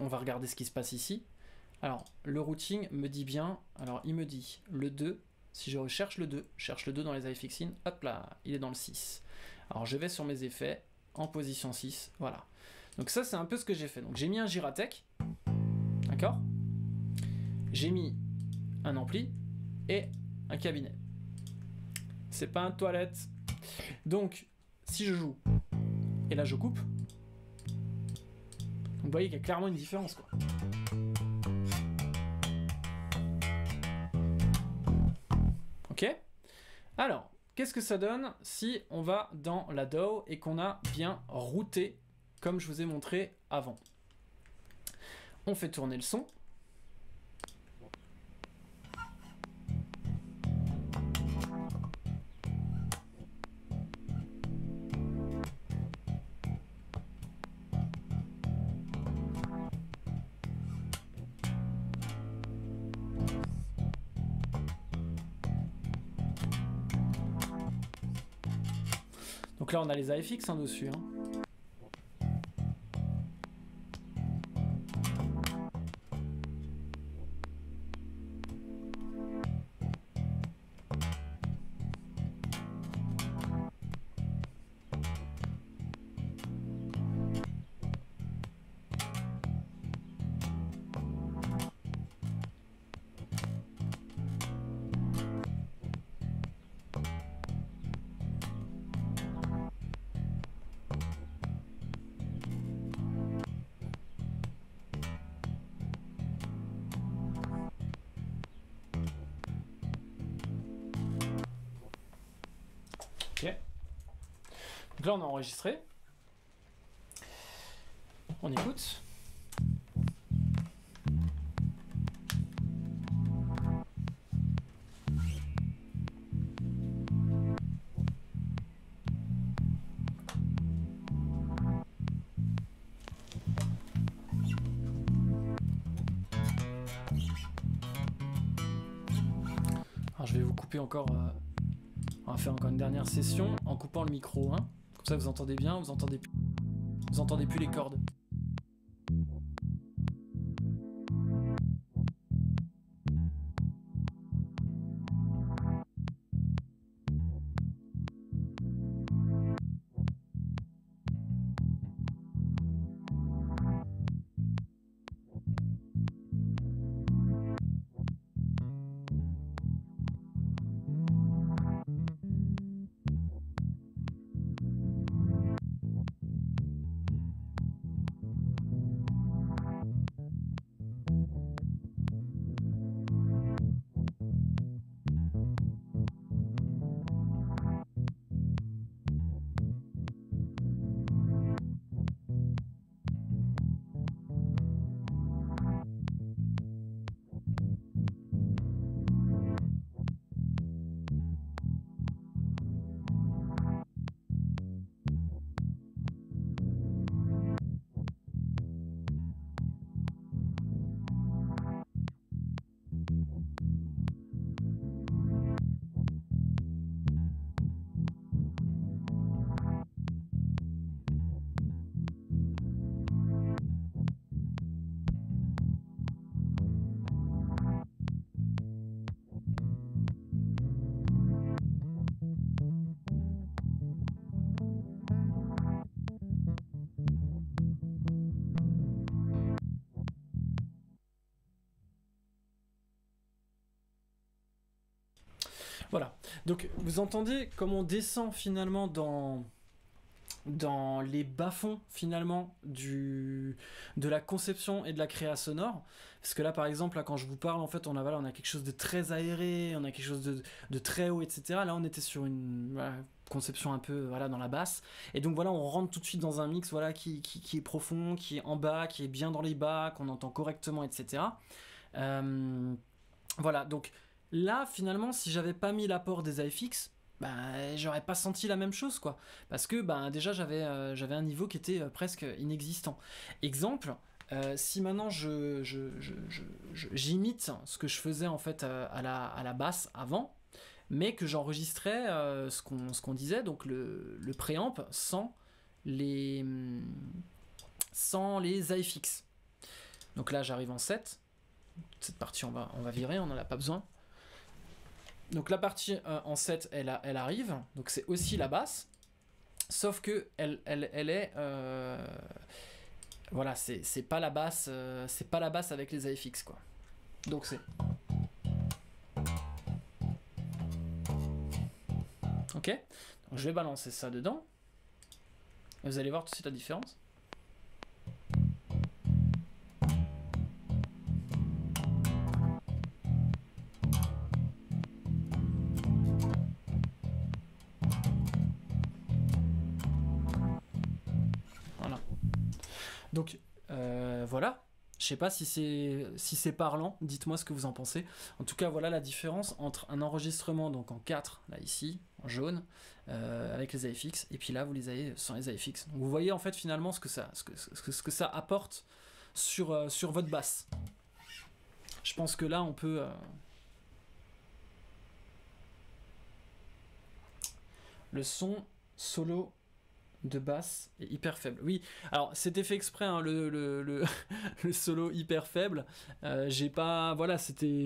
On va regarder ce qui se passe ici. Alors, le routing me dit bien, alors il me dit le 2, si je recherche le 2, je cherche le 2 dans les iFixin, hop là, il est dans le 6. Alors je vais sur mes effets, en position 6, voilà. Donc ça c'est un peu ce que j'ai fait. Donc j'ai mis un Giratech, d'accord? J'ai mis un ampli et un cabinet. C'est pas un toilette. Donc, si je joue, et là je coupe, vous voyez qu'il y a clairement une différence quoi. Ok Alors, qu'est-ce que ça donne si on va dans la DAW et qu'on a bien routé comme je vous ai montré avant? On fait tourner le son. On a les AFX hein, dessus. hein. On écoute. Alors, je vais vous couper encore. euh, on va faire encore une dernière session en coupant le micro. Hein. Ça, vous entendez bien, vous entendez plus, vous entendez plus les cordes. Donc vous entendez comme on descend finalement dans dans les bas-fonds finalement du de la conception et de la création sonore? Parce que là par exemple là quand je vous parle en fait on a voilà, on a quelque chose de très aéré on a quelque chose de, de très haut etc là on était sur une conception un peu voilà dans la basse. Et donc voilà on rentre tout de suite dans un mix voilà qui, qui, qui est profond qui est en bas qui est bien dans les bas qu'on entend correctement etc Euh, voilà donc là finalement si j'avais pas mis l'apport des AFX bah, j'aurais pas senti la même chose quoi. Parce que bah, déjà j'avais euh, j'avais un niveau qui était euh, presque inexistant. Exemple euh, si maintenant je, j'imite ce que je faisais en fait à, la, à la basse avant mais que j'enregistrais ce qu'on disait donc le, le préamp sans les sans les donc là j'arrive en 7 cette partie on va, on va virer on n'en a pas besoin donc la partie euh, en 7, elle, arrive, donc c'est aussi la basse, sauf que elle, est... euh, voilà, c'est pas la basse, euh, c'est pas la basse avec les AFX quoi. Donc c'est... Ok je vais balancer ça dedans. Vous allez voir tout de suite la différence. Donc euh, voilà. Je sais pas si c'est si c'est parlant. Dites-moi ce que vous en pensez. En tout cas, voilà la différence entre un enregistrement donc en 4 là ici en jaune euh, avec les AFX et puis là vous les avez sans les AFX. Donc, vous voyez en fait finalement ce que ça apporte sur euh, sur votre basse. Je pense que là on peut le son solo de basse est hyper faible. Oui, alors c'était fait exprès, hein, le, solo hyper faible. Euh, j'ai pas,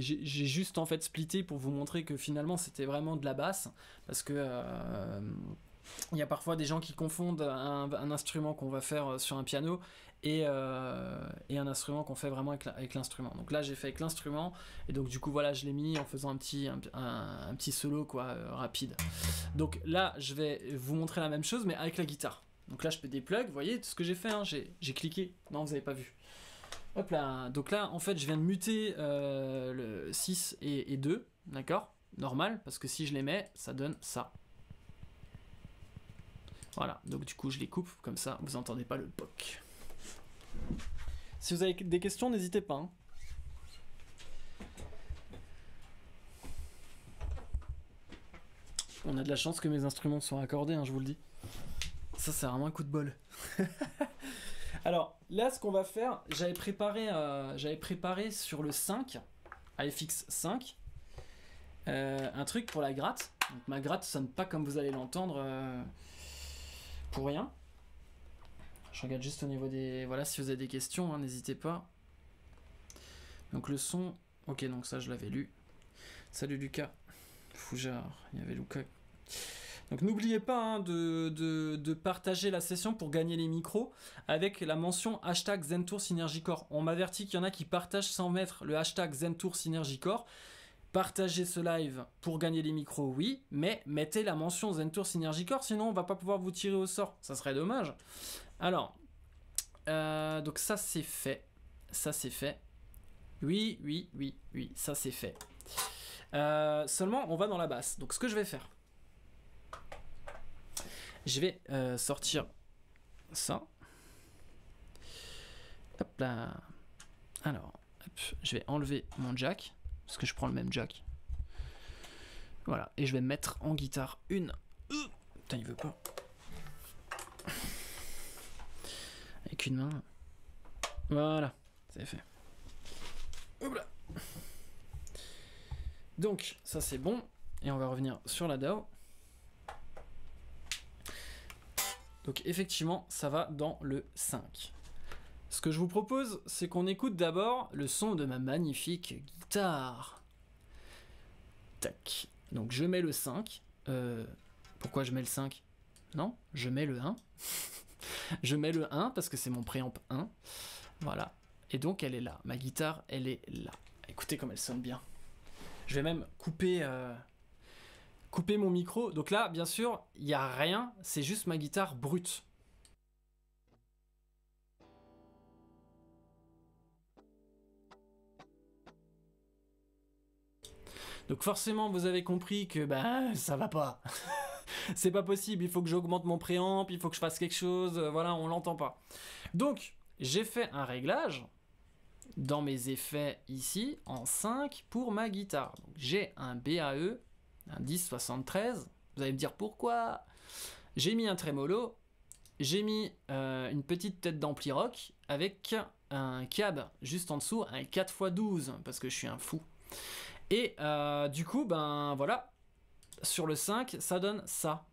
juste en fait splitté pour vous montrer que finalement c'était vraiment de la basse, parce que euh, y a parfois des gens qui confondent un, un instrument qu'on va faire sur un piano et, euh, et un instrument qu'on fait vraiment avec l'instrument. Donc là j'ai fait avec l'instrument et donc du coup voilà je l'ai mis en faisant un petit un, petit solo quoi euh, rapide. Donc là je vais vous montrer la même chose mais avec la guitare. Donc là je peux dépluguer, vous voyez tout ce que j'ai fait, hein, j'ai cliqué, non vous avez pas vu. Hop là, donc là en fait je viens de muter euh, le 6 et, et 2, d'accord? Normal, parce que si je les mets, ça donne ça. Voilà, donc du coup je les coupe, comme ça vous entendez pas le poc. Si vous avez des questions, n'hésitez pas. hein. On a de la chance que mes instruments sont accordés, hein, je vous le dis. Ça, c'est vraiment un coup de bol. Alors, là, ce qu'on va faire, j'avais préparé, euh, sur le 5, AFX 5, euh, un truc pour la gratte. Donc, ma gratte sonne pas comme vous allez l'entendre euh, pour rien. Je regarde juste au niveau des. Voilà, si vous avez des questions, hein, n'hésitez pas. Donc, le son. Ok, donc ça, je l'avais lu. Salut Lucas. Fougard, il y avait Lucas. Donc n'oubliez pas hein, de, partager la session pour gagner les micros avec la mention hashtag Zentour Synergicore. On m'avertit qu'il y en a qui partagent sans mettre le hashtag Zentour Synergicore. Partagez ce live pour gagner les micros, oui, mais mettez la mention Zentour Synergicore, sinon on va pas pouvoir vous tirer au sort. Ça serait dommage. Alors, euh, donc ça c'est fait. Ça c'est fait. Oui, oui, oui, oui, ça c'est fait. Euh, seulement, on va dans la basse. Donc, ce que je vais faire, je vais euh, sortir ça. Hop là. Alors, je vais enlever mon jack, parce que je prends le même jack. Voilà, et je vais mettre en guitare une. Euh, Putain, il veut pas. Avec une main. Voilà, c'est fait. Là. Donc, ça c'est bon. Et on va revenir sur la DAO. Donc, effectivement, ça va dans le 5. Ce que je vous propose, c'est qu'on écoute d'abord le son de ma magnifique guitare. Tac. Donc, je mets le 5. Euh, pourquoi je mets le 5 Non, je mets le 1. je mets le 1 parce que c'est mon préamp 1. Voilà. Et donc, elle est là. Ma guitare, elle est là. Écoutez comme elle sonne bien. Je vais même couper, euh, couper mon micro. Donc là, bien sûr, il n'y a rien, c'est juste ma guitare brute. Donc forcément, vous avez compris que bah ça va pas. c'est pas possible, il faut que j'augmente mon préamp, il faut que je fasse quelque chose, euh, voilà, on l'entend pas. Donc, j'ai fait un réglage dans mes effets ici en 5 pour ma guitare. J'ai un BAE, un 1073. Vous allez me dire pourquoi? J'ai mis un trémolo, j'ai mis euh, une petite tête d'ampli rock avec un cab juste en dessous, un 4x12 parce que je suis un fou. Et euh, du coup, ben voilà, sur le 5, ça donne ça.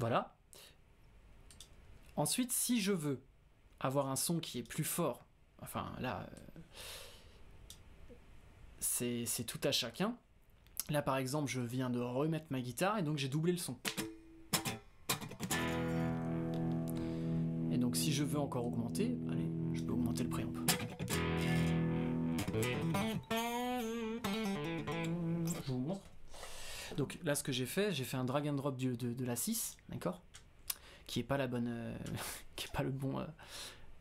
Voilà. Ensuite, si je veux avoir un son qui est plus fort, enfin là, euh, c'est tout à chacun. Là, par exemple, je viens de remettre ma guitare et donc j'ai doublé le son. Et donc, si je veux encore augmenter, allez, je peux augmenter le préamp. Donc là, ce que j'ai fait, j'ai fait un drag and drop de, la 6, d'accord Qui est pas la bonne. Euh, qui est pas le bon. Euh,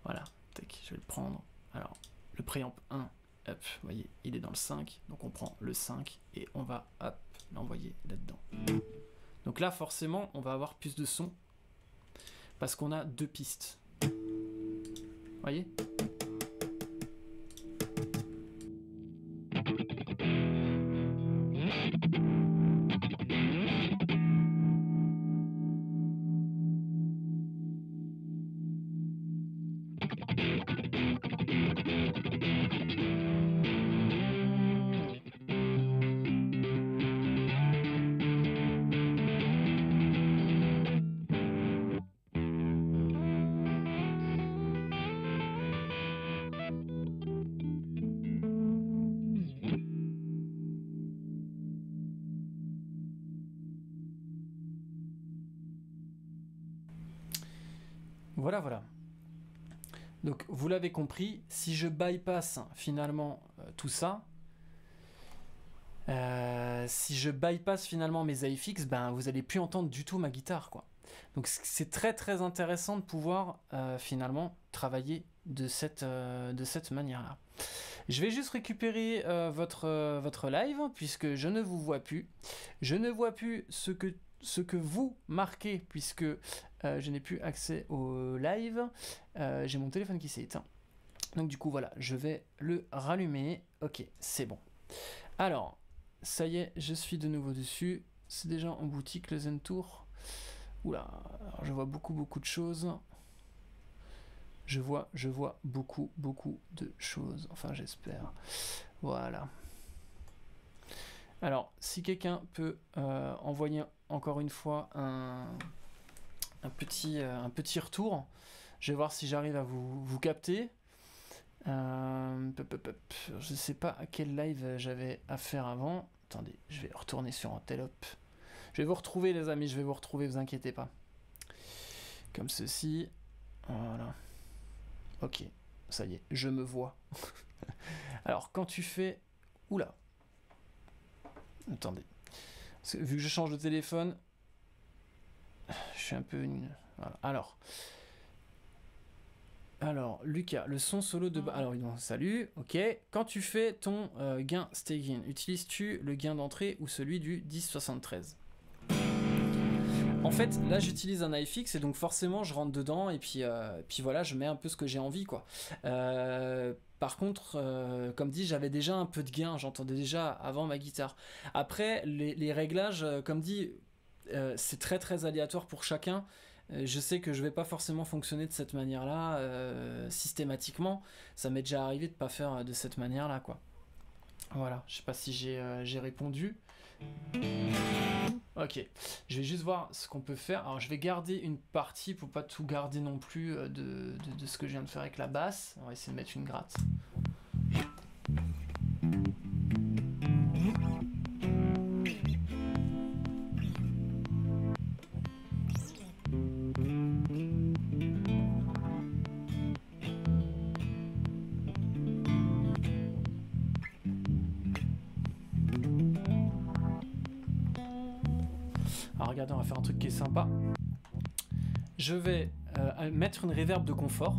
voilà, je vais le prendre. Alors, le préamp 1, hop, vous voyez, il est dans le 5. Donc on prend le 5 et on va, l'envoyer là-dedans. Donc là, forcément, on va avoir plus de son parce qu'on a deux pistes. Vous voyez? Vous l'avez compris, si je bypass finalement euh, tout ça, euh, si je bypass finalement mes AFX, ben vous allez plus entendre du tout ma guitare quoi. Donc c'est très très intéressant de pouvoir euh, finalement travailler de cette, de cette manière-là. Je vais juste récupérer votre, votre live puisque je ne vous vois plus. Je ne vois plus ce que ce que vous marquez, puisque euh, je n'ai plus accès au live, euh, j'ai mon téléphone qui s'est éteint. Donc du coup voilà, je vais le rallumer. Ok, c'est bon. Alors, ça y est, je suis de nouveau dessus. C'est déjà en boutique le Zen Tour. Oula, alors je vois beaucoup beaucoup de choses. Je vois, je vois beaucoup beaucoup de choses. Enfin, j'espère. Voilà. Alors, si quelqu'un peut euh, envoyer encore une fois un, petit, euh, un petit retour, je vais voir si j'arrive à vous, capter. Euh, je ne sais pas à quel live j'avais à faire avant. Attendez, je vais retourner sur Antelope. Je vais vous retrouver les amis, je vais vous retrouver, vous inquiétez pas. Comme ceci. Voilà. Ok, ça y est, je me vois. Alors quand tu fais... Oula, Attendez. vu que je change de téléphone, je suis un peu une. Alors. Alors, Lucas, le son solo de. Alors, non, salut, ok. Quand tu fais ton euh, gain staging, utilises-tu le gain d'entrée ou celui du 1073 en fait, là j'utilise un iFix et donc forcément je rentre dedans et puis, euh, puis voilà, je mets un peu ce que j'ai envie quoi. Euh, par contre, euh, comme dit, j'avais déjà un peu de gain, j'entendais déjà avant ma guitare. Après, les, réglages, comme dit, c'est très très aléatoire pour chacun. Je sais que je vais pas forcément fonctionner de cette manière-là systématiquement. Ça m'est déjà arrivé de pas faire de cette manière-là, quoi. Voilà, je sais pas si j'ai euh, répondu. Ok, je vais juste voir ce qu'on peut faire. Alors je vais garder une partie pour pas tout garder non plus euh, de, de- de ce que je viens de faire avec la basse. On va essayer de mettre une gratte. Je vais euh, mettre une reverb de confort.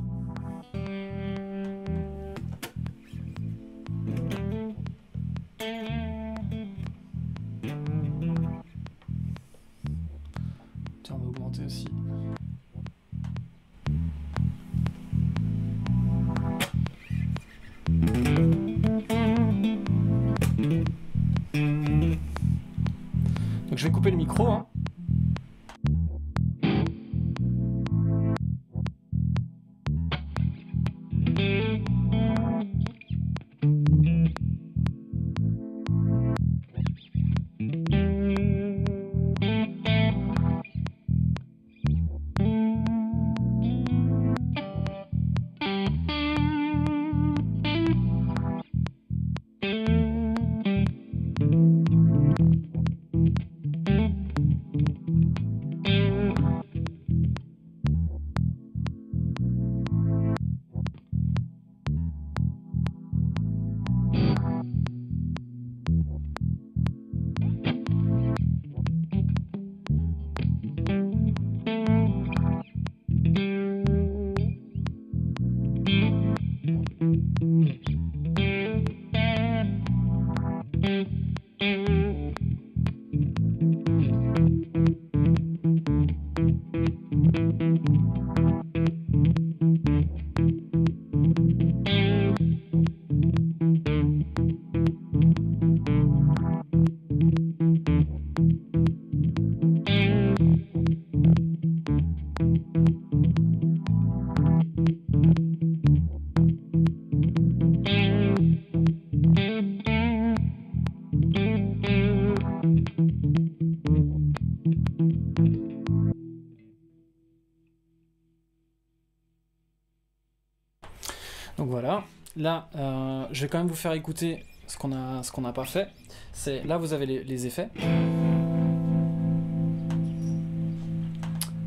Là, euh, je vais quand même vous faire écouter ce qu'on a, ce qu'on n'a pas fait. C'est là, vous avez les, effets.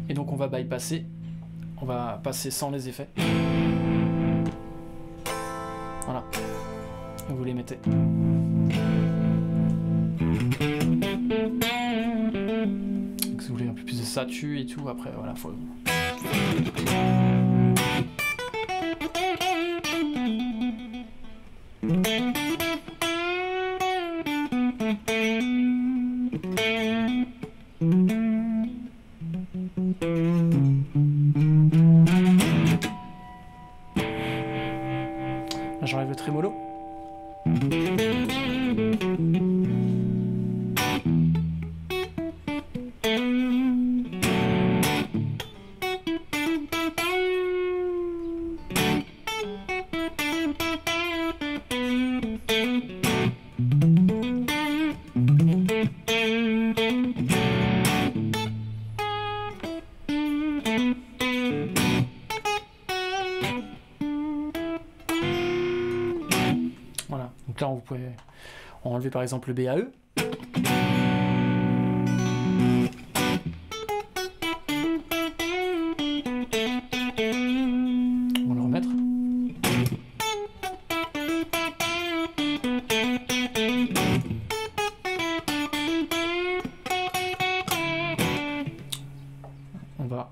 Et donc on va bypasser. On va passer sans les effets. Voilà. Vous les mettez. Si vous voulez un peu plus de satu et tout, après voilà, faut. Exemple le BAE. On va le remettre. On va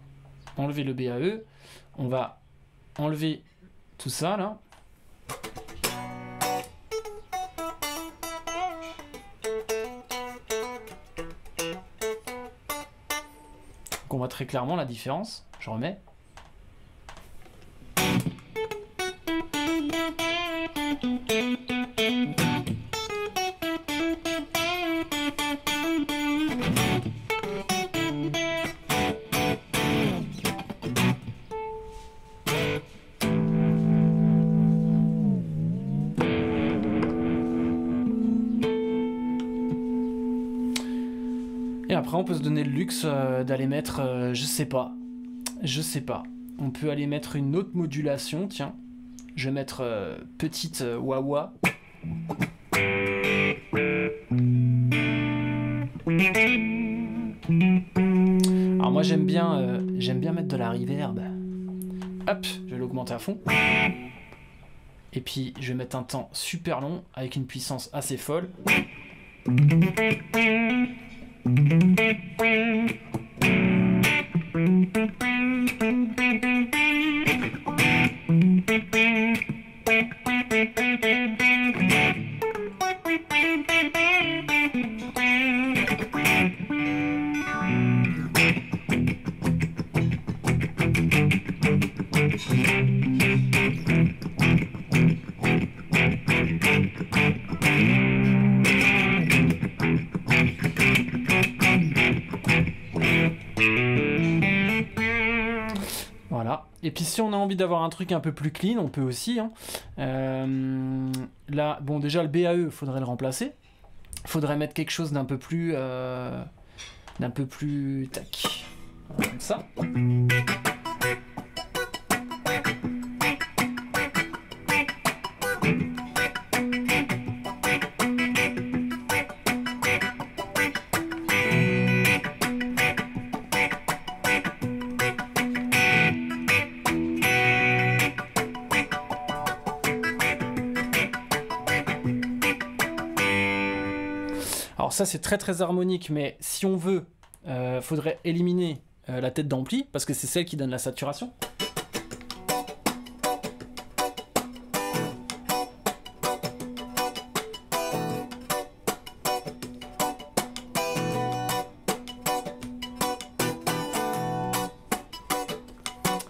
enlever le BAE. On va enlever tout ça là. Clairement la différence. Je remets. On peut se donner le luxe euh, d'aller mettre, euh, je sais pas, je sais pas. On peut aller mettre une autre modulation, tiens. Je vais mettre euh, petite wah-wah. Alors moi j'aime bien, j'aime bien mettre de la reverb. Hop, je vais l'augmenter à fond. Et puis je vais mettre un temps super long avec une puissance assez folle. Voilà. Et puis si on a envie d'avoir un truc un peu plus clean, on peut aussi. hein. Euh, là, bon, déjà le BAE, faudrait le remplacer. Faudrait mettre quelque chose d'un peu plus, euh, d'un peu plus tac, comme ça. C'est très très harmonique, mais si on veut, euh, faudrait éliminer euh, la tête d'ampli parce que c'est celle qui donne la saturation.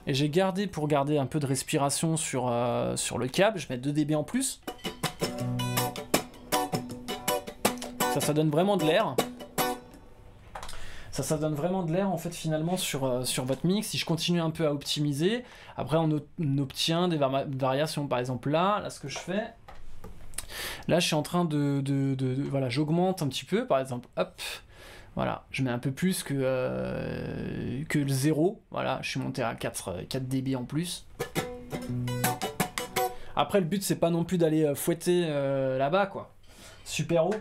Et j'ai gardé pour garder un peu de respiration sur, euh, sur le câble, je mets 2 dB en plus. Ça, ça donne vraiment de l'air. Ça, ça donne vraiment de l'air en fait finalement sur, euh, sur votre mix. Si je continue un peu à optimiser, après on, obtient des vari- variations. Par exemple là, là ce que je fais, là je suis en train de, voilà, j'augmente un petit peu. Par exemple, hop, voilà, je mets un peu plus que, euh, que le 0. Voilà, je suis monté à 4, euh, 4 dB en plus. Après le but c'est pas non plus d'aller euh, fouetter euh, là-bas quoi. Super haut.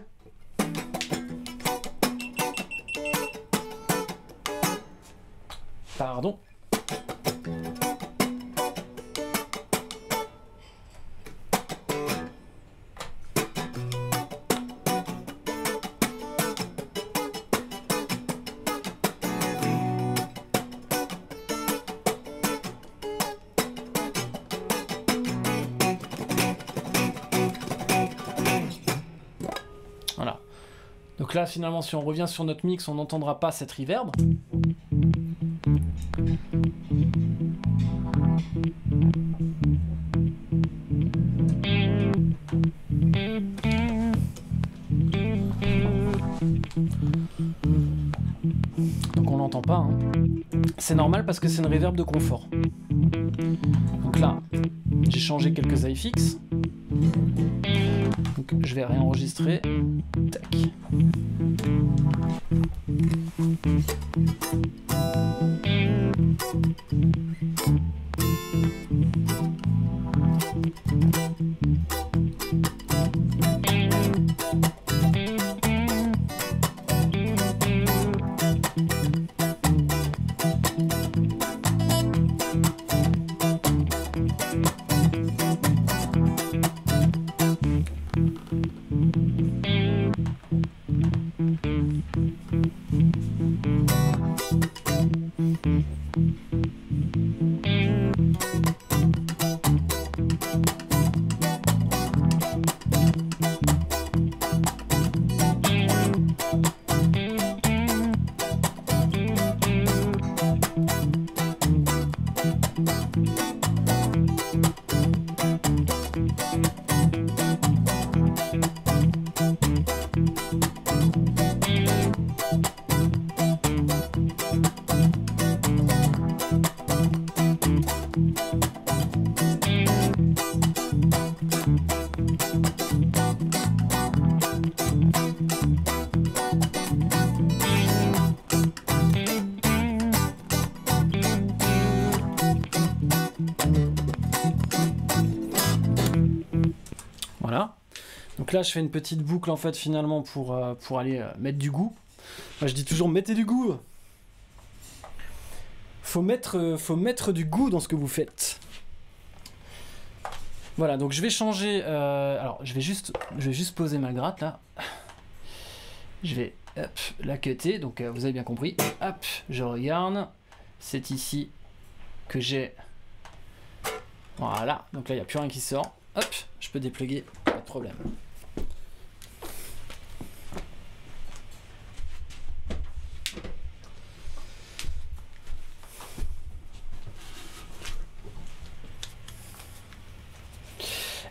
Voilà. Donc là, finalement, si on revient sur notre mix, on n'entendra pas cette reverb. C'est normal parce que c'est une reverb de confort. Donc là, j'ai changé quelques iFix. Donc je vais réenregistrer. Donc là, je fais une petite boucle en fait finalement pour, euh, pour aller euh, mettre du goût. Moi, je dis toujours mettez du goût. Faut mettre, euh, faut mettre du goût dans ce que vous faites. Voilà, donc je vais changer. alors, je vais juste, je vais juste poser ma gratte là. Je vais la cutter. Donc, vous avez bien compris. Hop, je regarde. C'est ici que j'ai. Voilà, donc là, il n'y a plus rien qui sort. Hop, je peux dépluguer, pas de problème.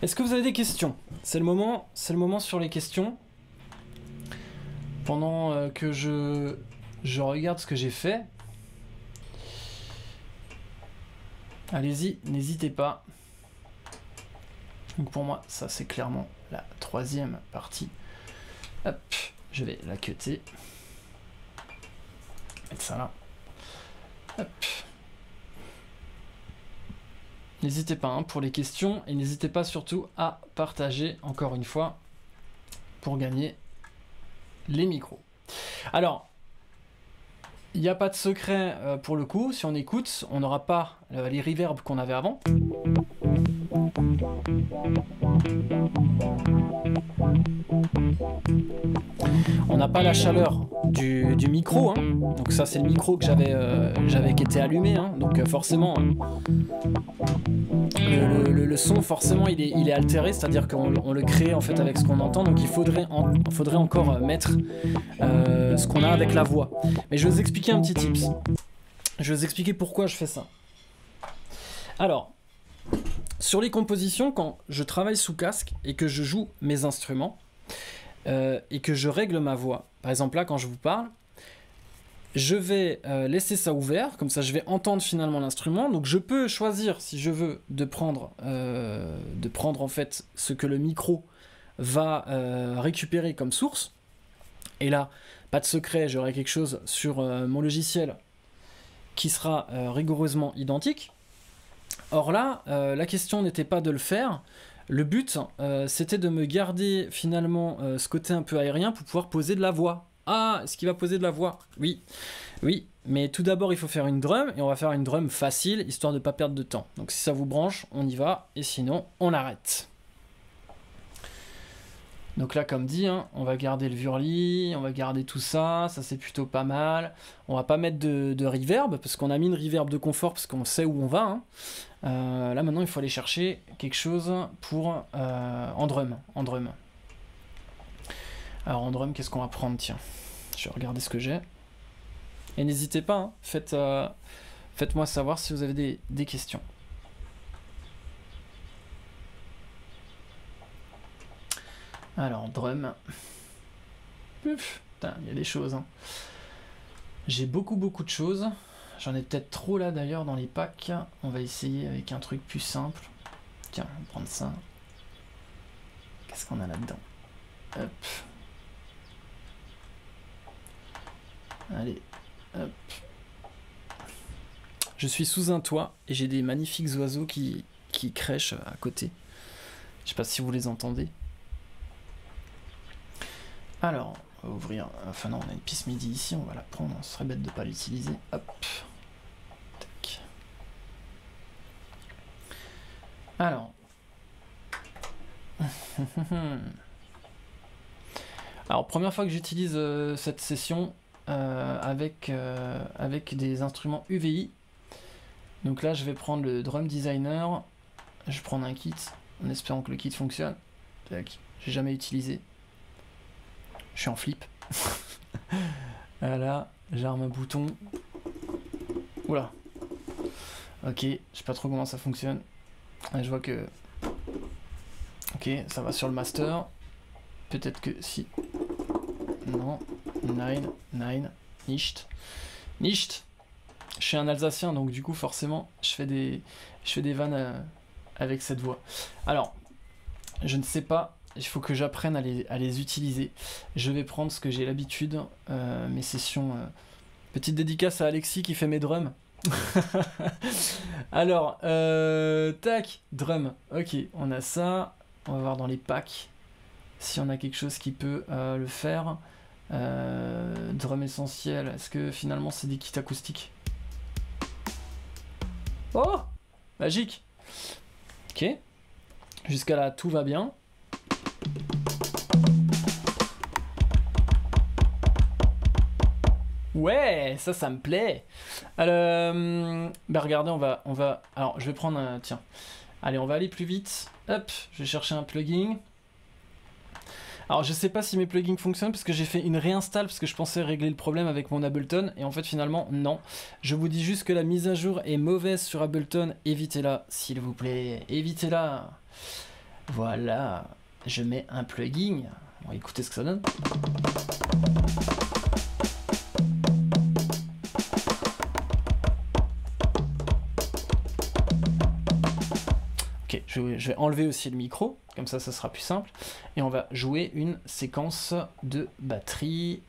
Est-ce que vous avez des questions? C'est le moment, c'est le moment sur les questions. Pendant euh, que je, je regarde ce que j'ai fait. Allez-y, n'hésitez pas. Donc pour moi, ça c'est clairement la troisième partie. Hop, je vais la cutter. Mettre ça là. Hop. N'hésitez pas hein, pour les questions et n'hésitez pas surtout à partager encore une fois pour gagner les micros. Alors, il n'y a pas de secret euh, pour le coup. Si on écoute, on n'aura pas euh, les reverbs qu'on avait avant. On n'a pas la chaleur du, micro. hein. Donc ça, c'est le micro que j'avais euh, qui était allumé. hein. Donc forcément, le, le- le- le son, forcément, il est, il est altéré. C'est-à-dire qu'on on le crée en fait avec ce qu'on entend. Donc il faudrait, en- faudrait encore euh, mettre euh, ce qu'on a avec la voix. Mais je vais vous expliquer un petit tips. Je vais vous expliquer pourquoi je fais ça. Alors, sur les compositions, quand je travaille sous casque et que je joue mes instruments euh, et que je règle ma voix, par exemple là quand je vous parle, je vais euh, laisser ça ouvert, comme ça je vais entendre finalement l'instrument. Donc je peux choisir si je veux de prendre, euh, de prendre en fait ce que le micro va euh, récupérer comme source. Et là, pas de secret, j'aurai quelque chose sur mon logiciel qui sera rigoureusement identique. Or là, la question n'était pas de le faire. Le but, c'était de me garder finalement ce côté un peu aérien pour pouvoir poser de la voix. Ah, est-ce qu'il va poser de la voix Oui, oui. Mais tout d'abord, il faut faire une drum et on va faire une drum facile histoire de ne pas perdre de temps. Donc si ça vous branche, on y va et sinon, on arrête. Donc là, comme dit, hein, on va garder le Vurli, on va garder tout ça, ça c'est plutôt pas mal. On va pas mettre de, reverb parce qu'on a mis une reverb de confort parce qu'on sait où on va. hein. Euh, là maintenant, il faut aller chercher quelque chose pour euh, en drum, en drum. Alors en drum, qu'est-ce qu'on va prendre Tiens, je vais regarder ce que j'ai. Et n'hésitez pas, hein, faites, euh, faites-moi savoir si vous avez des, questions. Alors, drum. Putain, il y a des choses. hein. J'ai beaucoup, beaucoup de choses. J'en ai peut-être trop là d'ailleurs dans les packs. On va essayer avec un truc plus simple. Tiens, on va prendre ça. Qu'est-ce qu'on a là-dedans? Hop. Allez, hop. Je suis sous un toit et j'ai des magnifiques oiseaux qui, qui crèchent à côté. Je sais pas si vous les entendez. Alors, on va ouvrir. Enfin, non, on a une piste MIDI ici, on va la prendre. Ce serait bête de pas l'utiliser. Hop. Tac. Alors. Alors, première fois que j'utilise euh, cette session avec, euh, avec des instruments UVI. Donc là, je vais prendre le Drum Designer. Je vais prendre un kit en espérant que le kit fonctionne. J'ai jamais utilisé. Je suis en flip. voilà, j'arme un bouton. Oula. Ok, je sais pas trop comment ça fonctionne. Je vois que. Ok, ça va sur le master. Peut-être que si. Non. Nine, nine, nicht. Nicht. Je suis un Alsacien, donc du coup, forcément, je fais des, je fais des vannes euh, avec cette voix. Alors, je ne sais pas il faut que j'apprenne à les, à les utiliser. Je vais prendre ce que j'ai l'habitude, euh, mes sessions. euh. Petite dédicace à Alexis qui fait mes drums. Alors, tac, drum. Ok, on a ça. On va voir dans les packs. si on a quelque chose qui peut le faire. Euh, drum essentiel, est-ce que finalement c'est des kits acoustiques Oh Magique Ok. Jusqu'à là, tout va bien. Ouais, ça, ça me plaît. Alors, euh, bah regardez, on va, on va. Alors, je vais prendre un. Tiens. Allez, on va aller plus vite. Hop, je vais chercher un plugin. Alors, je sais pas si mes plugins fonctionnent parce que j'ai fait une réinstall parce que je pensais régler le problème avec mon Ableton et en fait, finalement, non. Je vous dis juste que la mise à jour est mauvaise sur Ableton. Évitez-la, s'il vous plaît. Évitez-la. Voilà. Je mets un plugin. On va écouter ce que ça donne. Ok, je vais, je vais enlever aussi le micro, comme ça, ça sera plus simple. Et on va jouer une séquence de batterie.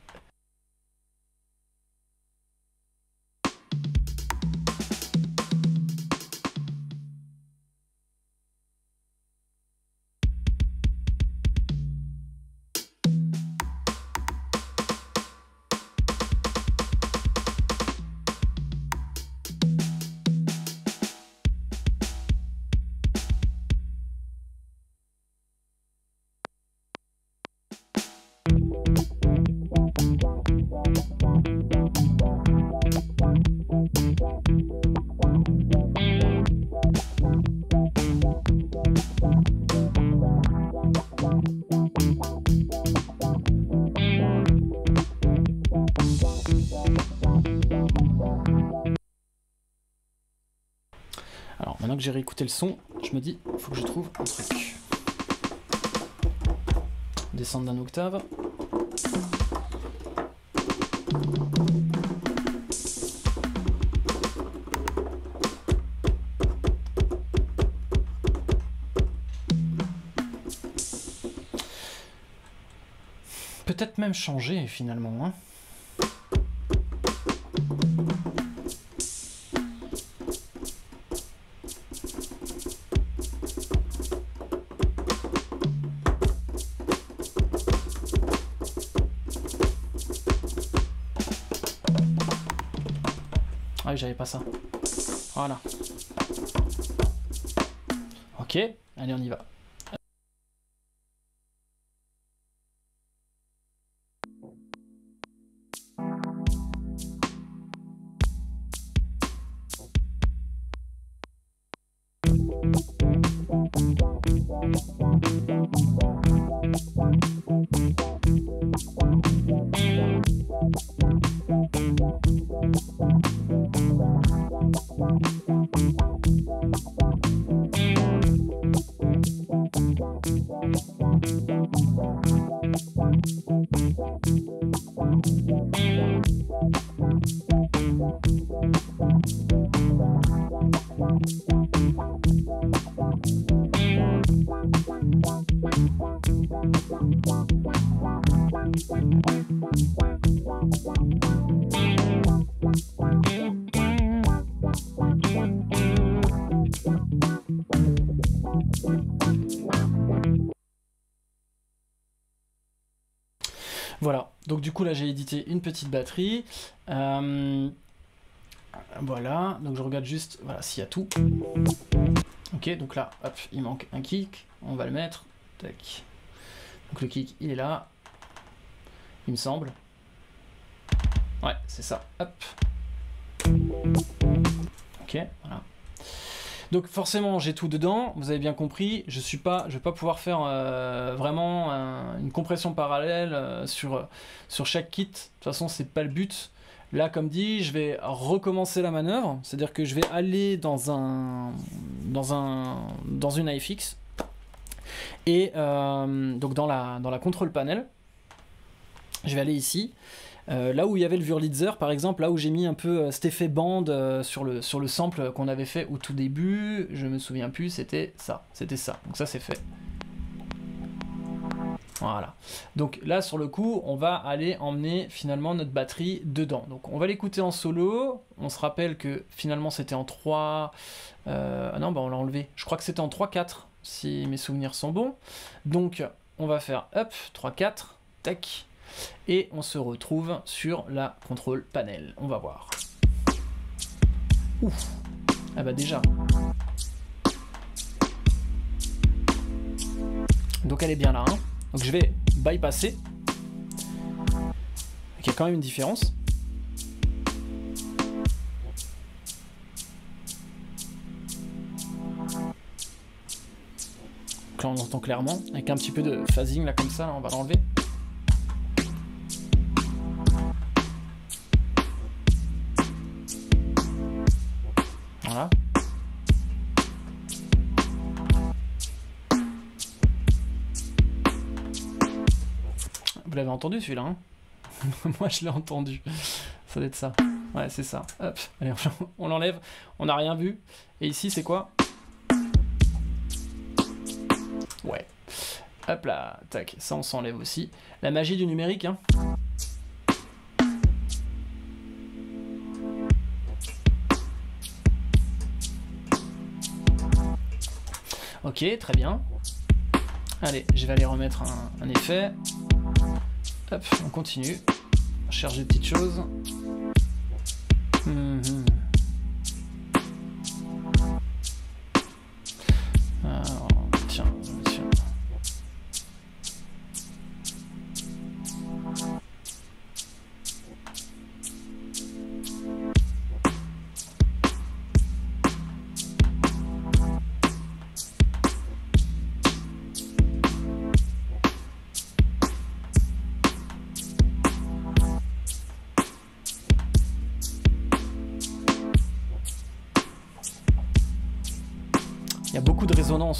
Alors maintenant que j'ai réécouté le son, je me dis, faut que je trouve un truc. Descendre d'un octave. Même changer finalement. Hein. Ah j'avais pas ça. Voilà. Ok, allez, on y va. Du coup là j'ai édité une petite batterie. Euh, voilà, donc je regarde juste voilà, s'il y a tout. Ok, donc là, hop, il manque un kick, on va le mettre. Tac. Donc le kick, il est là, il me semble. Ouais, c'est ça, hop. Ok, voilà. Donc forcément j'ai tout dedans, vous avez bien compris, je suis pas, je vais pas pouvoir faire euh, vraiment un- une compression parallèle euh, sur, sur chaque kit, de toute façon c'est pas le but. Là comme dit, je vais recommencer la manœuvre, c'est-à-dire que je vais aller dans un dans un dans une AFX et euh, donc dans la dans la control panel, je vais aller ici. Euh, là où il y avait le Wurlitzer, par exemple, là où j'ai mis un peu euh, cet effet bande euh, sur, le, sample qu'on avait fait au tout début, je me souviens plus, c'était ça, c'était ça. Donc ça c'est fait. Voilà. Donc là sur le coup, on va aller emmener finalement notre batterie dedans. Donc on va l'écouter en solo. On se rappelle que finalement c'était en 3... euh, ah non, bah on l'a enlevé. Je crois que c'était en 3-4 si mes souvenirs sont bons. Donc on va faire up 3 4 tac et on se retrouve sur la contrôle panel. On va voir. Ouf. Ah bah déjà. Donc elle est bien là. Hein. Donc je vais bypasser. Il y a quand même une différence. là on entend clairement, avec un petit peu de phasing là comme ça, on va l'enlever. Vous l'avez entendu celui-là hein Moi je l'ai entendu. Ça doit être ça. Ouais, c'est ça. Hop, allez, on l'enlève. On n'a rien vu. Et ici, c'est quoi Ouais. Hop là, tac, ça on s'enlève aussi. La magie du numérique, hein. Ok, très bien. Allez, je vais aller remettre un, effet. Hop, on continue. On cherche des petites choses.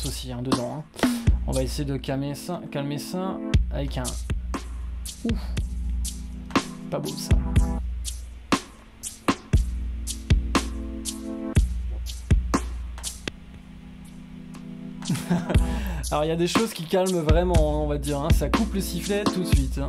Aussi hein, dedans. Hein. On va essayer de calmer ça, calmer ça avec un... Ouf. Pas beau ça. Alors il y a des choses qui calment vraiment, on va dire. Hein. Ça coupe le sifflet tout de suite.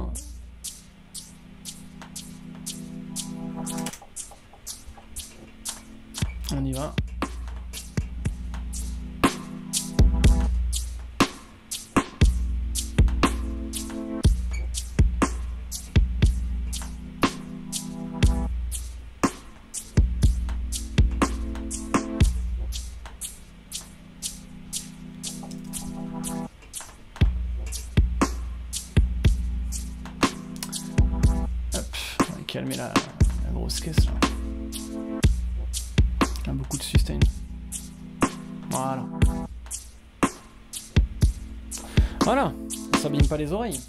Les oreilles.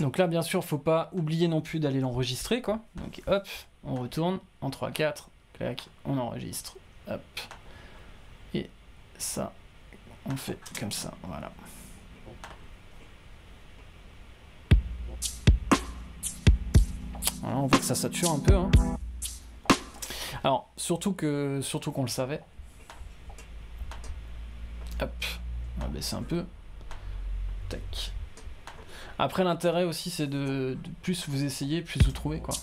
Donc là, bien sûr, faut pas oublier non plus d'aller l'enregistrer, quoi. Donc hop, on retourne en 3, 4, clac, on enregistre. Hop. Et ça, on fait comme ça, voilà. On voit que ça sature un peu. Hein. Alors, surtout que surtout qu'on le savait. Hop, on va baisser un peu. Tac. Après, l'intérêt aussi, c'est de, plus vous essayez, plus vous trouvez, quoi.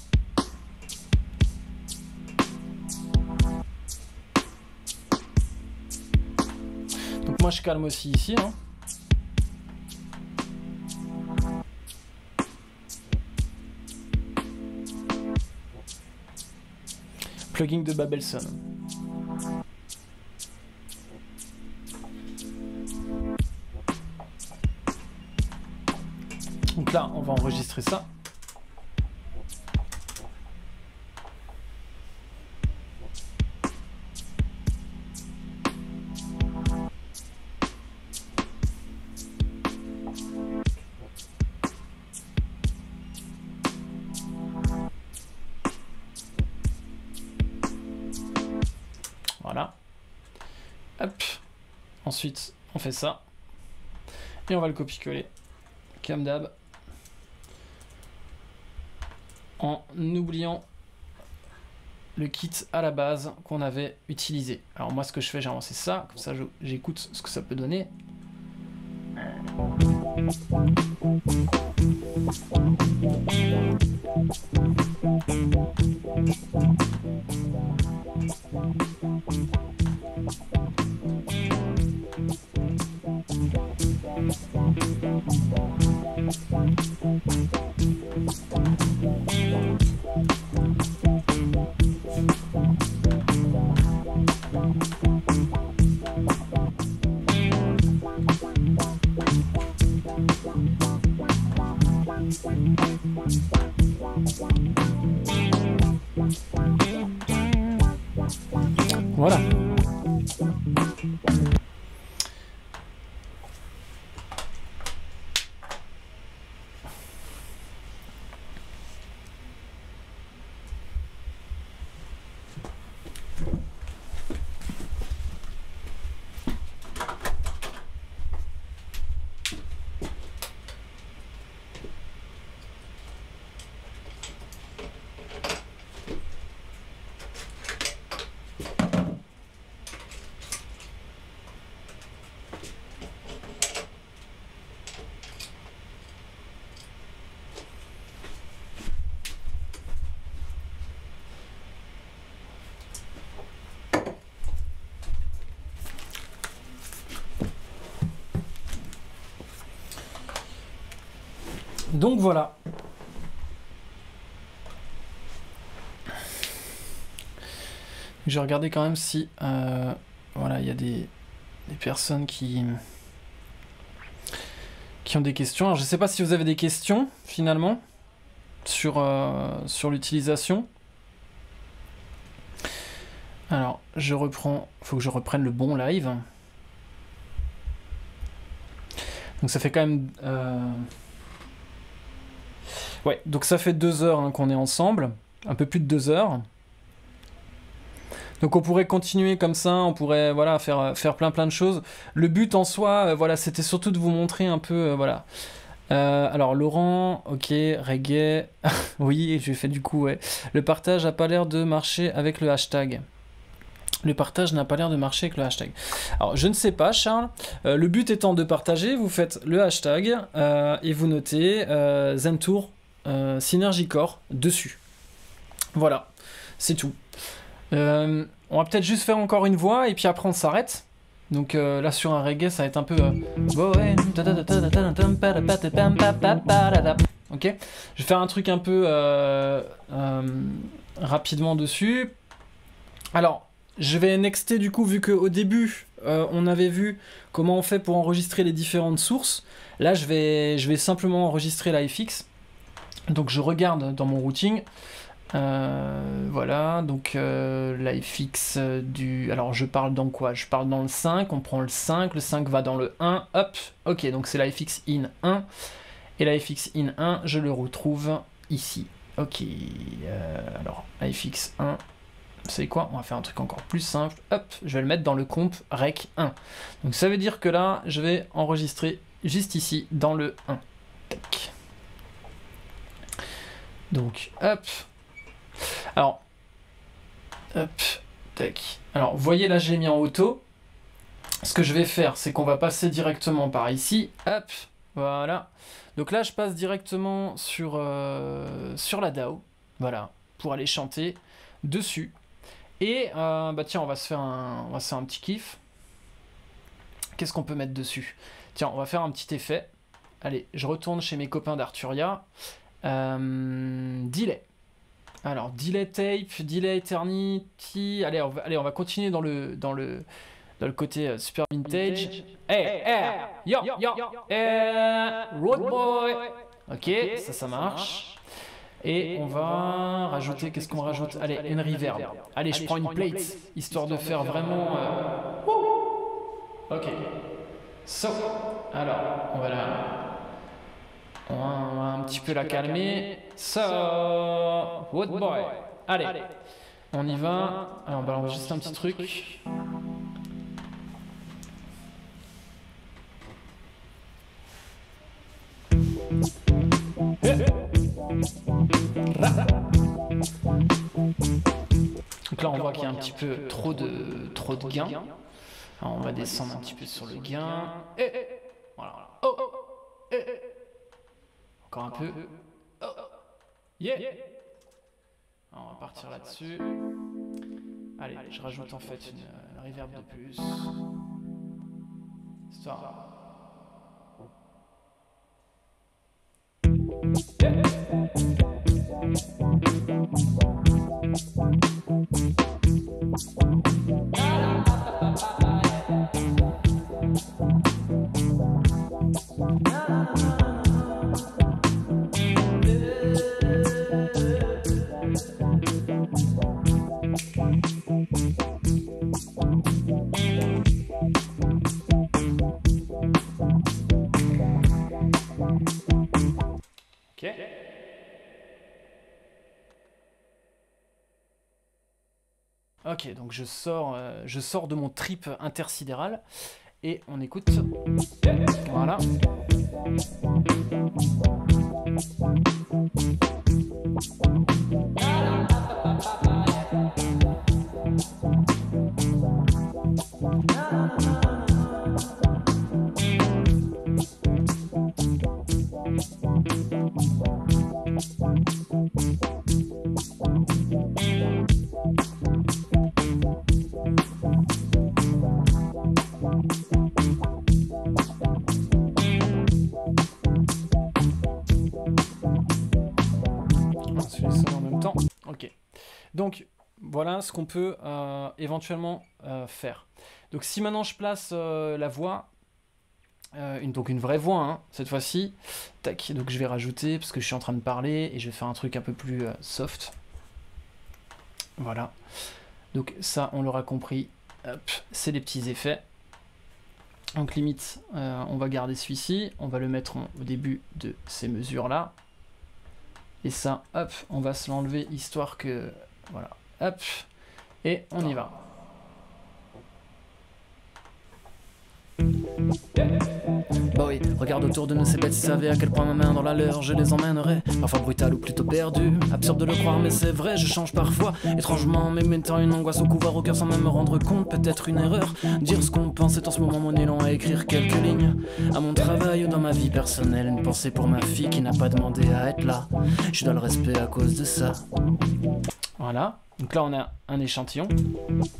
Donc moi, je calme aussi ici, hein. De Babelson. Donc là, on va enregistrer ça. Et on va le copier-coller, comme d'hab. En oubliant le kit à la base qu'on avait utilisé. Alors moi ce que je fais, j'ai avancé ça, comme ça j'écoute ce que ça peut donner. Donc voilà. J'ai regardé quand même si euh, voilà il y a des, personnes qui qui ont des questions. Alors je sais pas si vous avez des questions finalement sur euh, l'utilisation. Alors je reprends. Faut que je reprenne le bon live. Donc ça fait quand même. euh, Ouais, donc ça fait deux heures hein, qu'on est ensemble, un peu plus de deux heures. Donc on pourrait continuer comme ça, on pourrait voilà faire euh, faire plein plein de choses. Le but en soi, euh, voilà, c'était surtout de vous montrer un peu, euh, voilà. Alors Laurent, ok, reggae, oui, j'ai fait du coup, ouais. Le partage a pas l'air de marcher avec le hashtag. Le partage n'a pas l'air de marcher avec le hashtag. Alors je ne sais pas, Charles. Le but étant de partager, vous faites le hashtag et vous notez Zentour euh, Synergy Core dessus. Voilà, c'est tout. Euh, on va peut-être juste faire encore une voix et puis après on s'arrête. Donc euh, là sur un reggae ça va être un peu... euh, Ok Je vais faire un truc un peu rapidement dessus. Alors, je vais nexter du coup, vu qu'au début on avait vu comment on fait pour enregistrer les différentes sources. Là je vais, je vais simplement enregistrer la FX. Donc je regarde dans mon routing. Euh, voilà, donc euh, du... Alors je parle dans quoi? Je parle dans le 5, on prend le 5, le 5 va dans le 1, hop, ok, donc c'est la FX in 1, et la FX in 1, je le retrouve ici. Ok, euh, alors FX 1, c'est quoi? On va faire un truc encore plus simple, hop, je vais le mettre dans le comp rec 1. Donc ça veut dire que là, je vais enregistrer juste ici, dans le 1. Tac. Donc, hop, alors, hop, tac. Alors, vous voyez là, j'ai mis en auto. Ce que je vais faire, c'est qu'on va passer directement par ici. Hop, voilà. Donc là, je passe directement sur, euh, la DAO. Voilà, pour aller chanter dessus. Et, euh, bah tiens, on va se faire un, on va se faire un petit kiff. Qu'est-ce qu'on peut mettre dessus? Tiens, on va faire un petit effet. Allez, je retourne chez mes copains d'Arturia. Euh, delay. Alors, delay tape, delay eternity. Allez, on va, allez, on va continuer dans le, dans le, dans le côté euh, super vintage. Hey, hey, yo, yo, eh, road boy. Ok, ça, ça marche. Et on va rajouter, qu'est-ce qu'on rajoute Allez, une reverb. Allez, je prends une plate, histoire de faire vraiment... euh, Ok. So, alors, on va la... On va, on va un petit peu la calmer. So, wood boy. Allez, on y va. Alors, on balance juste un petit truc. Donc là, on voit qu'il y a un petit peu trop de, trop de gain. Alors, on va descendre un petit peu sur le gain. Voilà. Oh, oh. Encore un peu. Oh. Yeah. On va partir là-dessus. Allez, je rajoute en fait une, reverb de plus. Histoire. Ok, donc je sors, euh, je sors de mon trip intersidéral et on écoute. Voilà. Donc voilà ce qu'on peut euh, éventuellement euh, faire. Donc si maintenant je place euh, la voix, donc une vraie voix hein, cette fois-ci, tac, donc je vais rajouter parce que je suis en train de parler et je vais faire un truc un peu plus soft. Voilà. Donc ça on l'aura compris, c'est des petits effets. Donc limite, on va garder celui-ci, on va le mettre au début de ces mesures là. Et ça, hop, on va se l'enlever histoire que voilà. Hop. Et on y va. Bah oui, regarde autour de nous ces bêtes, si savaient à quel point ma main dans la leur, je les emmènerais. Parfois brutal ou plutôt perdu. Absurde de le croire, mais c'est vrai, je change parfois. Étrangement, mais mettant une angoisse au couvert au cœur sans même me rendre compte, peut-être une erreur. Dire ce qu'on pense est en ce moment mon élan à écrire quelques lignes. À mon travail ou dans ma vie personnelle, une pensée pour ma fille qui n'a pas demandé à être là. Je dois le respect à cause de ça. Voilà. Donc là, on a un échantillon.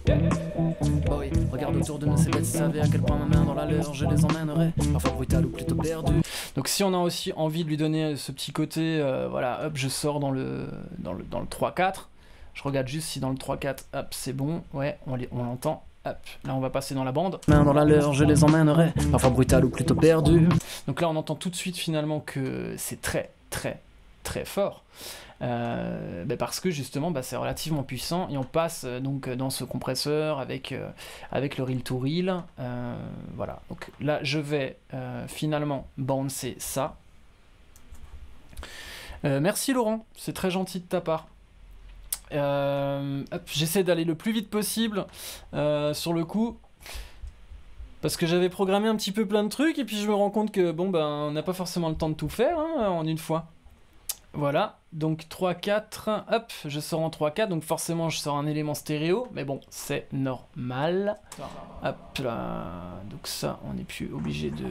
Bah oui, regarde autour de nous ces bêtes, savaient à quel point ma main dans la leur, je les emmènerais. Parfois brutal ou plutôt perdu. Donc si on a aussi envie de lui donner ce petit côté, euh, voilà, hop, je sors dans le, dans le, dans le 3-4. Je regarde juste si dans le 3-4, hop, c'est bon. Ouais, on l'entend. Hop, là on va passer dans la bande. Main dans la leur, je les emmènerais. Parfois brutal ou plutôt perdu. Donc là on entend tout de suite finalement que c'est très très très fort. Euh, ben parce que justement bah, c'est relativement puissant et on passe euh, donc dans ce compresseur avec, euh, avec le reel to reel. voilà, donc là je vais finalement bouncer ça. merci Laurent, c'est très gentil de ta part. J'essaie d'aller le plus vite possible sur le coup. Parce que j'avais programmé un petit peu plein de trucs et puis je me rends compte que bon ben on n'a pas forcément le temps de tout faire hein, en une fois. Voilà, donc 3-4, hop, je sors en 3-4, donc forcément je sors un élément stéréo, mais bon, c'est normal. Hop là, donc ça, on n'est plus obligé de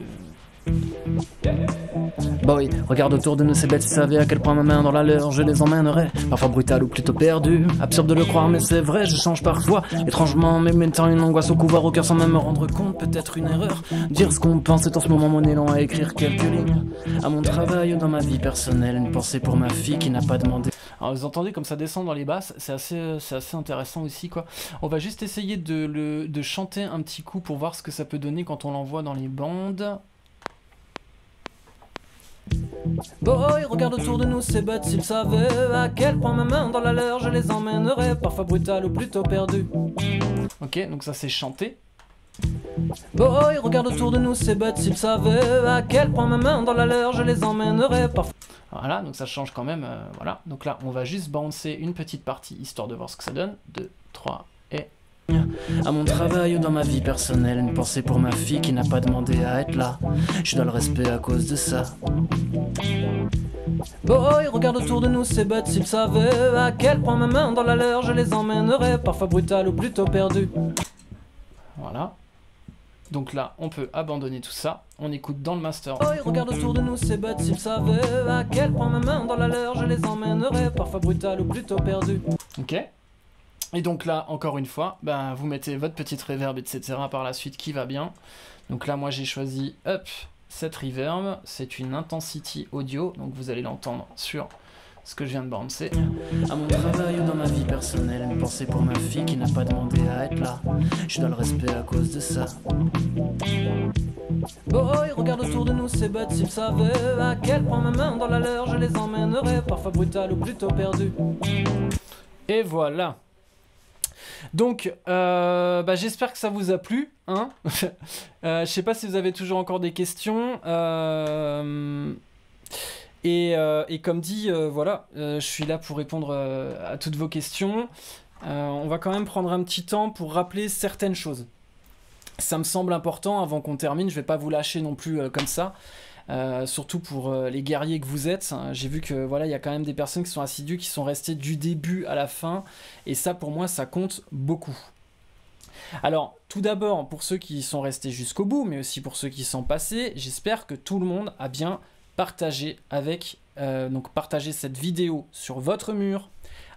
oui, regarde autour de nous ces bêtes, si savaient à quel point ma main dans la leur, je les emmènerais. Parfois brutal ou plutôt perdu. Absurde de le croire, mais c'est vrai, je change parfois. Étrangement, mais mettant une angoisse au couvoir au cœur sans même me rendre compte, peut-être une erreur. Dire ce qu'on pense est en ce moment mon élan à écrire quelques lignes. À mon travail ou dans ma vie personnelle, une pensée pour ma fille qui n'a pas demandé. Alors vous entendez comme ça descend dans les basses, c'est assez, c'est assez intéressant aussi quoi. On va juste essayer de, le, de chanter un petit coup pour voir ce que ça peut donner quand on l'envoie dans les bandes. Boy, regarde autour de nous ces bêtes, s'ils savaient à quel point ma main dans la leur, je les emmènerais, parfois brutal ou plutôt perdu. Ok, donc ça c'est chanté. Boy, regarde autour de nous ces bêtes, s'ils savaient à quel point ma main dans la leur, je les emmènerais, parfois. Voilà, donc ça change quand même. Euh, voilà, donc là on va juste bouncer une petite partie histoire de voir ce que ça donne. 2, 3 et à mon travail ou dans ma vie personnelle, une pensée pour ma fille qui n'a pas demandé à être là. Je dois le respect à cause de ça. Boy, regarde autour de nous ces bêtes, s'ils savaient à quel point ma main dans la leur, je les emmènerais, parfois brutal ou plutôt perdu. Voilà. Donc là, on peut abandonner tout ça. On écoute dans le master. Oh, ils regardent autour de nous, ces bêtes, s'ils savaient à quel point ma main dans la leur, je les emmènerais, parfois brutal ou plutôt perdu. Ok Et donc là, encore une fois, ben, vous mettez votre petite reverb, etc. par la suite qui va bien. Donc là, moi, j'ai choisi Up cette reverb. C'est une intensity audio, donc vous allez l'entendre sur ce que je viens de bouncer. À mon travail ou dans ma vie personnelle, une pensée pour ma fille qui n'a pas demandé à être là. Je dois le respect à cause de ça. Oh, ils regardent autour de nous, ces bêtes, s'ils savaient à quel point ma main dans la leur, je les emmènerais, parfois brutal ou plutôt perdu. Et voilà. Donc, euh, bah, j'espère que ça vous a plu. Hein euh, je sais pas si vous avez toujours encore des questions. Euh, et, euh, et, comme dit, voilà, je suis là pour répondre à toutes vos questions. on va quand même prendre un petit temps pour rappeler certaines choses. Ça me semble important avant qu'on termine. Je vais pas vous lâcher non plus comme ça. Surtout pour les guerriers que vous êtes. J'ai vu que voilà, il y a quand même des personnes qui sont assidues, qui sont restées du début à la fin, et ça pour moi ça compte beaucoup. Alors, tout d'abord, pour ceux qui sont restés jusqu'au bout, mais aussi pour ceux qui sont passés, j'espère que tout le monde a bien partagé avec euh, donc partager cette vidéo sur votre mur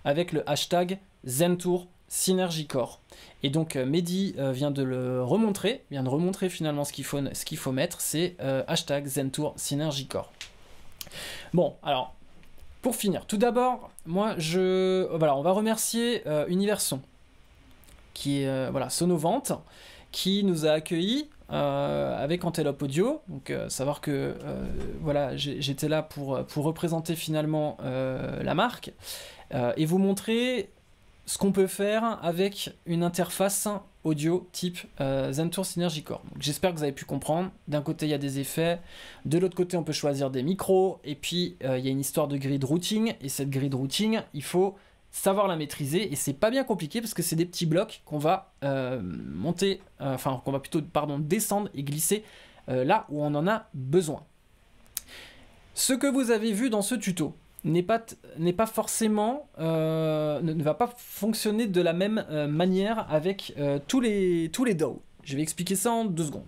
avec le hashtag Zentour Synergicore. Et donc euh, Mehdi euh, vient de le remontrer, vient de remontrer finalement ce qu'il faut, ce qu'il faut mettre, c'est hashtag Zentour Synergicore. Bon, alors pour finir, tout d'abord, moi je, voilà, on va remercier Universon qui est Sonovante qui nous a accueillis euh, avec Antelope Audio. Donc, euh, savoir que euh, voilà, j'étais là pour, pour représenter finalement la marque et vous montrer ce qu'on peut faire avec une interface audio type Zentour Synergy Core. J'espère que vous avez pu comprendre. D'un côté, il y a des effets. De l'autre côté, on peut choisir des micros. Et puis, il y a une histoire de grid routing. Et cette grid routing, il faut savoir la maîtriser et c'est pas bien compliqué parce que c'est des petits blocs qu'on va euh, monter, euh, enfin qu'on va plutôt pardon descendre et glisser euh, là où on en a besoin. Ce que vous avez vu dans ce tuto n'est pas, n'est pas forcément, ne, va pas fonctionner de la même manière avec tous les, tous les DAW. Je vais expliquer ça en deux secondes.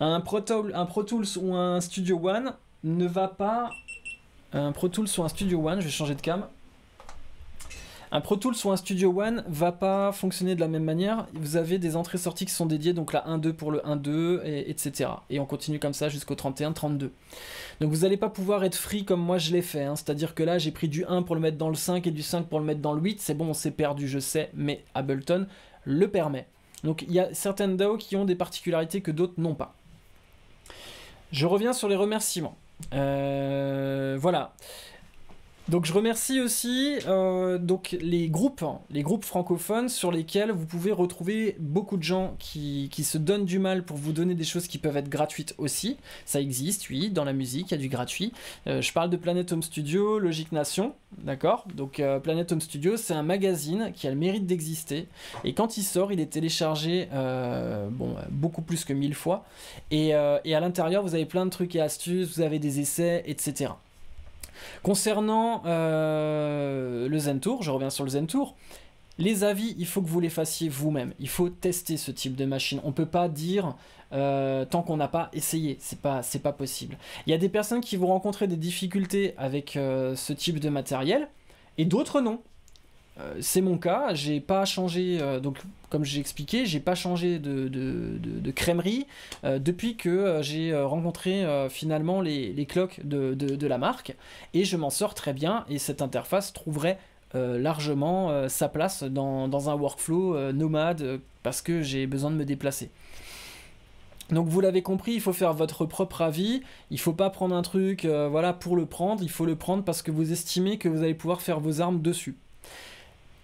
Un Pro, un Pro Tools ou un Studio One ne va pas... Un Pro Tools ou un Studio One, je vais changer de cam, un Pro Tools ou un Studio One va pas fonctionner de la même manière. Vous avez des entrées-sorties qui sont dédiées, donc la 1.2 pour le 1.2, et, etc. Et on continue comme ça jusqu'au 31-32. Donc vous n'allez pas pouvoir être free comme moi je l'ai fait. Hein. C'est-à-dire que là, j'ai pris du 1 pour le mettre dans le 5 et du 5 pour le mettre dans le 8. C'est bon, on s'est perdu, je sais, mais Ableton le permet. Donc il y a certaines DAO qui ont des particularités que d'autres n'ont pas. Je reviens sur les remerciements. Euh, voilà. Donc je remercie aussi euh, donc les groupes, les groupes francophones sur lesquels vous pouvez retrouver beaucoup de gens qui, se donnent du mal pour vous donner des choses qui peuvent être gratuites aussi. Ça existe, oui, dans la musique, il y a du gratuit. Euh, je parle de Planet Home Studio, Logic Nation, d'accord? Donc euh, Planet Home Studio, c'est un magazine qui a le mérite d'exister. Et quand il sort, il est téléchargé beaucoup plus que mille fois. Et à l'intérieur, vous avez plein de trucs et astuces, vous avez des essais, etc. Concernant euh, le Zen Tour, je reviens sur le Zen Tour, les avis, il faut que vous les fassiez vous-même. Il faut tester ce type de machine. On ne peut pas dire euh, tant qu'on n'a pas essayé. C'est pas, pas possible. Il y a des personnes qui vont rencontrer des difficultés avec euh, ce type de matériel et d'autres non. Euh, c'est mon cas, j'ai pas changé, euh, donc comme j'ai expliqué, j'ai pas changé de, de, crèmerie euh, depuis que j'ai rencontré finalement les, les cloques de, la marque et je m'en sors très bien et cette interface trouverait largement sa place dans, dans un workflow nomade parce que j'ai besoin de me déplacer. Donc vous l'avez compris, il faut faire votre propre avis, il faut pas prendre un truc voilà pour le prendre, il faut le prendre parce que vous estimez que vous allez pouvoir faire vos armes dessus.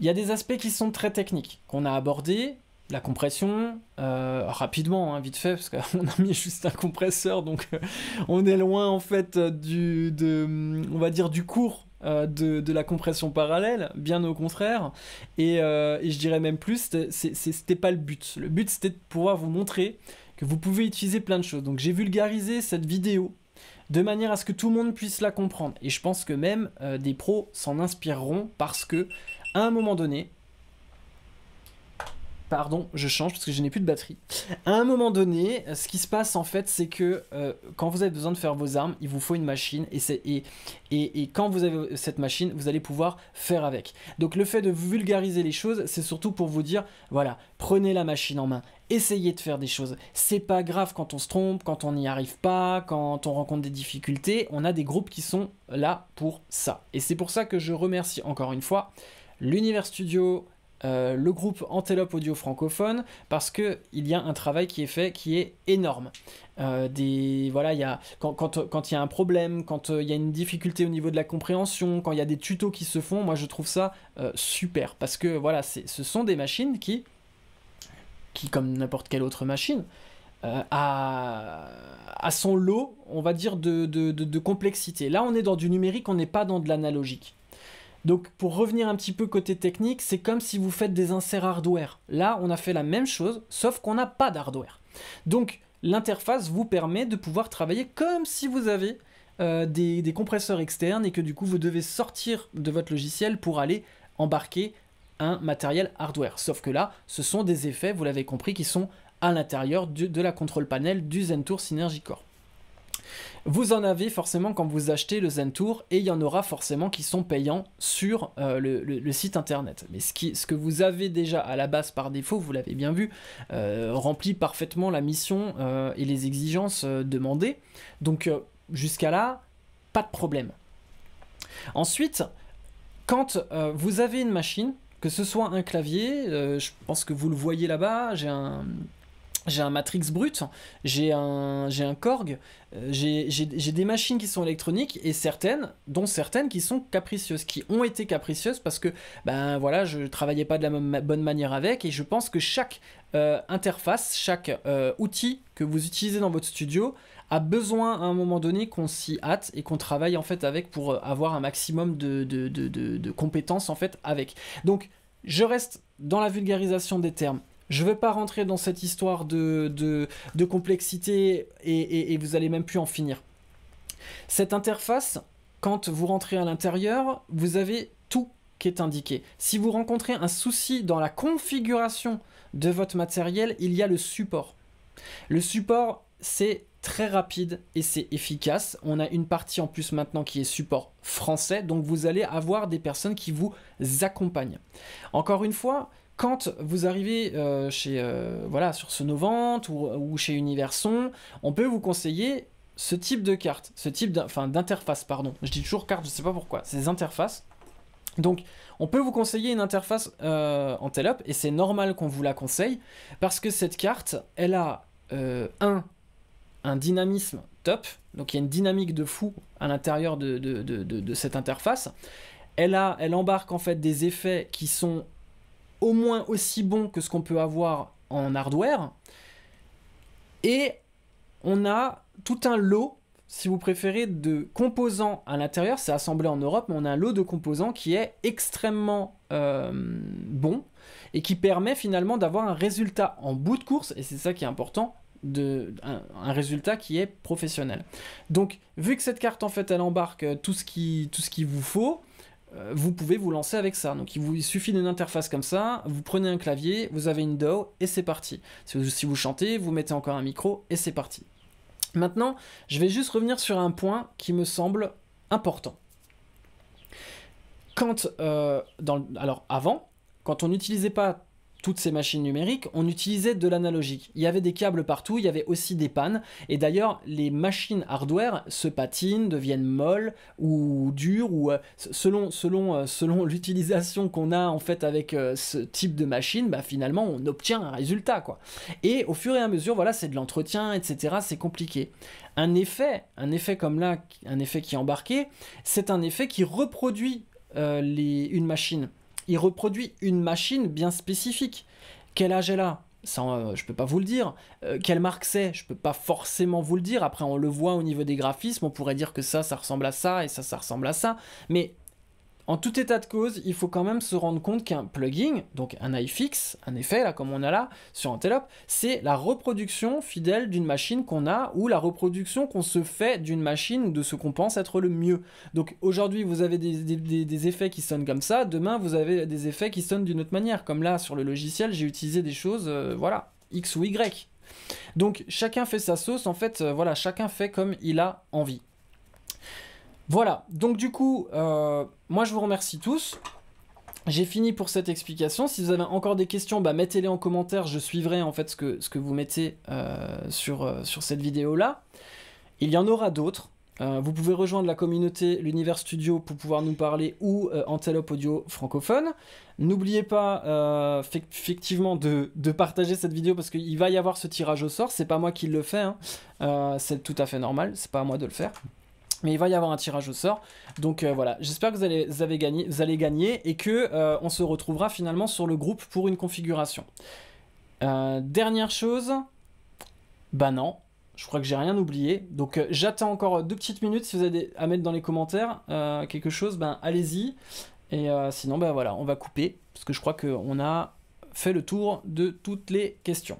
Il y a des aspects qui sont très techniques, qu'on a abordés, la compression, euh, rapidement, hein, vite fait, parce qu'on a mis juste un compresseur, donc euh, on est loin en fait du, de, on va dire du cours euh, de, la compression parallèle, bien au contraire, et, et je dirais même plus, c'était pas le but. Le but c'était de pouvoir vous montrer que vous pouvez utiliser plein de choses. Donc j'ai vulgarisé cette vidéo de manière à ce que tout le monde puisse la comprendre, et je pense que même des pros s'en inspireront parce que à un moment donné, pardon, je change parce que je n'ai plus de batterie. À un moment donné, ce qui se passe en fait, c'est que euh, quand vous avez besoin de faire vos armes, il vous faut une machine et, et, et, et quand vous avez cette machine, vous allez pouvoir faire avec. Donc le fait de vulgariser les choses, c'est surtout pour vous dire, voilà, prenez la machine en main, essayez de faire des choses. C'est pas grave quand on se trompe, quand on n'y arrive pas, quand on rencontre des difficultés. On a des groupes qui sont là pour ça. Et c'est pour ça que je remercie encore une fois l'Univers Studio, euh, le groupe Antelope Audio francophone, parce que il y a un travail qui est fait qui est énorme. Euh, voilà, quand il y a un problème, quand euh, il y a une difficulté au niveau de la compréhension, quand il y a des tutos qui se font, moi je trouve ça super parce que voilà, ce sont des machines qui qui comme n'importe quelle autre machine a son lot, on va dire, de complexité. Là, on est dans du numérique, on n'est pas dans de l'analogique. Donc, pour revenir un petit peu côté technique, c'est comme si vous faites des inserts hardware. Là, on a fait la même chose, sauf qu'on n'a pas d'hardware. Donc, l'interface vous permet de pouvoir travailler comme si vous avez euh, des, compresseurs externes et que du coup, vous devez sortir de votre logiciel pour aller embarquer un matériel hardware. Sauf que là, ce sont des effets, vous l'avez compris, qui sont à l'intérieur de la contrôle panel du Zentour Synergy Core. Vous en avez forcément quand vous achetez le Zentour et il y en aura forcément qui sont payants sur euh, le, site internet. Mais ce, que vous avez déjà à la base par défaut, vous l'avez bien vu, euh, remplit parfaitement la mission euh, et les exigences demandées. Donc jusqu'à là, pas de problème. Ensuite, quand vous avez une machine, que ce soit un clavier, je pense que vous le voyez là-bas, j'ai un, j'ai un Matrix brut, j'ai un, j'ai un Korg, euh, j'ai, des machines qui sont électroniques et certaines, dont certaines qui sont capricieuses, qui ont été capricieuses parce que ben voilà, je travaillais pas de la bonne manière avec et je pense que chaque euh, interface, chaque euh, outil que vous utilisez dans votre studio a besoin à un moment donné qu'on s'y hâte et qu'on travaille en fait avec pour avoir un maximum de, de, de- de- de compétences en fait avec. Donc je reste dans la vulgarisation des termes. Je ne veux pas rentrer dans cette histoire de, complexité et, et- et vous allez même plus en finir. Cette interface, quand vous rentrez à l'intérieur, vous avez tout qui est indiqué. Si vous rencontrez un souci dans la configuration de votre matériel, il y a le support. Le support, c'est très rapide et c'est efficace. On a une partie en plus maintenant qui est support français, donc vous allez avoir des personnes qui vous accompagnent. Encore une fois, quand vous arrivez euh, chez euh, voilà sur ce Novant ou, chez Universon, on peut vous conseiller ce type de carte, ce type d'interface, pardon. Je dis toujours carte, je sais pas pourquoi, des interfaces. Donc, on peut vous conseiller une interface euh, en Telop, et c'est normal qu'on vous la conseille, parce que cette carte, elle a un, un dynamisme top, donc il y a une dynamique de fou à l'intérieur de, de- de- de- de cette interface. Elle, a, elle embarque en fait des effets qui sont au moins aussi bons que ce qu'on peut avoir en hardware. Et on a tout un lot, si vous préférez, de composants à l'intérieur. C'est assemblé en Europe, mais on a un lot de composants qui est extrêmement euh, bon et qui permet finalement d'avoir un résultat en bout de course, et c'est ça qui est important, de, un, un résultat qui est professionnel. Donc, vu que cette carte, en fait, elle embarque euh, tout ce qui, tout ce qu'il vous faut, vous pouvez vous lancer avec ça. Donc, il vous suffit d'une interface comme ça, vous prenez un clavier, vous avez une DAW, et c'est parti. Si vous, chantez, vous mettez encore un micro, et c'est parti. Maintenant, je vais juste revenir sur un point qui me semble important. Quand, euh, alors avant, quand on n'utilisait pas toutes ces machines numériques, on utilisait de l'analogique. Il y avait des câbles partout, il y avait aussi des pannes. Et d'ailleurs, les machines hardware se patinent, deviennent molles ou dures, ou euh, selon, selon, euh, selon l'utilisation qu'on a en fait avec euh, ce type de machine, bah, finalement on obtient un résultat. quoi. Et au fur et à mesure, voilà, c'est de l'entretien, etc. C'est compliqué. Un effet, un effet comme là, un effet qui est embarqué, c'est un effet qui reproduit les, une machine. Reproduit une machine bien spécifique. Quel âge elle a? Ça, euh, je peux pas vous le dire. Euh, quelle marque c'est? Je peux pas forcément vous le dire. Après, on le voit au niveau des graphismes. On pourrait dire que ça, ça ressemble à ça et ça, ça ressemble à ça. Mais en tout état de cause, il faut quand même se rendre compte qu'un plugin, donc un iFix, un effet là comme on a là sur Antelope, c'est la reproduction fidèle d'une machine qu'on a ou la reproduction qu'on se fait d'une machine ou de ce qu'on pense être le mieux. Donc aujourd'hui vous avez des, effets qui sonnent comme ça, demain vous avez des effets qui sonnent d'une autre manière. Comme là sur le logiciel j'ai utilisé des choses, euh, voilà, X ou Y. Donc chacun fait sa sauce, en fait, euh, voilà, chacun fait comme il a envie. Voilà, donc du coup, euh, moi je vous remercie tous. J'ai fini pour cette explication. Si vous avez encore des questions, bah, mettez-les en commentaire. Je suivrai en fait ce que, vous mettez euh, sur, euh, sur cette vidéo-là. Il y en aura d'autres. vous pouvez rejoindre la communauté l'Univers Studio pour pouvoir nous parler ou Antelope Audio francophone. N'oubliez pas effectivement de, partager cette vidéo parce qu'il va y avoir ce tirage au sort. C'est pas moi qui le fais, hein. c'est tout à fait normal. C'est pas à moi de le faire. Mais il va y avoir un tirage au sort. Donc euh, voilà, j'espère que vous allez, gagner et que euh, on se retrouvera finalement sur le groupe pour une configuration. Euh, dernière chose, bah non, je crois que j'ai rien oublié. Donc j'attends encore deux petites minutes. Si vous avez à mettre dans les commentaires quelque chose, ben allez-y. Et sinon, ben voilà, on va couper parce que je crois qu'on a fait le tour de toutes les questions.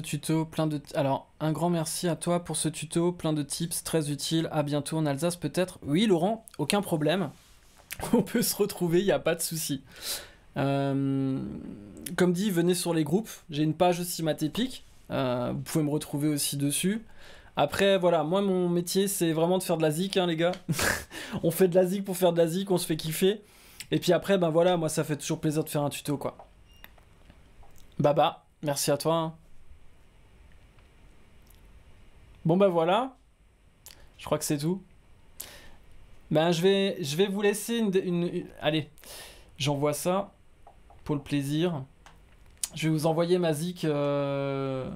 Tuto, plein de... Alors, un grand merci à toi pour ce tuto, plein de tips, très utiles. À bientôt en Alsace peut-être. Oui, Laurent, aucun problème. On peut se retrouver, il n'y a pas de souci. Euh, comme dit, venez sur les groupes. J'ai une page aussi Mathépique. Euh, vous pouvez me retrouver aussi dessus. Après, voilà, moi, mon métier, c'est vraiment de faire de la zik, hein, les gars. on fait de la zik pour faire de la zik, on se fait kiffer. Et puis après, ben voilà, moi, ça fait toujours plaisir de faire un tuto, quoi. Baba, merci à toi. Hein. Bon bah voilà. Je crois que c'est tout. Ben je vais, vous laisser une... Allez, j'envoie ça pour le plaisir. Je vais vous envoyer ma zik euh,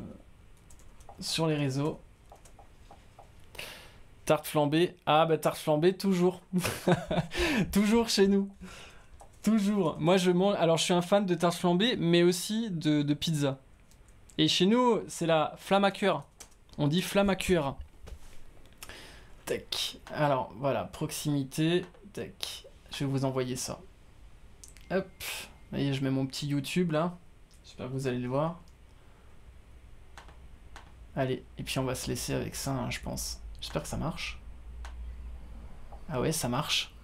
sur les réseaux. Tarte flambée. Ah bah tarte flambée, toujours. toujours chez nous. Toujours. Moi je mange... Alors je suis un fan de tarte flambée, mais aussi de, de pizza. Et chez nous, c'est la flamme à cœur. On dit flamme à cuire. Tac. Alors, voilà, proximité. Tac. Je vais vous envoyer ça. Hop. Voyez, je mets mon petit YouTube là. J'espère que vous allez le voir. Allez, et puis on va se laisser avec ça, hein, je pense. J'espère que ça marche. Ah ouais, ça marche.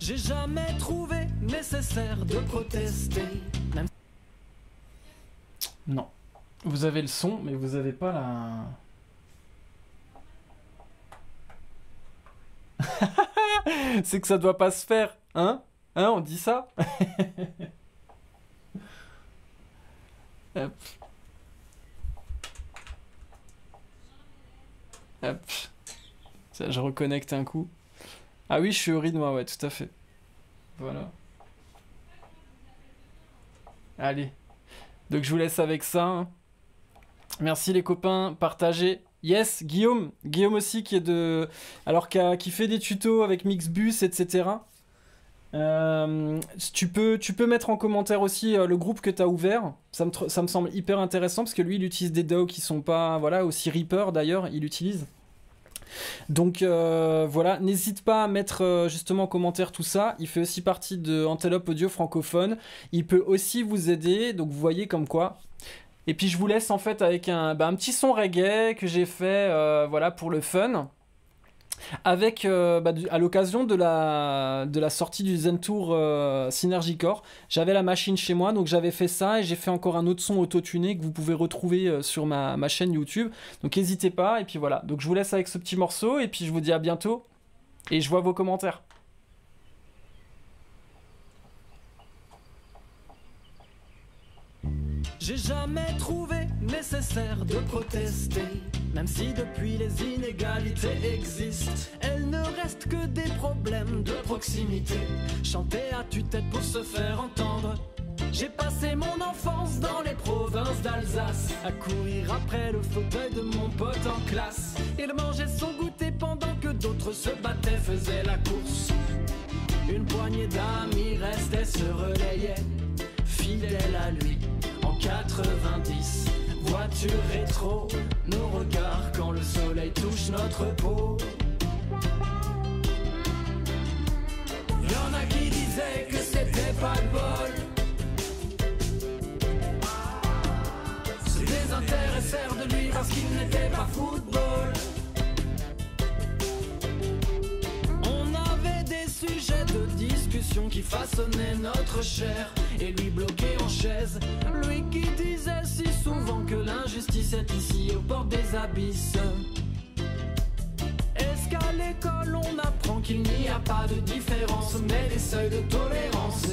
J'ai jamais trouvé nécessaire de protester. Non. Vous avez le son, mais vous avez pas la... C'est que ça doit pas se faire, hein? Hein, on dit ça? Hop. Hop. Je reconnecte un coup. Ah oui, je suis au rythme, ouais, tout à fait. Voilà. Allez. Donc je vous laisse avec ça. Hein. Merci les copains, partagez. Yes, Guillaume, Guillaume aussi qui est de, alors qui, fait des tutos avec Mixbus, etc. Euh, tu, peux, mettre en commentaire aussi euh, le groupe que tu as ouvert. Ça me, ça me semble hyper intéressant parce que lui, il utilise des DAO qui sont pas. Voilà, aussi Reaper d'ailleurs, il utilise. Donc euh, voilà, n'hésite pas à mettre justement en commentaire tout ça. Il fait aussi partie de Antelope Audio francophone. Il peut aussi vous aider. Donc vous voyez comme quoi et puis je vous laisse en fait avec un, bah, petit son reggae que j'ai fait euh, voilà, pour le fun. Avec, euh, bah, à l'occasion de la, sortie du Zen Tour euh, Synergy Core, j'avais la machine chez moi, donc j'avais fait ça et j'ai fait encore un autre son auto-tuné que vous pouvez retrouver sur ma, ma chaîne YouTube. Donc n'hésitez pas, et puis voilà. Donc je vous laisse avec ce petit morceau, et puis je vous dis à bientôt, et je vois vos commentaires. J'ai jamais trouvé nécessaire de protester, même si depuis les inégalités existent, elle ne reste que des problèmes de proximité. Chanter à tue-tête pour se faire entendre. J'ai passé mon enfance dans les province d'Alsace, à courir après le fauteuil de mon pote en classe. Il mangeait son goûter pendant que d'autres se battaient, faisaient la course. Une poignée d'amis restait, se relayait, fidèle à lui 90. Voiture rétro, nos regards quand le soleil touche notre peau. Y'en a qui disaient que c'était pas le bol. Se désintéressèrent de lui parce qu'il n'était pas football. Sujets de discussion qui façonnaient notre chair et lui bloqué en chaise. Lui qui disait si souvent que l'injustice est ici aux portes des abysses. Est-ce qu'à l'école on apprend qu'il n'y a pas de différence mais des seuils de tolérance?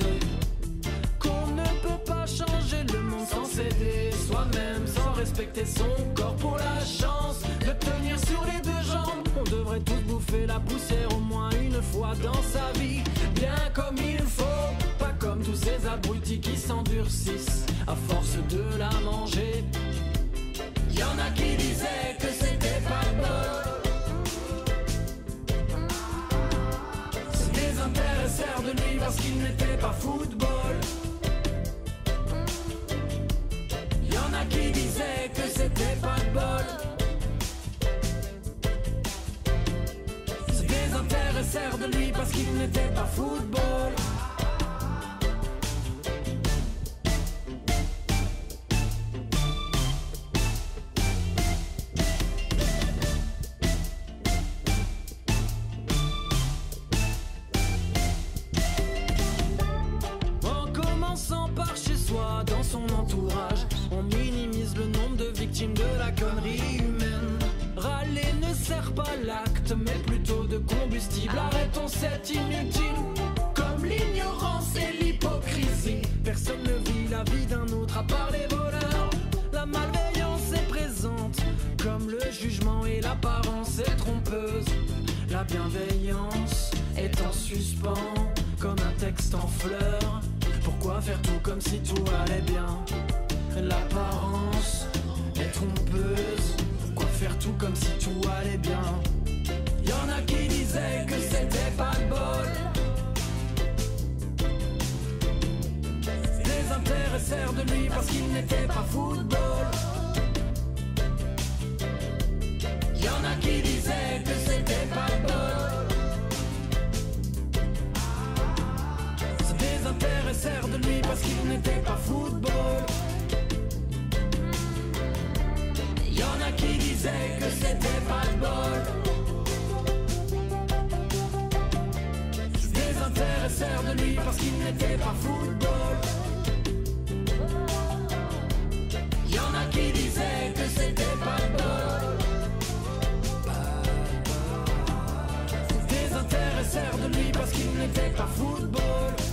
Qu'on ne peut pas changer le monde sans s'aider soi-même, sans respecter son corps pour la chance de tenir sur les deux jambes. On devrait tous bouffer la poussière au moins une fois dans sa vie Bien comme il faut, pas comme tous ces abrutis qui s'endurcissent à force de la manger. Y en a qui disaient que c'était pas bon. Se de lui parce qu'il n'était pas football. Qui disaient que c'était pas de bol. Se de lui parce qu'il n'était pas football. C'est inutile, comme l'ignorance et l'hypocrisie. Personne ne vit la vie d'un autre à part les voleurs. La malveillance est présente, comme le jugement et l'apparence est trompeuse. La bienveillance est en suspens, comme un texte en fleurs. Pourquoi faire tout comme si tout allait bien? L'apparence est trompeuse. Pourquoi faire tout comme si tout allait bien? Y'en a qui disaient que c'était pas de bol. Les intéressèrent de lui parce qu'il n'était pas football. Y'en a qui disaient que c'était pas de bol. Se désintéressèrent de lui parce qu'il n'était pas football. Y'en a qui disaient que c'était pas de bol. sœur de lui parce qu'il n'était pas football. Y en a qui disaient que c'était pas bol. Des intéresseurs de lui parce qu'il n'était pas football.